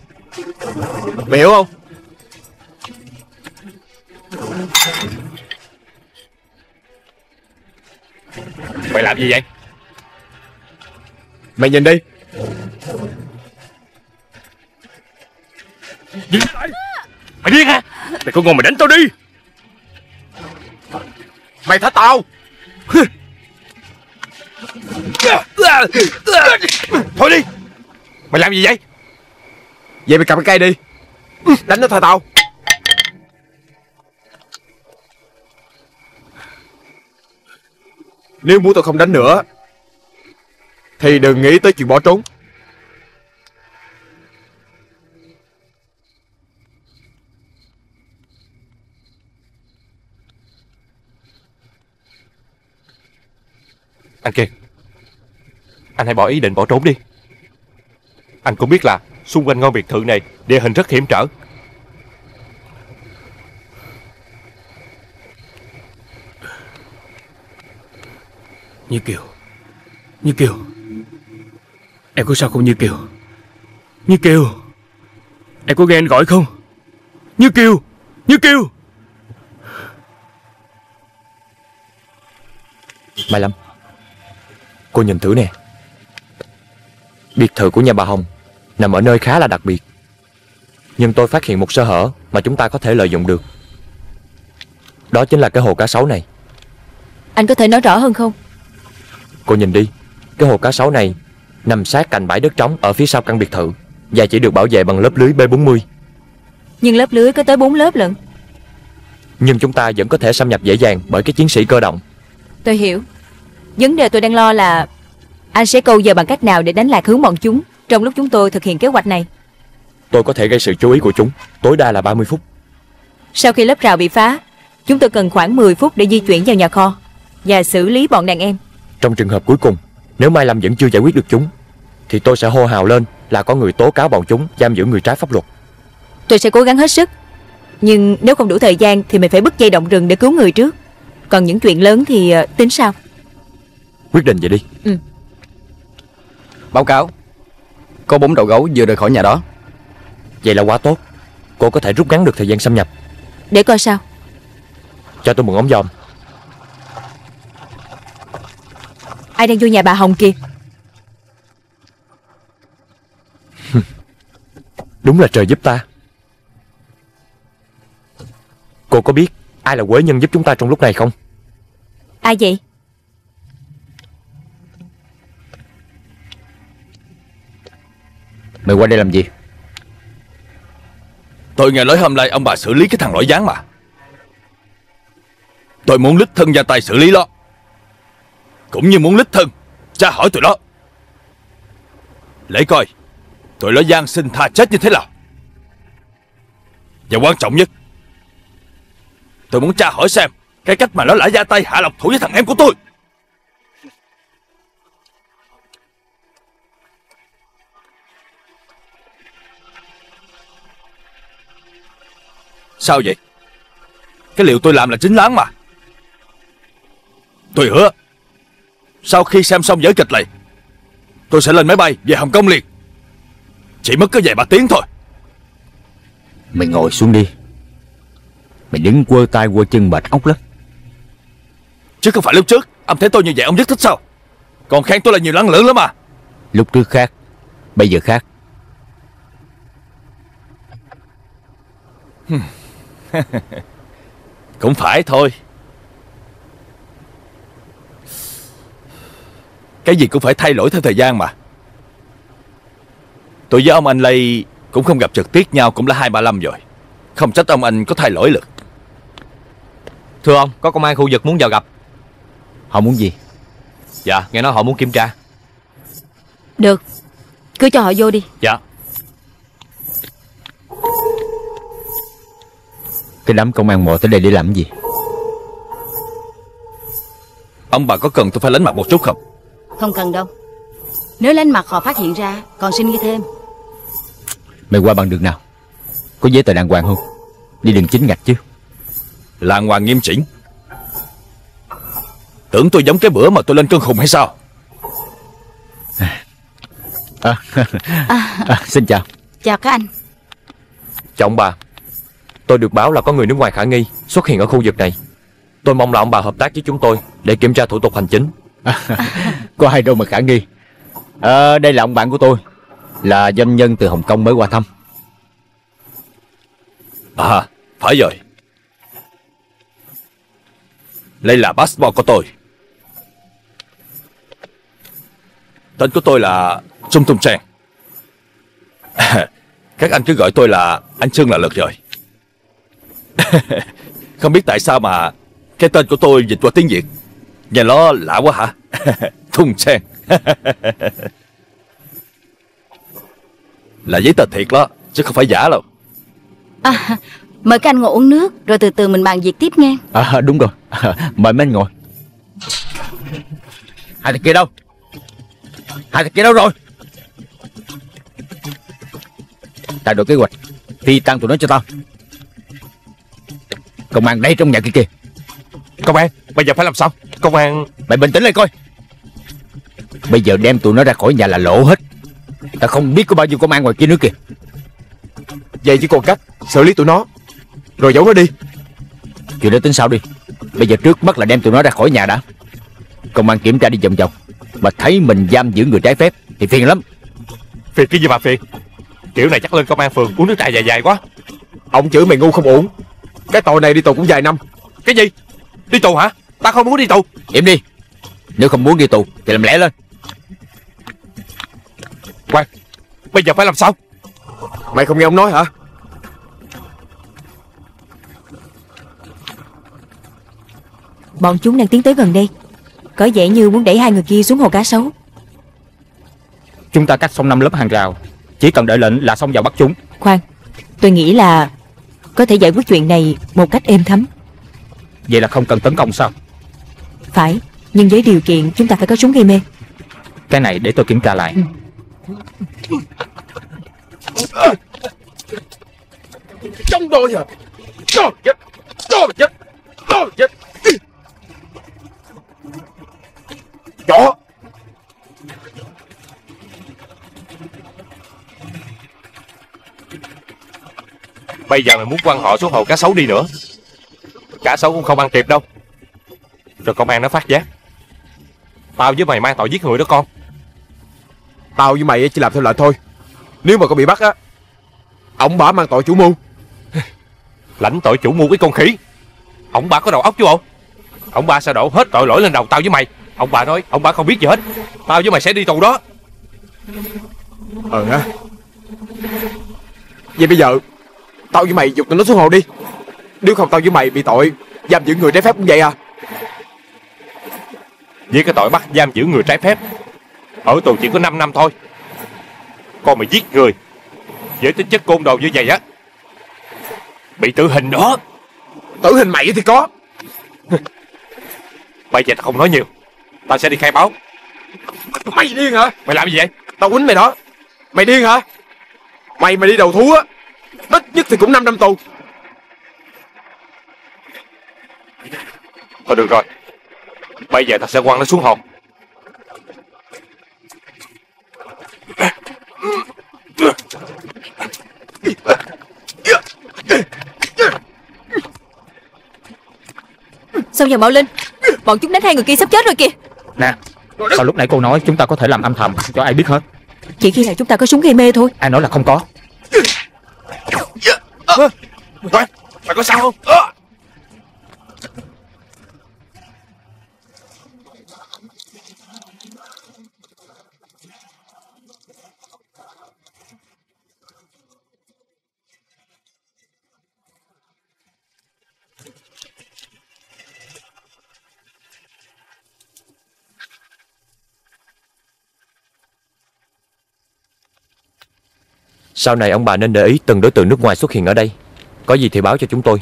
Mày hiểu không? Mày làm gì vậy? Mày nhìn đi. Dừng lại Mày điên hả? Mày có ngon mày đánh tao đi. Mày thả tao. Thôi đi. Mày làm gì vậy? Vậy mày cầm cái cây đi. Đánh nó thả tao. Nếu muốn tao không đánh nữa, Thì đừng nghĩ tới chuyện bỏ trốn. Anh Kiệt Anh hãy bỏ ý định bỏ trốn đi. Anh cũng biết là Xung quanh ngôi biệt thự này Địa hình rất hiểm trở. Như Kiều Như Kiều. Em có sao không Như Kiều? Như Kiều Em có nghe anh gọi không? Như Kiều Như Kiều. Mai Lâm Cô nhìn thử nè. Biệt thự của nhà bà Hồng Nằm ở nơi khá là đặc biệt. Nhưng tôi phát hiện một sơ hở Mà chúng ta có thể lợi dụng được. Đó chính là cái hồ cá sấu này. Anh có thể nói rõ hơn không? Cô nhìn đi. Cái hồ cá sấu này Nằm sát cạnh bãi đất trống Ở phía sau căn biệt thự Và chỉ được bảo vệ bằng lớp lưới B40 Nhưng lớp lưới có tới 4 lớp lận. Nhưng chúng ta vẫn có thể xâm nhập dễ dàng Bởi cái chiến sĩ cơ động. Tôi hiểu Vấn đề tôi đang lo là Anh sẽ câu giờ bằng cách nào để đánh lạc hướng bọn chúng Trong lúc chúng tôi thực hiện kế hoạch này? Tôi có thể gây sự chú ý của chúng. Tối đa là 30 phút. Sau khi lớp rào bị phá Chúng tôi cần khoảng 10 phút để di chuyển vào nhà kho Và xử lý bọn đàn em. Trong trường hợp cuối cùng Nếu Mai Lâm vẫn chưa giải quyết được chúng Thì tôi sẽ hô hào lên là có người tố cáo bọn chúng Giam giữ người trái pháp luật. Tôi sẽ cố gắng hết sức Nhưng nếu không đủ thời gian Thì mình phải bứt dây động rừng để cứu người trước. Còn những chuyện lớn thì ờ, tính sao Quyết định vậy đi. Ừ. Báo cáo. Có bốn đầu gấu vừa rời khỏi nhà đó. Vậy là quá tốt. Cô có thể rút ngắn được thời gian xâm nhập. Để coi sao. Cho tôi mượn ống dòm. Ai đang vô nhà bà Hồng kìa? [laughs] Đúng là trời giúp ta. Cô có biết ai là quế nhân giúp chúng ta trong lúc này không? Ai vậy Mày qua đây làm gì? Tôi nghe nói hôm nay ông bà xử lý cái thằng lõi gián mà. Tôi muốn lít thân ra tay xử lý nó. Cũng như muốn lít thân Cha hỏi tụi nó. Lấy coi, Tụi nó gian xin tha chết như thế nào. Và quan trọng nhất, Tôi muốn tra hỏi xem Cái cách mà nó lại ra tay hạ lộc thủ với thằng em của tôi. Sao vậy? Cái liệu tôi làm là chính đáng mà. Tôi hứa Sau khi xem xong vở kịch này Tôi sẽ lên máy bay về Hồng Kông liền. Chỉ mất có vài ba tiếng thôi. Mày ngồi xuống đi. Mày đứng quơ tay quơ chân mệt ốc lắm. Chứ không phải lúc trước Ông thấy tôi như vậy ông rất thích sao? Còn khen tôi là nhiều năng lượng lắm mà Lúc trước khác Bây giờ khác [laughs] Cũng phải thôi. Cái gì cũng phải thay đổi theo thời gian mà. Tôi với ông anh Lây Cũng không gặp trực tiếp nhau cũng đã hai ba năm rồi. Không trách ông anh có thay đổi lực. Thưa ông, có công an khu vực muốn vào gặp. Họ muốn gì? Dạ, nghe nói họ muốn kiểm tra. Được Cứ cho họ vô đi. Dạ Cái đám công an mò tới đây để làm gì? Ông bà có cần tôi phải lánh mặt một chút không? Không cần đâu. Nếu lánh mặt họ phát hiện ra Còn xin ghi thêm. Mày qua bằng đường nào? Có giấy tờ đàng hoàng không? Đi đường chính ngạch chứ. Làng hoàng nghiêm chỉnh. Tưởng tôi giống cái bữa mà tôi lên cơn khùng hay sao? À, [laughs] à, Xin chào. Chào các anh. Chào ông bà Tôi được báo là có người nước ngoài khả nghi Xuất hiện ở khu vực này. Tôi mong là ông bà hợp tác với chúng tôi Để kiểm tra thủ tục hành chính. [laughs] Có ai đâu mà khả nghi. À, Đây là ông bạn của tôi Là doanh nhân từ Hồng Kông mới qua thăm. À phải rồi. Đây là passport của tôi. Tên của tôi là Trung Tung Trang. [laughs] Các anh cứ gọi tôi là anh Trương là được rồi Không biết tại sao mà Cái tên của tôi dịch qua tiếng Việt. Nghe nó lạ quá hả? [laughs] Thung Trang Là giấy tờ thiệt đó Chứ không phải giả đâu. À, Mời các anh ngồi uống nước Rồi từ từ mình bàn việc tiếp nghe. À, Đúng rồi. À, [laughs] Mời mấy anh ngồi. Hai thằng kia đâu? Hai thằng kia đâu rồi? Tao đổi kế hoạch. Phi tăng tụi nó cho tao Công an đây trong nhà kia kìa. Công an Bây giờ phải làm sao? Công an. Mày bình tĩnh lại coi. Bây giờ đem tụi nó ra khỏi nhà là lộ hết. Tao không biết có bao nhiêu công an ngoài kia nữa kìa. Vậy chỉ còn cách xử lý tụi nó Rồi giấu nó đi. Chuyện đó tính sao đi. Bây giờ trước mắt là đem tụi nó ra khỏi nhà đã. Công an kiểm tra đi vòng vòng. Mà thấy mình giam giữ người trái phép Thì phiền lắm. Phiền cái gì mà phiền? Kiểu này chắc lên công an phường uống nước trà dài dài quá. Ông chửi mày ngu không ổn Cái tội này đi tù cũng vài năm. Cái gì? Đi tù hả? Ta không muốn đi tù. Im đi. Nếu không muốn đi tù thì làm lẽ lên. Quang Bây giờ phải làm sao? Mày không nghe ông nói hả? Bọn chúng đang tiến tới gần đây. Có vẻ như muốn đẩy hai người kia xuống hồ cá sấu. Chúng ta cắt xong năm lớp hàng rào. Chỉ cần đợi lệnh là xong vào bắt chúng. Khoan Tôi nghĩ là có thể giải quyết chuyện này một cách êm thấm. Vậy là không cần tấn công sao? Phải, nhưng với điều kiện chúng ta phải có súng gây mê. Cái này để tôi kiểm tra lại. Trong đôi à Đó chết Đó chết Đó chết Chó Bây giờ mày muốn quăng họ xuống hồ cá sấu đi nữa. Cá sấu cũng không ăn kịp đâu. Rồi công an nó phát giác. Tao với mày mang tội giết người đó con. Tao với mày chỉ làm theo lệnh thôi. Nếu mà có bị bắt á Ông bà mang tội chủ mưu. [laughs] Lãnh tội chủ mưu cái con khỉ. Ông bà có đầu óc chứ bộ Ông bà sao đổ hết tội lỗi lên đầu tao với mày. Ông bà nói ông bà không biết gì hết. Tao với mày sẽ đi tù đó. Ờ ha Vậy bây giờ Tao với mày dục tụi nó xuống hồ đi. Nếu không tao với mày bị tội Giam giữ người trái phép cũng vậy à. Với cái tội bắt giam giữ người trái phép Ở tù chỉ có 5 năm thôi. Còn mày giết người Với tính chất côn đồ như vậy á Bị tử hình đó Tử hình mày thì có. [laughs] Bây giờ tao không nói nhiều Tao sẽ đi khai báo. Mày điên hả? Mày làm gì vậy? Tao quýnh mày đó. Mày điên hả? Mày mà đi đầu thú á Ít nhất thì cũng 5 năm tù. Thôi được rồi. Bây giờ tao sẽ quăng nó xuống hồ Xong giờ mau lên Bọn chúng đánh hai người kia sắp chết rồi kìa. Nè Sao lúc nãy cô nói chúng ta có thể làm âm thầm Cho ai biết hết. Chỉ khi nào chúng ta có súng gây mê thôi. Ai nói là không có Mày, mày có sao không À. Sau này ông bà nên để ý từng đối tượng nước ngoài xuất hiện ở đây. Có gì thì báo cho chúng tôi.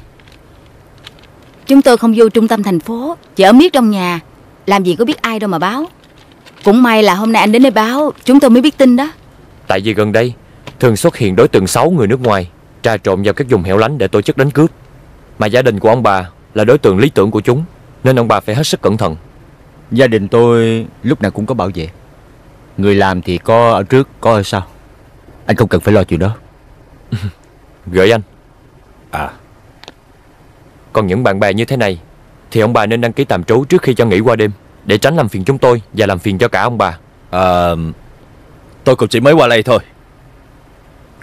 Chúng tôi không vô trung tâm thành phố Chỉ ở miết trong nhà. Làm gì có biết ai đâu mà báo. Cũng may là hôm nay anh đến đây báo Chúng tôi mới biết tin đó. Tại vì gần đây Thường xuất hiện đối tượng xấu người nước ngoài Trà trộn vào các vùng hẻo lánh để tổ chức đánh cướp. Mà gia đình của ông bà là đối tượng lý tưởng của chúng Nên ông bà phải hết sức cẩn thận. Gia đình tôi lúc nào cũng có bảo vệ. Người làm thì có ở trước Có ở sau Anh không cần phải lo chuyện đó. [laughs] Gửi anh. À. Còn những bạn bè như thế này Thì ông bà nên đăng ký tạm trú trước khi cho nghỉ qua đêm Để tránh làm phiền chúng tôi Và làm phiền cho cả ông bà. À, tôi cũng chỉ mới qua đây thôi.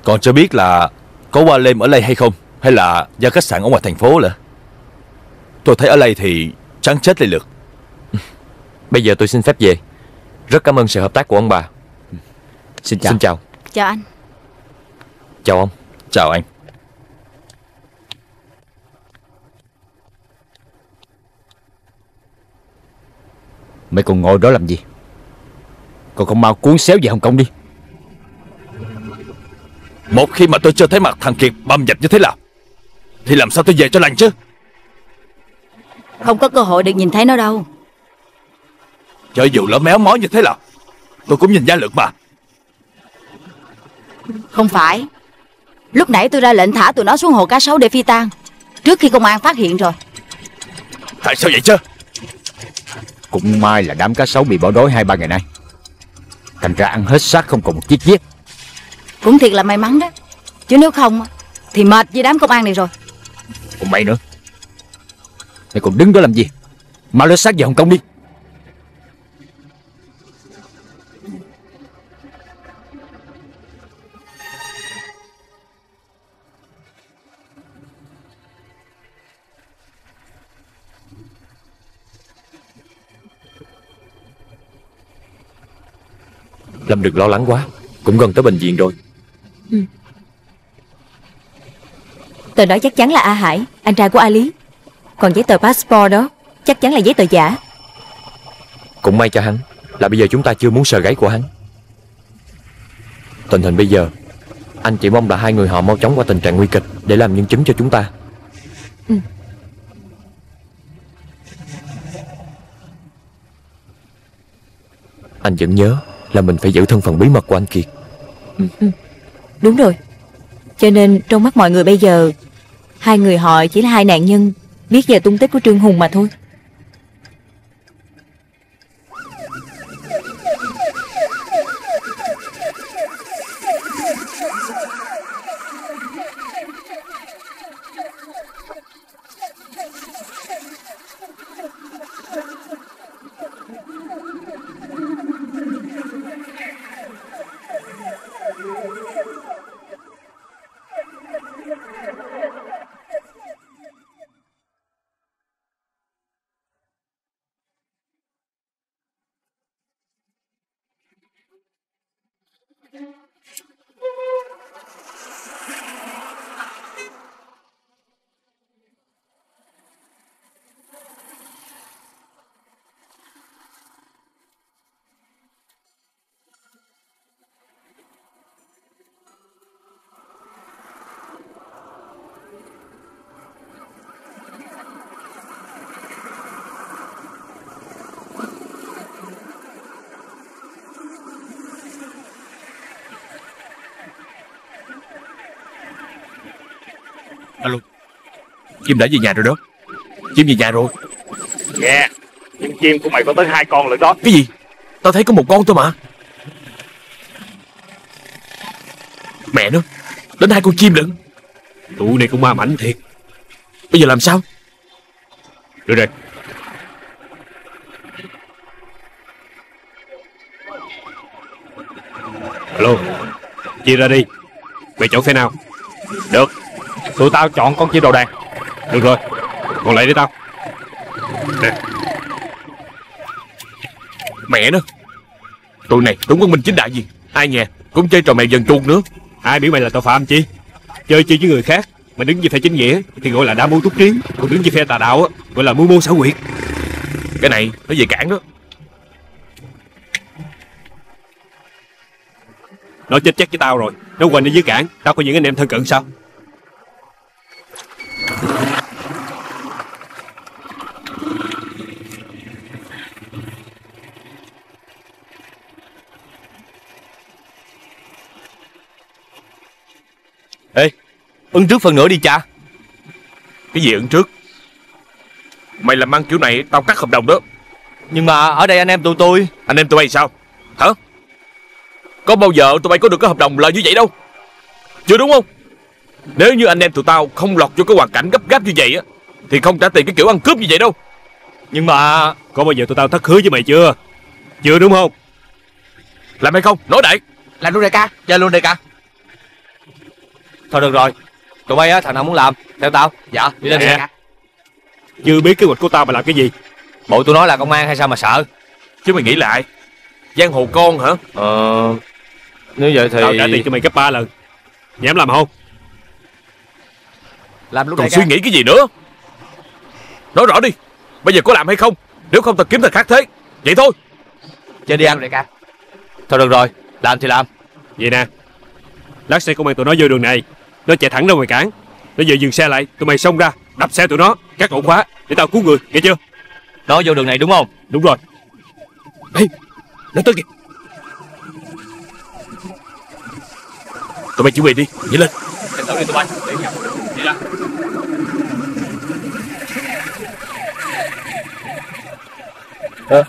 Còn chưa biết là Có qua đêm ở đây hay không Hay là do khách sạn ở ngoài thành phố nữa. Tôi thấy ở đây thì Trắng chết lên lượt [laughs] Bây giờ tôi xin phép về. Rất cảm ơn sự hợp tác của ông bà. Xin chào. Xin chào. Chào anh Chào ông. Chào anh. Mày còn ngồi đó làm gì? Còn không mau cuốn xéo về Hồng Kông đi. Một khi mà tôi chưa thấy mặt thằng Kiệt bầm dập như thế nào Thì làm sao tôi về cho lành chứ? Không có cơ hội được nhìn thấy nó đâu. Cho dù lỡ méo mó như thế nào Tôi cũng nhìn ra được mà. Không phải Lúc nãy tôi ra lệnh thả tụi nó xuống hồ cá sấu để phi tang. Trước khi công an phát hiện rồi. Tại sao vậy chứ? Cũng may là đám cá sấu bị bỏ đói hai ba ngày nay. Thành ra ăn hết xác không còn một chiếc giết Cũng thiệt là may mắn đó. Chứ nếu không á, Thì mệt với đám công an này rồi. Còn mày nữa. Mày còn đứng đó làm gì? Mau lấy xác về Hồng Kông đi Lâm đừng lo lắng quá Cũng gần tới bệnh viện rồi. Tờ đó chắc chắn là A Hải Anh trai của A Lý. Còn giấy tờ passport đó Chắc chắn là giấy tờ giả. Cũng may cho hắn Là bây giờ chúng ta chưa muốn sờ gáy của hắn. Tình hình bây giờ Anh chỉ mong là hai người họ mau chóng qua tình trạng nguy kịch Để làm nhân chứng cho chúng ta. Ừ. Anh vẫn nhớ là mình phải giữ thân phận bí mật của anh Kiệt. Ừ, ừ. Đúng rồi. Cho nên trong mắt mọi người bây giờ Hai người họ chỉ là hai nạn nhân Biết về tung tích của Trương Hùng mà thôi. Chim đã về nhà rồi đó. Chim về nhà rồi. Dạ. Nhưng chim của mày có tới hai con lận đó. Cái gì? Tao thấy có một con thôi mà. Mẹ nó Đến hai con chim lận. Tụi này cũng ma mảnh thiệt. Bây giờ làm sao? Được rồi Alo Chia ra đi. Mày chọn phe nào? Được. Tụi tao chọn con chim đầu đàn được rồi, Còn lại để tao. Nè. Mẹ nó. Tụi này đúng quân minh chính đại gì? Ai nhà, cũng chơi trò mèo dần chuột nữa. Ai biểu mày là tội phạm chi? Chơi chơi với người khác, Mà đứng về phe chính nghĩa, Thì gọi là đa mưu túc trí. Còn đứng về phe tà đạo á, Gọi là mưu mô xảo quyệt. Cái này, nó về cản đó. Nó chết chắc với tao rồi. Nó quanh ở dưới cảng. Tao có những anh em thân cận sao? Ê Ứng trước phần nữa đi cha. Cái gì ẩn trước? Mày làm ăn kiểu này tao cắt hợp đồng đó. Nhưng mà ở đây anh em tụi tôi Anh em tụi bay sao? Hả? Có bao giờ tụi bay có được cái hợp đồng lời như vậy đâu? Chưa đúng không? Nếu như anh em tụi tao không lọt vô cái hoàn cảnh gấp gáp như vậy á Thì không trả tiền cái kiểu ăn cướp như vậy đâu. Nhưng mà Có bao giờ tụi tao thất hứa với mày chưa? Chưa đúng không? Làm hay không? Nói đại. Làm luôn đại ca Chơi luôn đại ca Thôi được rồi. Tụi bay á thằng nào muốn làm Theo tao. Dạ đi lên Nè. ca Chưa biết kế hoạch của tao mà làm cái gì. Bộ tôi nói là công an hay sao mà sợ? Chứ mày nghĩ lại. Giang hồ con hả? Ờ Nếu vậy thì Tao trả tiền cho mày gấp ba lần. Dám làm không Làm lúc Còn suy nghĩ cái gì nữa? Nói rõ đi. Bây giờ có làm hay không? Nếu không tao kiếm thằng khác thế. Vậy thôi. Chơi đi anh. Đại ca Thôi được rồi. Làm thì làm. Vậy nè. Lát xe công an tụi nó vô đường này Nó chạy thẳng ra ngoài cảng. Nó vừa dừng xe lại. Tụi mày xông ra Đập xe tụi nó Cắt ổ khóa Để tao cứu người Nghe chưa? Nó vô đường này đúng không? Đúng rồi. Ê Nó tới kìa. Tụi mày chuẩn bị đi Nhảy lên. Chạy tới đi tụi bay. Để Đi ra.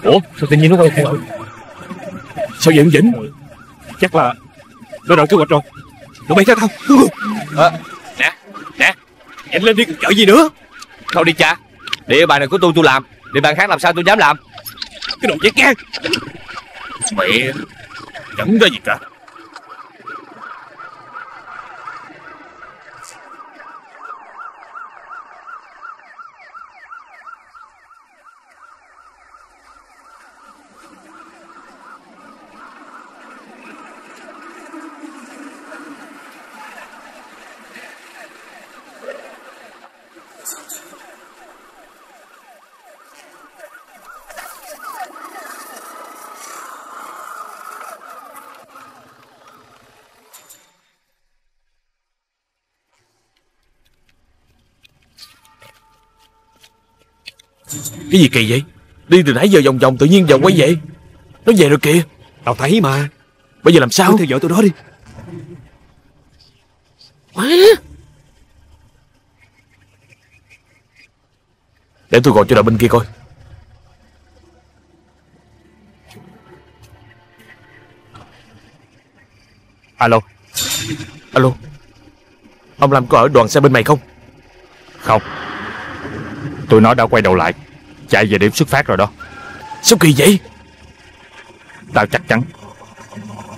Ủa Sao tự nhiên nó quay theo Sao vậy ông Vĩnh? Chắc là Nó đợi kế hoạch rồi Nó bay theo tao. À, Nè Nè. Nhanh lên đi chợ gì nữa? Thôi đi cha. Địa bàn này của tôi tôi làm. Địa bàn khác làm sao tôi dám làm? Cái đồ chết gan Mẹ Chẳng ra gì cả Cái gì kỳ vậy? Đi từ nãy giờ vòng vòng tự nhiên vòng quay về. Nó về rồi kìa. Tao thấy mà. Bây giờ làm sao? Cứ theo dõi tụi nó đi. Má. Để tôi gọi cho đội bên kia coi. Alo. Alo. Ông Lâm có ở đoàn xe bên mày không? Không. Tụi nó đã quay đầu lại Chạy về điểm xuất phát rồi đó. Sao kỳ vậy? Tao chắc chắn.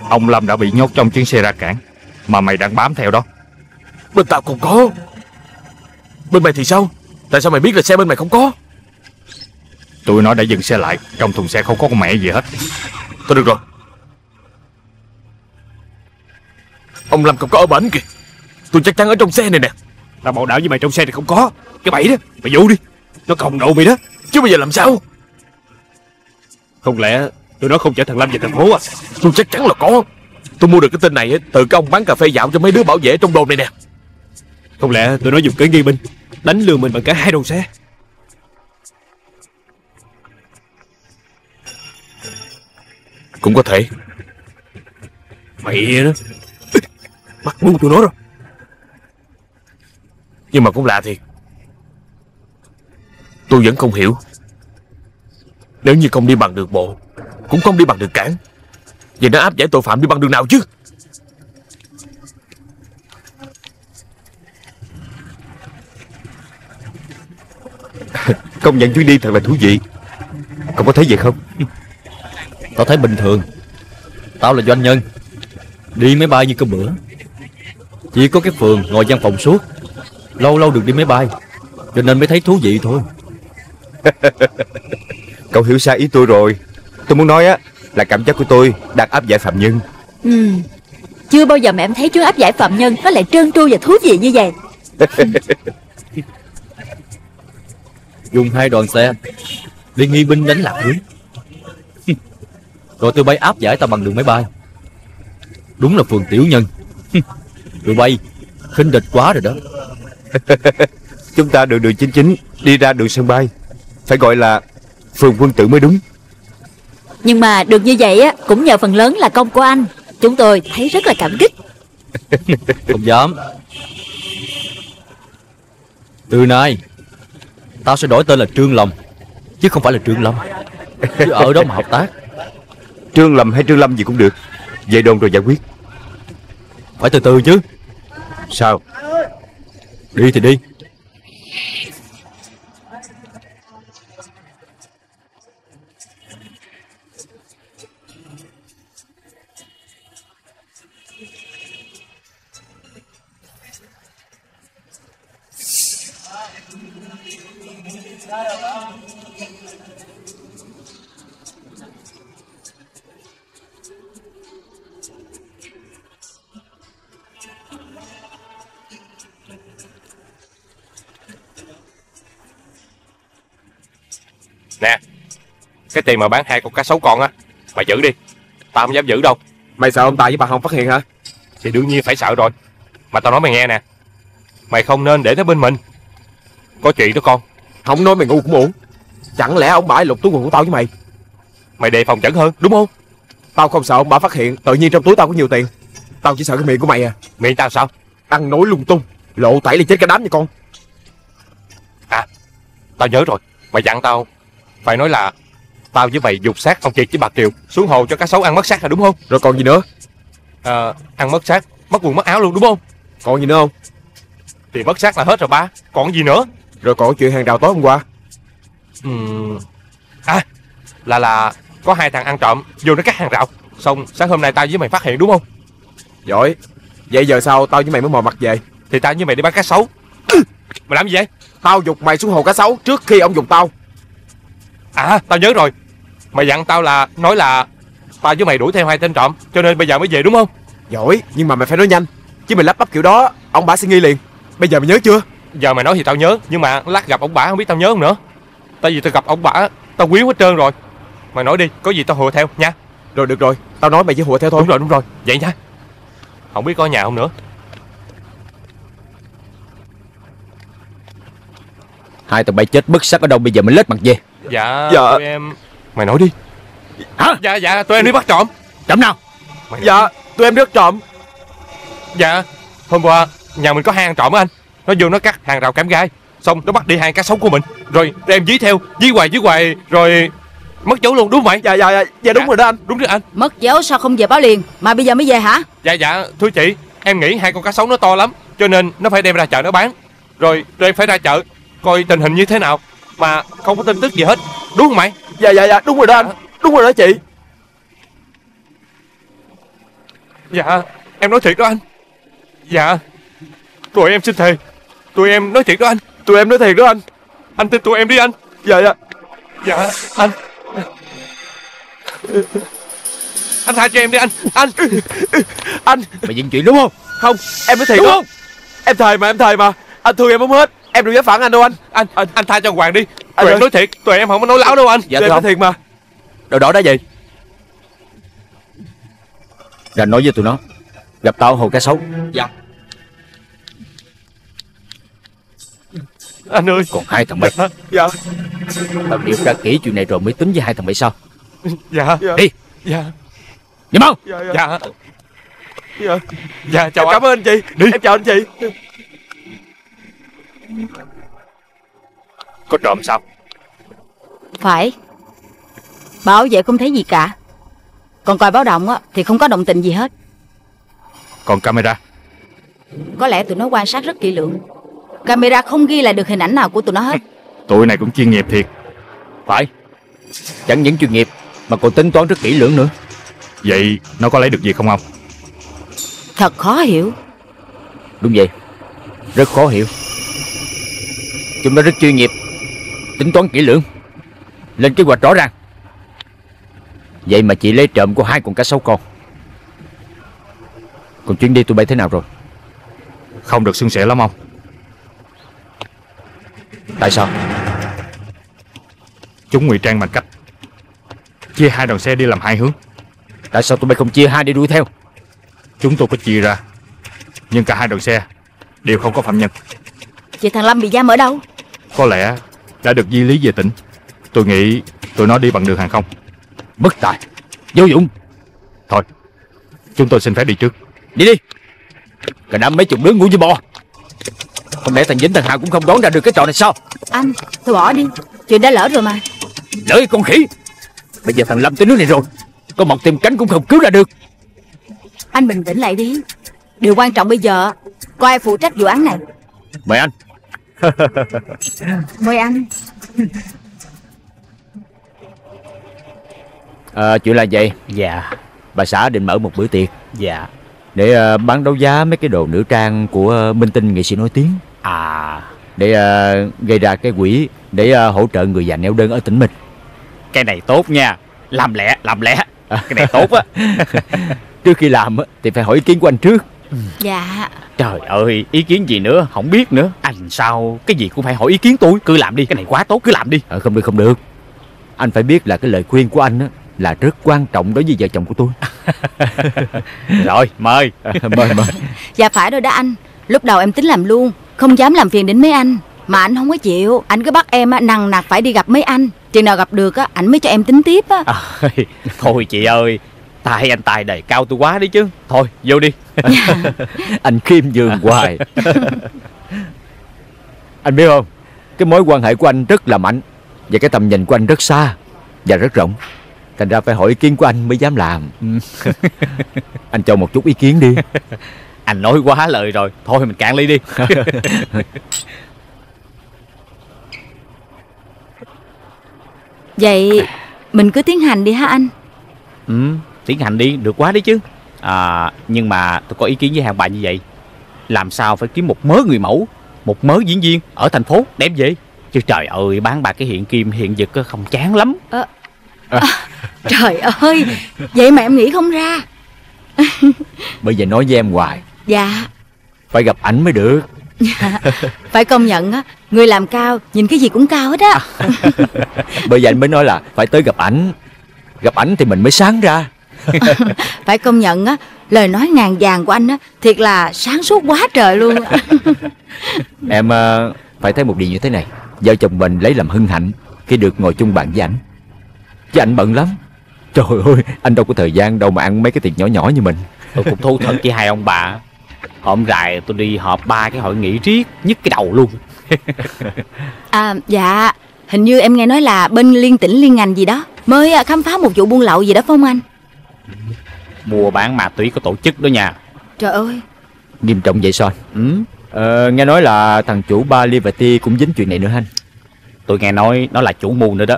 Ông Lâm đã bị nhốt trong chuyến xe ra cảng Mà mày đang bám theo đó. Bên tao còn có. Bên mày thì sao? Tại sao mày biết là xe bên mày không có? Tụi nó đã dừng xe lại Trong thùng xe không có con mẹ gì hết. Thôi được rồi. Ông Lâm không có ở bển kìa. Tôi chắc chắn ở trong xe này nè. Tao bảo đảm với mày trong xe thì không có. Cái bẫy đó Mày vô đi. Nó còng đầu mày đó Chứ bây giờ làm sao? Không lẽ tụi nó không chở thằng Lâm về thành phố à? Tôi chắc chắn là có. Tôi mua được cái tin này từ cái ông bán cà phê dạo cho mấy đứa bảo vệ trong đồn này nè. Không lẽ tụi nó dùng kế nghi binh Đánh lừa mình bằng cả hai đầu xe? Cũng có thể. Mày đó. Bắt ngu tụi nó rồi. Nhưng mà cũng lạ thiệt Tôi vẫn không hiểu. Nếu như không đi bằng đường bộ Cũng không đi bằng đường cảng Vậy nó áp giải tội phạm đi bằng đường nào chứ? [laughs] Công nhận chuyến đi thật là thú vị. Cậu có thấy vậy không? Tao thấy bình thường. Tao là doanh nhân. Đi máy bay như cơm bữa. Chỉ có cái phường ngồi văn phòng suốt. Lâu lâu được đi máy bay. Cho nên mới thấy thú vị thôi [laughs] Cậu hiểu sai ý tôi rồi. Tôi muốn nói á là cảm giác của tôi đang áp giải phạm nhân. Ừ. Chưa bao giờ mà em thấy chuyến áp giải phạm nhân Nó lại trơn tru và thú vị như vậy. [laughs] Dùng hai đoàn xe. Đi nghi binh đánh lạc hướng. [laughs] Rồi tụi bay áp giải tao bằng đường máy bay. Đúng là phường tiểu nhân. Tụi bay khinh địch quá rồi đó. Chúng ta đường đường chính chính Đi ra đường sân bay Phải gọi là phường quân tử mới đúng. Nhưng mà được như vậy á Cũng nhờ phần lớn là công của anh. Chúng tôi thấy rất là cảm kích. [laughs] Không dám. Từ nay Tao sẽ đổi tên là Trương Long Chứ không phải là Trương Lâm. Chứ ở đó mà hợp tác. Trương Lâm hay Trương Lâm gì cũng được. Về đồn rồi giải quyết. Phải từ từ chứ. Sao? Đi thì đi Cái tiền mà bán hai con cá sấu con á Mày giữ đi. Tao không dám giữ đâu. Mày sợ ông Tài với bà Hồng phát hiện hả? Thì đương nhiên phải sợ rồi. Mà tao nói mày nghe nè. Mày không nên để nó bên mình. Có chuyện đó con. Không nói mày ngu cũng ổn Chẳng lẽ ông bả lục túi quần của tao với mày? Mày đề phòng chẩn hơn đúng không? Tao không sợ ông bả phát hiện. Tự nhiên trong túi tao có nhiều tiền. Tao chỉ sợ cái miệng của mày à. Miệng tao sao? Ăn nói lung tung. Lộ tẩy là chết cả đám nha con. À Tao nhớ rồi. Mày dặn tao Phải nói là Tao với mày dục xác ông Kiệt với bà Kiều. Xuống hồ cho cá sấu ăn mất xác là đúng không? Rồi còn gì nữa? Ờ Ăn mất xác Mất quần mất áo luôn đúng không? Còn gì nữa không? Thì mất xác là hết rồi ba. Còn gì nữa? Rồi còn chuyện hàng rào tối hôm qua. Ừm À Là là Có hai thằng ăn trộm Vô nó cắt hàng rào. Xong sáng hôm nay tao với mày phát hiện đúng không? Giỏi. Vậy giờ sao tao với mày mới mò mặt về? Thì tao với mày đi bắt cá sấu. Mày làm gì vậy? Tao dục mày xuống hồ cá sấu Trước khi ông dục tao À tao nhớ rồi. Mày dặn tao là Nói là Tao với mày đuổi theo hai tên trộm Cho nên bây giờ mới về đúng không? Giỏi Nhưng mà mày phải nói nhanh. Chứ mày lắp bắp kiểu đó Ông bả sẽ nghi liền. Bây giờ mày nhớ chưa? Giờ mày nói thì tao nhớ Nhưng mà lát gặp ông bả không biết tao nhớ không nữa. Tại vì tao gặp ông bả Tao quý hết trơn rồi. Mày nói đi Có gì tao hùa theo nha. Rồi được rồi. Tao nói mày chỉ hùa theo thôi. Đúng rồi đúng rồi. Vậy nha. Không biết có ở nhà không nữa. Hai thằng bay chết bất sắc ở đâu bây giờ mới lết mặt về Dạ, Dạ. tụi em Mày nói đi. Hả? Dạ dạ tụi em đi bắt trộm. Trộm nào? Dạ tụi em rất trộm. Dạ. Hôm qua nhà mình có hai ăn trộm á anh. Nó vô nó cắt hàng rào cám gai. Xong nó bắt đi hai cá sống của mình. Rồi đem dí theo Dí hoài dí hoài Rồi mất dấu luôn đúng không mày? Dạ dạ dạ. Dạ đúng rồi đó anh. Đúng rồi anh. Mất dấu sao không về báo liền? Mà bây giờ mới về hả? Dạ dạ. Thưa chị Em nghĩ hai con cá sống nó to lắm Cho nên nó phải đem ra chợ nó bán. Rồi rồi em phải ra chợ Coi tình hình như thế nào Mà không có tin tức gì hết. Đúng không mày? Dạ dạ dạ đúng rồi đó anh. Đúng rồi đó chị. Dạ em nói thiệt đó anh. Dạ. Tụi em xin thề. Tụi em nói thiệt đó anh. Tụi em nói thiệt đó anh. Anh tin tụi em đi anh. Dạ dạ. Dạ anh. Anh tha cho em đi anh. Anh. Anh. Mày dính chuyện đúng không? Không em nói thiệt Đúng đó. không? Em thề mà em thề mà. Anh thương em không hết Em đừng dám phản anh đâu anh. Anh anh, anh tha cho Hoàng đi. Anh Tụi em nói thiệt Tụi em không có nói láo đâu anh. Dạ Tụi em nói thiệt mà. Đồ đỏ đã gì Ra nói với tụi nó. Gặp tao hồ cá sấu Dạ. Anh ơi. Còn hai thằng bay Dạ. Tao điều tra kỹ chuyện này rồi mới tính với hai thằng bay sau Dạ. Đi. Dạ. Đi mau. Dạ dạ Dạ. Dạ. Dạ chào Em anh. cảm ơn anh chị. Đi. Em chào anh chị Có trộm sao? Phải. Bảo vệ không thấy gì cả. Còn coi báo động á Thì không có động tĩnh gì hết. Còn camera? Có lẽ tụi nó quan sát rất kỹ lưỡng. Camera không ghi lại được hình ảnh nào của tụi nó hết. [laughs] Tụi này cũng chuyên nghiệp thiệt. Phải. Chẳng những chuyên nghiệp Mà còn tính toán rất kỹ lưỡng nữa. Vậy nó có lấy được gì không ông? Thật khó hiểu. Đúng vậy. Rất khó hiểu Chúng nó rất chuyên nghiệp. Tính toán kỹ lưỡng. Lên kế hoạch rõ ràng. Vậy mà chị lấy trộm của hai con cá sấu con. Còn chuyến đi tụi bay thế nào rồi? Không được suôn sẻ lắm ông. Tại sao? Chúng ngụy trang bằng cách Chia hai đoàn xe đi làm hai hướng. Tại sao tụi bay không chia hai để đuổi theo? Chúng tôi có chia ra Nhưng cả hai đoàn xe Đều không có phạm nhân Vậy thằng Lâm bị giam ở đâu? Có lẽ đã được di lý về tỉnh. Tôi nghĩ tụi nó đi bằng đường hàng không. Bất tài. Vô dụng. Thôi Chúng tôi xin phép đi trước. Đi đi. Cả đám mấy chục đứa ngu như bò. Không lẽ thằng Vĩnh thằng Hào cũng không đoán ra được cái trò này sao? Anh Thôi bỏ đi. Chuyện đã lỡ rồi mà. Lỡ con khỉ. Bây giờ thằng Lâm tới nước này rồi. Có một tìm cánh cũng không cứu ra được. Anh bình tĩnh lại đi. Điều quan trọng bây giờ Có ai phụ trách vụ án này. Mời anh [laughs] Mời anh. À, Chuyện là vậy? Dạ. Bà xã định mở một bữa tiệc. Dạ. Để ờ, bán đấu giá mấy cái đồ nữ trang Của ờ, minh tinh nghệ sĩ nổi tiếng. À. Để ờ, gây ra cái quỹ Để ờ, hỗ trợ người già neo đơn ở tỉnh mình. Cái này tốt nha. Làm lẹ làm lẹ. Cái này tốt á. [laughs] Trước khi làm á, thì phải hỏi ý kiến của anh trước Dạ. Trời ơi ý kiến gì nữa? Không biết nữa. Anh sao? Cái gì cũng phải hỏi ý kiến tôi. Cứ làm đi. Cái này quá tốt cứ làm đi. Ờ, Không được không được. Anh phải biết là cái lời khuyên của anh á, Là rất quan trọng đối với vợ chồng của tôi. [laughs] Rồi mời. [laughs] Mời mời. Dạ phải rồi đó anh. Lúc đầu em tính làm luôn Không dám làm phiền đến mấy anh. Mà anh không có chịu. Anh cứ bắt em á, nằng nặc phải đi gặp mấy anh. Chừng nào gặp được á Anh mới cho em tính tiếp á. À, [laughs] Thôi chị ơi Tài anh tài đầy cao tôi quá đấy chứ. Thôi vô đi. [laughs] Anh khiêm nhường hoài. Anh biết không Cái mối quan hệ của anh rất là mạnh Và cái tầm nhìn của anh rất xa Và rất rộng. Thành ra phải hỏi ý kiến của anh mới dám làm. [laughs] Anh cho một chút ý kiến đi. Anh nói quá lời rồi. Thôi mình cạn ly đi. [laughs] Vậy mình cứ tiến hành đi hả anh. Ừ, Tiến hành đi được quá đấy chứ. À, Nhưng mà tôi có ý kiến với hàng bà như vậy. Làm sao phải kiếm một mớ người mẫu Một mớ diễn viên Ở thành phố đem về Chứ trời ơi bán bà cái hiện kim hiện vật á, không chán lắm. Ờ, Trời ơi Vậy mà em nghĩ không ra. [laughs] Bây giờ nói với em hoài. Dạ. Phải gặp ảnh mới được. [laughs] Phải công nhận á Người làm cao Nhìn cái gì cũng cao hết á. [laughs] Bây giờ anh mới nói là phải tới gặp ảnh. Gặp ảnh thì mình mới sáng ra [laughs] Phải công nhận á Lời nói ngàn vàng của anh á Thiệt là sáng suốt quá trời luôn. [laughs] Em ờ, phải thấy một điều như thế này. Vợ chồng mình lấy làm hân hạnh Khi được ngồi chung bàn với ảnh Chứ anh bận lắm. Trời ơi anh đâu có thời gian đâu mà ăn mấy cái tiệc nhỏ nhỏ như mình. Tôi cũng thú thật với hai ông bà. Hôm rày tôi đi họp ba cái hội nghị riết Nhức cái đầu luôn. [laughs] À dạ Hình như em nghe nói là bên liên tỉnh liên ngành gì đó Mới à, khám phá một vụ buôn lậu gì đó phải không anh Mua bán ma túy có tổ chức đó nha. Trời ơi. Nghiêm trọng vậy sao? Ừ? ờ, Nghe nói là thằng chủ ba Liberty cũng dính chuyện này nữa anh? Tôi nghe nói nó là chủ mưu nữa đó.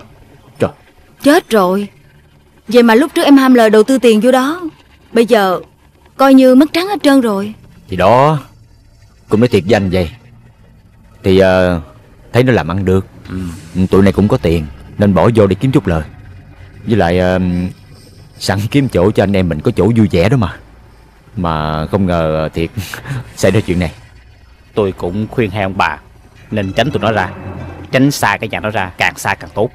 Trời. Chết rồi. Vậy mà lúc trước em ham lời đầu tư tiền vô đó Bây giờ Coi như mất trắng hết trơn rồi. Thì đó Cũng nói thiệt danh vậy. Thì uh, thấy nó làm ăn được. Ừ. Tụi này cũng có tiền Nên bỏ vô để kiếm chút lời. Với lại uh, Sẵn kiếm chỗ cho anh em mình có chỗ vui vẻ đó mà. Mà không ngờ thiệt [laughs] Xảy ra chuyện này. Tôi cũng khuyên hai ông bà Nên tránh tụi nó ra. Tránh xa cái nhà nó ra Càng xa càng tốt.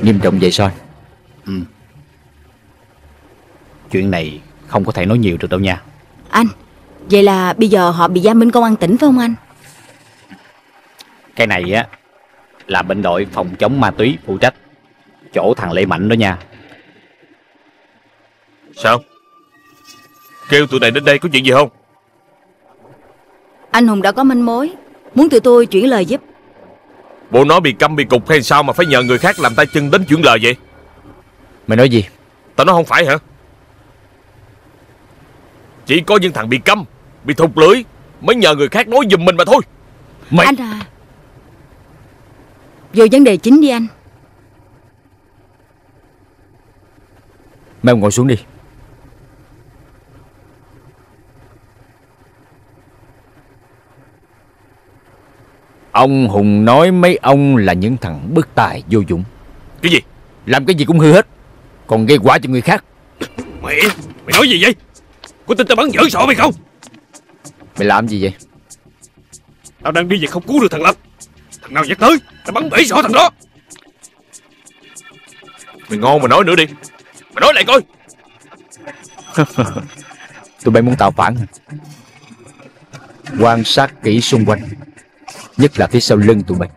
Nghiêm trọng vậy sao Ừ. Chuyện này không có thể nói nhiều được đâu nha. Anh Vậy là bây giờ họ bị giam bên công an tỉnh phải không anh? Cái này á Là bệnh đội phòng chống ma túy phụ trách. Chỗ thằng Lê Mạnh đó nha Sao? Kêu tụi này đến đây có chuyện gì không? Anh Hùng đã có manh mối Muốn tụi tôi chuyển lời giúp. Bộ nó bị câm bị cục hay sao mà phải nhờ người khác làm tay chân đến chuyển lời vậy? Mày nói gì? Tao nói không phải hả? Chỉ có những thằng bị câm Bị thụt lưỡi Mới nhờ người khác nói giùm mình mà thôi. Mày Anh à Vô vấn đề chính đi anh. Mày ngồi xuống đi Ông Hùng nói mấy ông là những thằng bất tài vô dụng. Cái gì? Làm cái gì cũng hư hết. Còn gây quả cho người khác. Mẹ Mày nói gì vậy? Có tin tao bắn dở sọ mày không? Mày làm gì vậy? Tao đang đi về không cứu được thằng Lâm. Thằng nào dắt tới Tao bắn bể sọ thằng đó. Mày ngon mà nói nữa đi. Mày nói lại coi. [laughs] Tụi bay muốn tạo phản hả? Quan sát kỹ xung quanh Nhất là phía sau lưng tụi mình.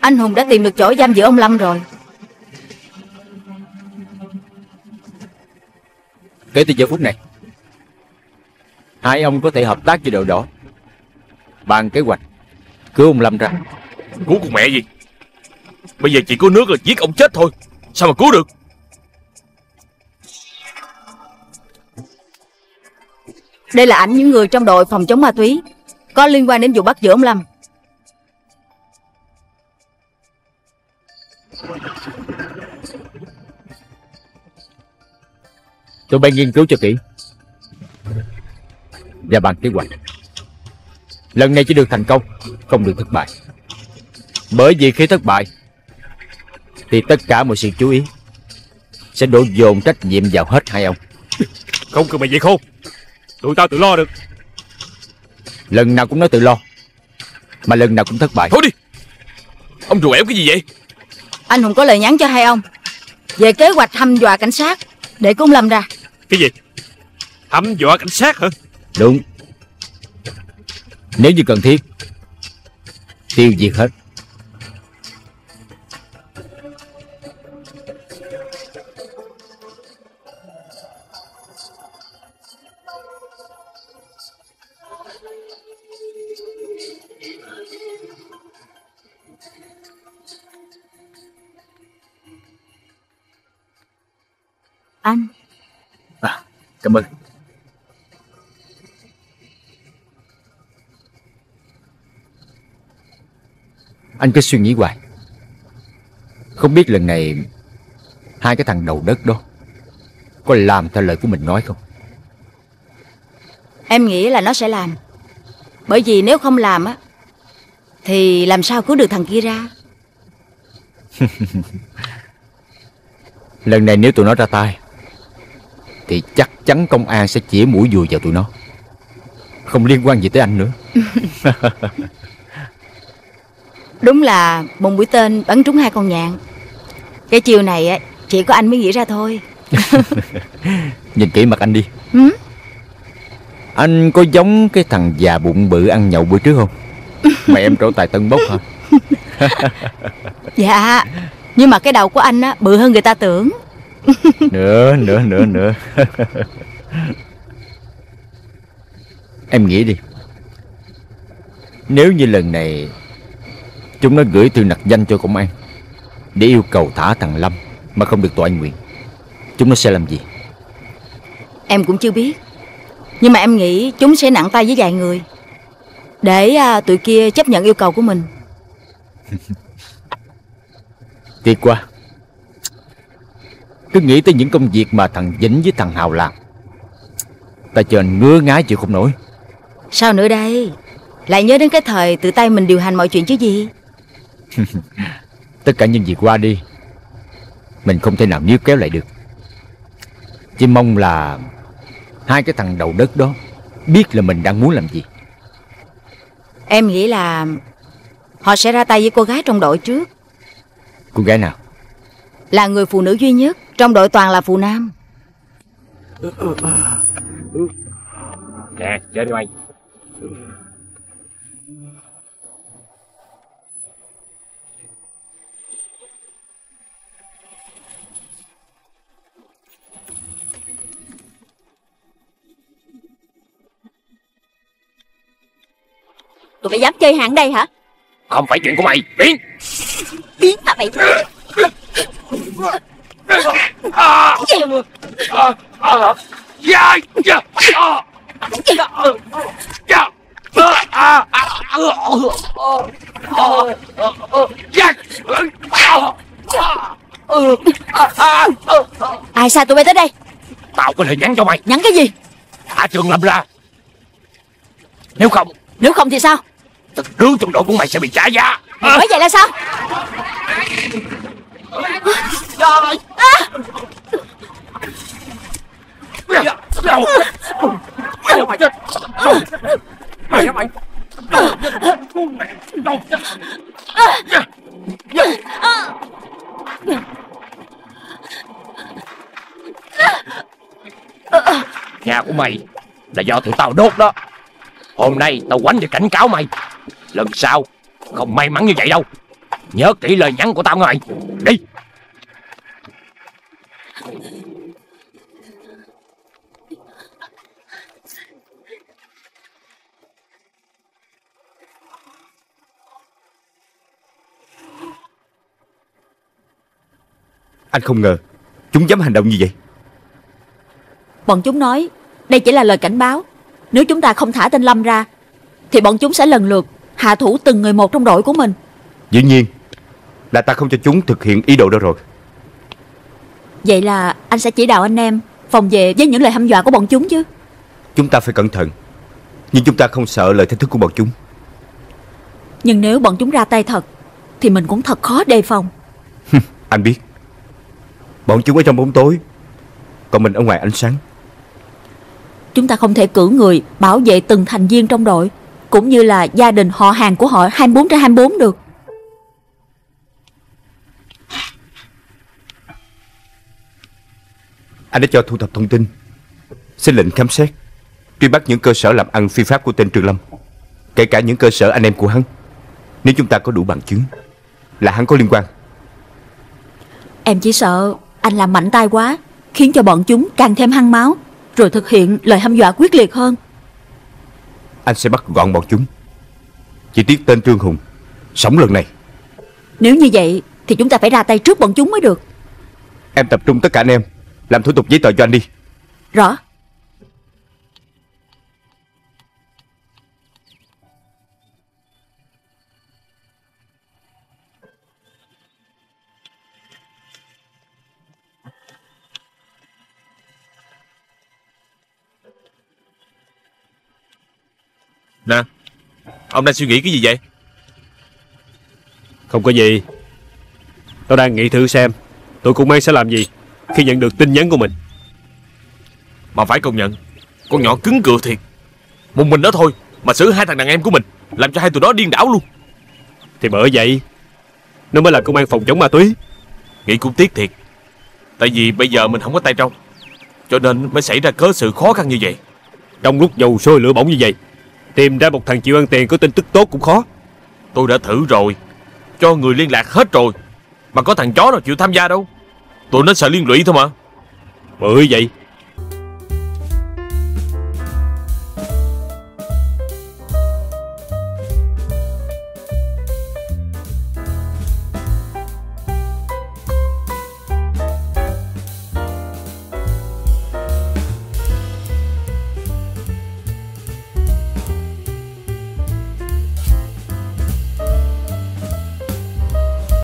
Anh Hùng đã tìm được chỗ giam giữ ông Lâm rồi. Kể từ giờ phút này Hai ông có thể hợp tác với đội đỏ Bàn kế hoạch Cứu ông Lâm ra. Cứu con mẹ gì? Bây giờ chỉ có nước là giết ông chết thôi. Sao mà cứu được? Đây là ảnh những người trong đội phòng chống ma túy Có liên quan đến vụ bắt giữ ông Lâm Tụi bay nghiên cứu cho kỹ. Và bàn kế hoạch. Lần này chỉ được thành công Không được thất bại. Bởi vì khi thất bại Thì tất cả mọi sự chú ý Sẽ đổ dồn trách nhiệm vào hết hai ông. Không cần mày vậy khôn. Tụi tao tự lo được. Lần nào cũng nói tự lo Mà lần nào cũng thất bại. Thôi đi. Ông rùa ẻo cái gì vậy Anh Hùng có lời nhắn cho hai ông. Về kế hoạch hăm dọa cảnh sát Để cung Lâm ra. Cái gì? Hăm dọa cảnh sát hả? Đúng. Nếu như cần thiết Tiêu diệt hết Anh. À, Cảm ơn. Anh cứ suy nghĩ hoài. Không biết lần này Hai cái thằng đầu đất đó Có làm theo lời của mình nói không? Em nghĩ là nó sẽ làm. Bởi vì nếu không làm á Thì làm sao cứu được thằng kia ra? [laughs] Lần này nếu tụi nó ra tay Thì chắc chắn công an sẽ chỉ mũi dùi vào tụi nó. Không liên quan gì tới anh nữa. [laughs] Đúng là một mũi tên bắn trúng hai con nhạn. Cái chiều này chỉ có anh mới nghĩ ra thôi. [laughs] Nhìn kỹ mặt anh đi. Hử? Anh có giống cái thằng già bụng bự ăn nhậu bữa trước không? [laughs] Mà em trổ tài tân bốc hả? Dạ Nhưng mà cái đầu của anh á bự hơn người ta tưởng Nữa nữa nữa nữa. Em nghĩ đi. Nếu như lần này Chúng nó gửi thư nặc danh cho công an Để yêu cầu thả thằng Lâm Mà không được tòa nguyện Chúng nó sẽ làm gì? Em cũng chưa biết. Nhưng mà em nghĩ chúng sẽ nặng tay với vài người Để à, tụi kia chấp nhận yêu cầu của mình. Tiếc quá Cứ nghĩ tới những công việc mà thằng Vĩnh với thằng Hào làm Ta anh ngứa ngái chịu không nổi. Sao nữa đây? Lại nhớ đến cái thời tự tay mình điều hành mọi chuyện chứ gì? [laughs] Tất cả những việc qua đi Mình không thể nào níu kéo lại được. Chỉ mong là Hai cái thằng đầu đất đó Biết là mình đang muốn làm gì. Em nghĩ là Họ sẽ ra tay với cô gái trong đội trước. Cô gái nào Là người phụ nữ duy nhất Trong đội toàn là phụ nam Nè, chơi đi mày. Tụi bay dám chơi hạng đây hả Không phải chuyện của mày, biến. Biến hả mày Ai sai tụi bay tới đây Tao có lời nhắn cho mày. Nhắn cái gì Thả trường lâm ra. Nếu không, Nếu không thì sao từng đứa trong đội của mày sẽ bị trả giá. Nói vậy là sao Nhà của mày là do tụi tao đốt đó. Hôm nay tao quánh để cảnh cáo mày. Lần sau không may mắn như vậy đâu. Nhớ kỹ lời nhắn của tao nghe mày. Đi. Anh không ngờ Chúng dám hành động như vậy Bọn chúng nói Đây chỉ là lời cảnh báo Nếu chúng ta không thả tên Lâm ra Thì bọn chúng sẽ lần lượt hạ thủ từng người một trong đội của mình Dĩ nhiên Là ta không cho chúng thực hiện ý đồ đó rồi. Vậy là anh sẽ chỉ đạo anh em Phòng vệ với những lời hăm dọa của bọn chúng chứ? Chúng ta phải cẩn thận. Nhưng chúng ta không sợ lời thách thức của bọn chúng. Nhưng nếu bọn chúng ra tay thật Thì mình cũng thật khó đề phòng. Anh biết. Bọn chúng ở trong bóng tối Còn mình ở ngoài ánh sáng. Chúng ta không thể cử người bảo vệ từng thành viên trong đội Cũng như là gia đình họ hàng của họ 24 trên 24 được Anh đã cho thu thập thông tin. Xin lệnh khám xét. Truy bắt những cơ sở làm ăn phi pháp của tên Trường Lâm. Kể cả những cơ sở anh em của hắn. Nếu chúng ta có đủ bằng chứng Là hắn có liên quan. Em chỉ sợ anh làm mạnh tay quá Khiến cho bọn chúng càng thêm hăng máu Rồi thực hiện lời hăm dọa quyết liệt hơn. Anh sẽ bắt gọn bọn chúng. Chỉ tiếc tên Trương Hùng Sống lần này. Nếu như vậy thì chúng ta phải ra tay trước bọn chúng mới được. Em tập trung tất cả anh em Làm thủ tục giấy tờ cho anh đi. Rõ. Nè Ông đang suy nghĩ cái gì vậy? Không có gì. Tôi đang nghĩ thử xem Tụi cùng mang sẽ làm gì khi nhận được tin nhắn của mình. Mà phải công nhận, Con nhỏ cứng cựa thiệt. Một mình đó thôi, Mà xử hai thằng đàn em của mình, Làm cho hai tụi đó điên đảo luôn. Thì bởi vậy, Nó mới là công an phòng chống ma túy. Nghĩ cũng tiếc thiệt, Tại vì bây giờ mình không có tay trong, Cho nên mới xảy ra cớ sự khó khăn như vậy. Trong lúc dầu sôi lửa bỏng như vậy, Tìm ra một thằng chịu ăn tiền có tin tức tốt cũng khó. Tôi đã thử rồi, Cho người liên lạc hết rồi, Mà có thằng chó nào chịu tham gia đâu? Tụi nó sợ liên lụy thôi mà. Bởi vậy